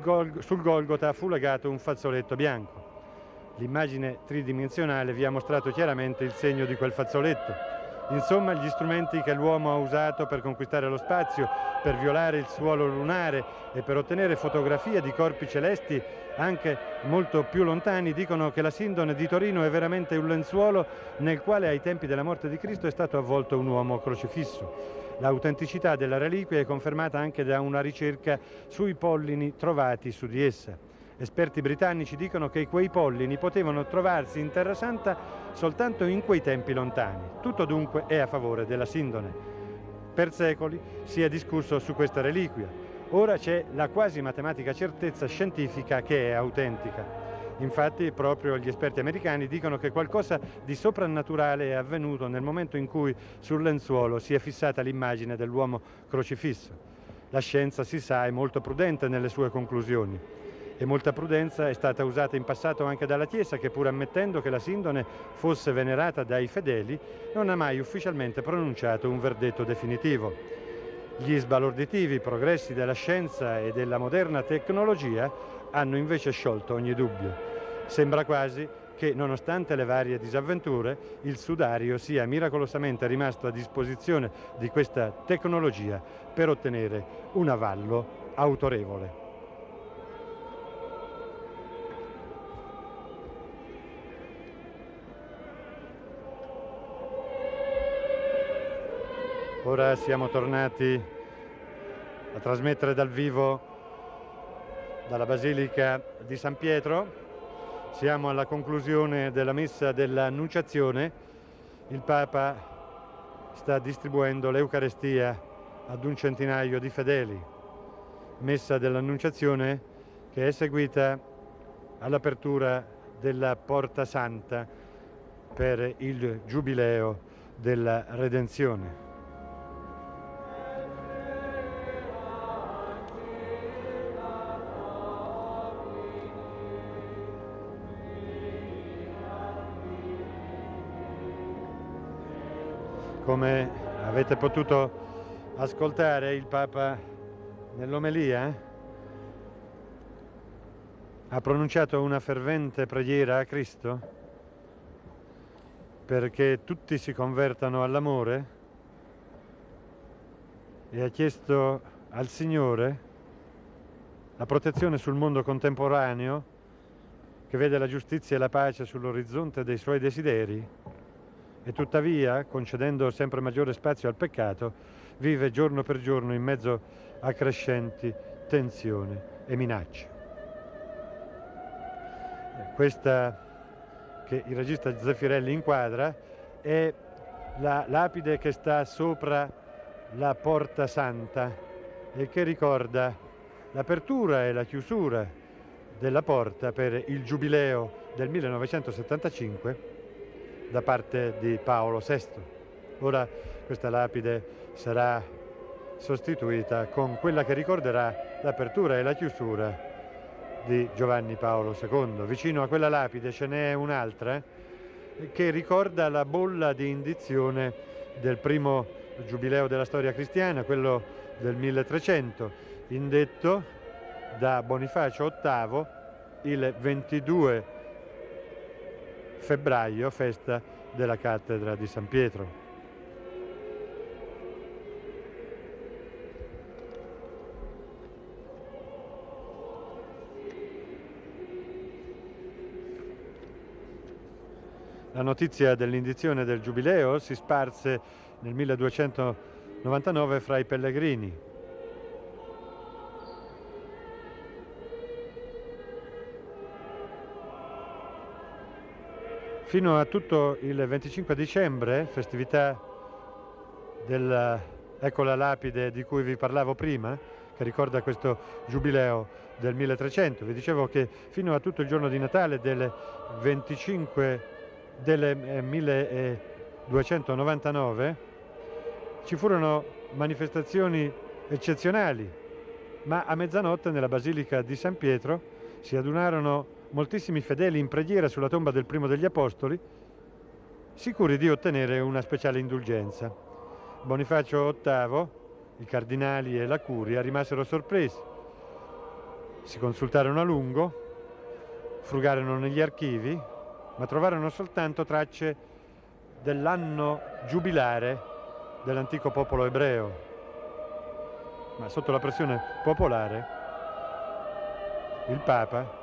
Gol sul Golgota fu legato un fazzoletto bianco. L'immagine tridimensionale vi ha mostrato chiaramente il segno di quel fazzoletto. Insomma, gli strumenti che l'uomo ha usato per conquistare lo spazio, per violare il suolo lunare e per ottenere fotografie di corpi celesti anche molto più lontani, dicono che la Sindone di Torino è veramente un lenzuolo nel quale ai tempi della morte di Cristo è stato avvolto un uomo crocifisso. L'autenticità della reliquia è confermata anche da una ricerca sui pollini trovati su di essa. Esperti britannici dicono che quei pollini potevano trovarsi in Terra Santa soltanto in quei tempi lontani. Tutto dunque è a favore della Sindone. Per secoli si è discusso su questa reliquia. Ora c'è la quasi matematica certezza scientifica che è autentica. Infatti proprio gli esperti americani dicono che qualcosa di soprannaturale è avvenuto nel momento in cui sul lenzuolo si è fissata l'immagine dell'uomo crocifisso. La scienza, si sa, è molto prudente nelle sue conclusioni e molta prudenza è stata usata in passato anche dalla Chiesa che pur ammettendo che la Sindone fosse venerata dai fedeli non ha mai ufficialmente pronunciato un verdetto definitivo. Gli sbalorditivi progressi della scienza e della moderna tecnologia hanno invece sciolto ogni dubbio. Sembra quasi che, nonostante le varie disavventure, il sudario sia miracolosamente rimasto a disposizione di questa tecnologia per ottenere un avallo autorevole. Ora siamo tornati a trasmettere dal vivo dalla Basilica di San Pietro. Siamo alla conclusione della messa dell'Annunciazione. Il Papa sta distribuendo l'Eucarestia ad un centinaio di fedeli. Messa dell'Annunciazione che è seguita all'apertura della Porta Santa per il Giubileo della Redenzione. Come avete potuto ascoltare, il Papa nell'omelia ha pronunciato una fervente preghiera a Cristo perché tutti si convertano all'amore e ha chiesto al Signore la protezione sul mondo contemporaneo che vede la giustizia e la pace sull'orizzonte dei suoi desideri e tuttavia, concedendo sempre maggiore spazio al peccato, vive giorno per giorno in mezzo a crescenti tensioni e minacce. Questa che il regista Zeffirelli inquadra è la lapide che sta sopra la porta santa e che ricorda l'apertura e la chiusura della porta per il giubileo del 1975 da parte di Paolo VI. Ora questa lapide sarà sostituita con quella che ricorderà l'apertura e la chiusura di Giovanni Paolo II. Vicino a quella lapide ce n'è un'altra che ricorda la bolla di indizione del primo giubileo della storia cristiana, quello del 1300, indetto da Bonifacio VIII il 22 febbraio, festa della cattedra di San Pietro. La notizia dell'indizione del Giubileo si sparse nel 1299 fra i pellegrini. Fino a tutto il 25 dicembre, festività della, ecco la lapide di cui vi parlavo prima, che ricorda questo giubileo del 1300. Vi dicevo che fino a tutto il giorno di Natale del 25 del 1299 eh, ci furono manifestazioni eccezionali, ma a mezzanotte nella Basilica di San Pietro si adunarono moltissimi fedeli in preghiera sulla tomba del primo degli Apostoli, sicuri di ottenere una speciale indulgenza. Bonifacio VIII, i cardinali e la curia rimasero sorpresi, si consultarono a lungo, frugarono negli archivi, ma trovarono soltanto tracce dell'anno giubilare dell'antico popolo ebreo. Ma sotto la pressione popolare il Papa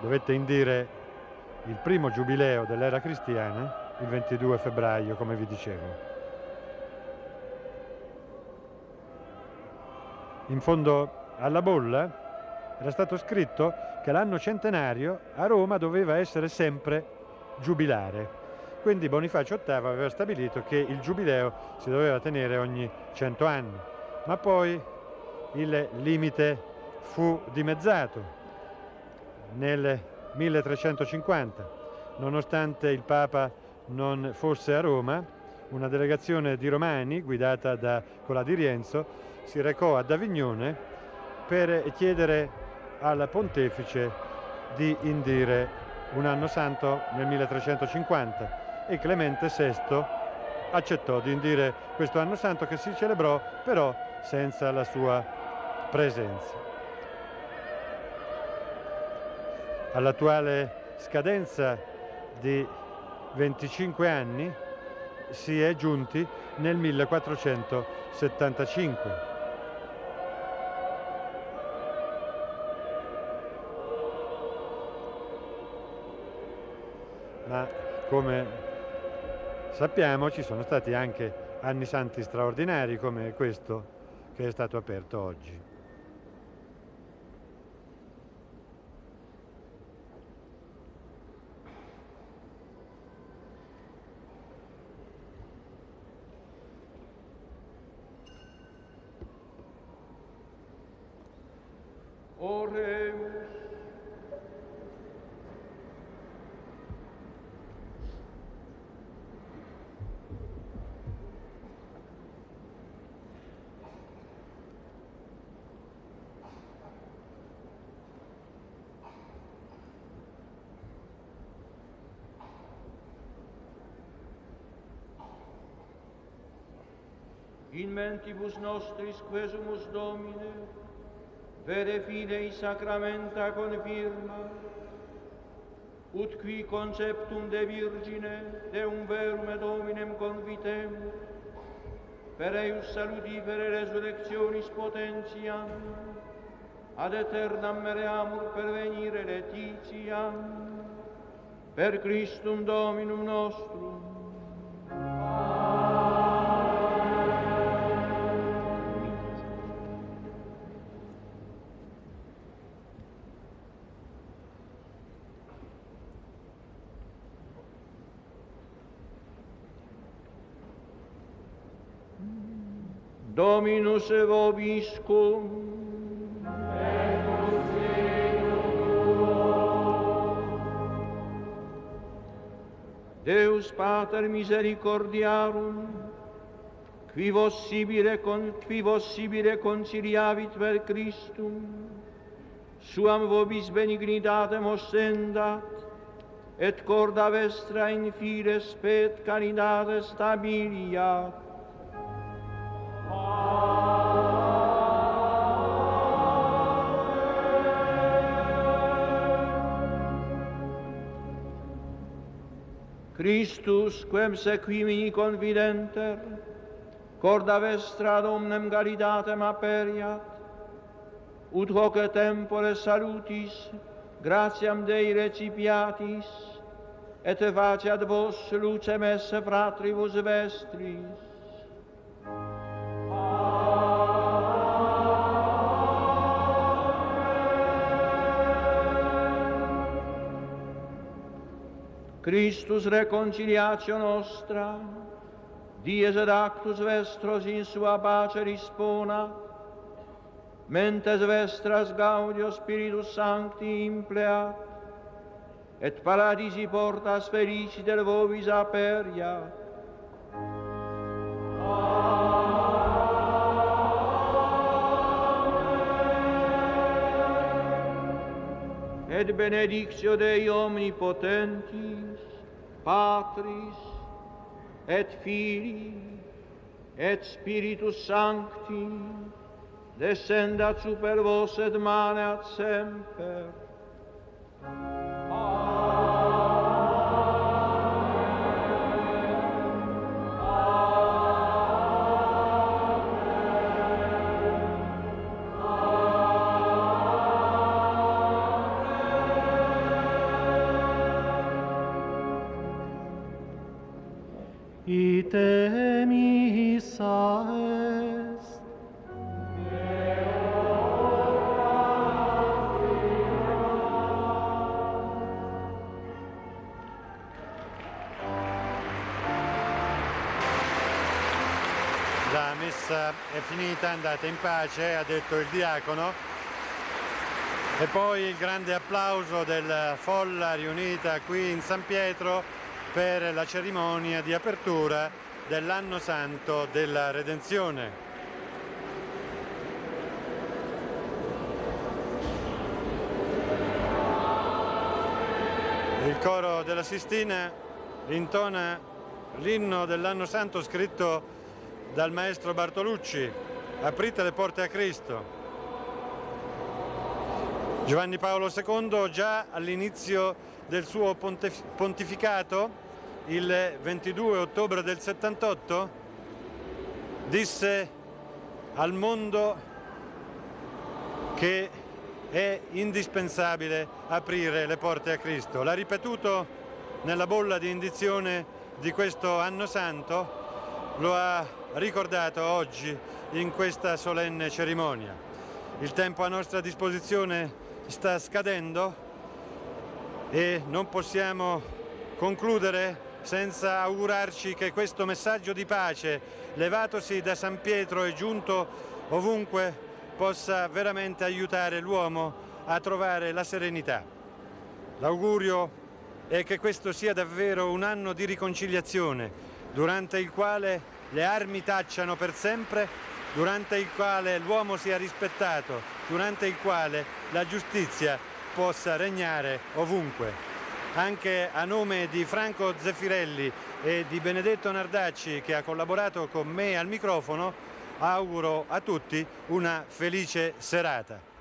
dovette indire il primo giubileo dell'era cristiana il 22 febbraio, come vi dicevo. In fondo alla bolla era stato scritto che l'anno centenario a Roma doveva essere sempre giubilare. Quindi Bonifacio VIII aveva stabilito che il giubileo si doveva tenere ogni cento anni, ma poi il limite fu dimezzato nel 1350. Nonostante il Papa non fosse a Roma, una delegazione di romani guidata da Colà di Rienzo si recò ad Avignone per chiedere al pontefice di indire un anno santo nel 1350 e Clemente VI accettò di indire questo anno santo che si celebrò però senza la sua presenza. All'attuale scadenza di 25 anni si è giunti nel 1475 ma come sappiamo ci sono stati anche anni santi straordinari come questo che è stato aperto oggi. mentibus nostris quesumus Domine, vere fidei sacramenta confirma, ut qui conceptum de Virgine, Deum verum et hominem convitem, per eius salutifere resurrectionis potentiam, ad aeternam mereamur pervenire letitiam, per Christum Dominum nostrum, scevoviscum. vobiscum. Deus Pater misericordiarum, qui possibile, con, qui possibile conciliavit per Christum, suam vobis benignitate ossendat, et corda vestra in fides pet caritate stabiliat, Christus, quem sequimini confidenter, corda vestra ad omnem Galidatem aperiat, ut hoc tempore salutis, gratiam Dei recipiatis, et faciat vos lucem esse fratribus vestris, Christus reconciliatio nostra, dies et actus vestros in sua pace rispona, mentes vestras gaudio Spiritus Sancti impleat, et paradisi portas felici del vovis aperia. Amen. et benedictio Dei omnipotentis, Patris, et Filii, et Spiritus Sancti, descendat super vos et maneat semper. Amen. È finita, andate in pace, ha detto il diacono. E poi il grande applauso della folla riunita qui in San Pietro per la cerimonia di apertura dell'anno santo della Redenzione. Il coro della Sistina intona l'inno dell'anno santo scritto dal maestro Bartolucci, Aprite le porte a Cristo. Giovanni Paolo II già all'inizio del suo pontif- pontificato, il 22 ottobre del 78, disse al mondo che è indispensabile aprire le porte a Cristo. L'ha ripetuto nella bolla di indizione di questo anno santo, lo ha ricordato oggi in questa solenne cerimonia. Il tempo a nostra disposizione sta scadendo e non possiamo concludere senza augurarci che questo messaggio di pace, levatosi da San Pietro e giunto ovunque, possa veramente aiutare l'uomo a trovare la serenità. L'augurio è che questo sia davvero un anno di riconciliazione, durante il quale le armi tacciano per sempre, durante il quale l'uomo sia rispettato, durante il quale la giustizia possa regnare ovunque. Anche a nome di Franco Zeffirelli e di Benedetto Nardacci che ha collaborato con me al microfono, auguro a tutti una felice serata.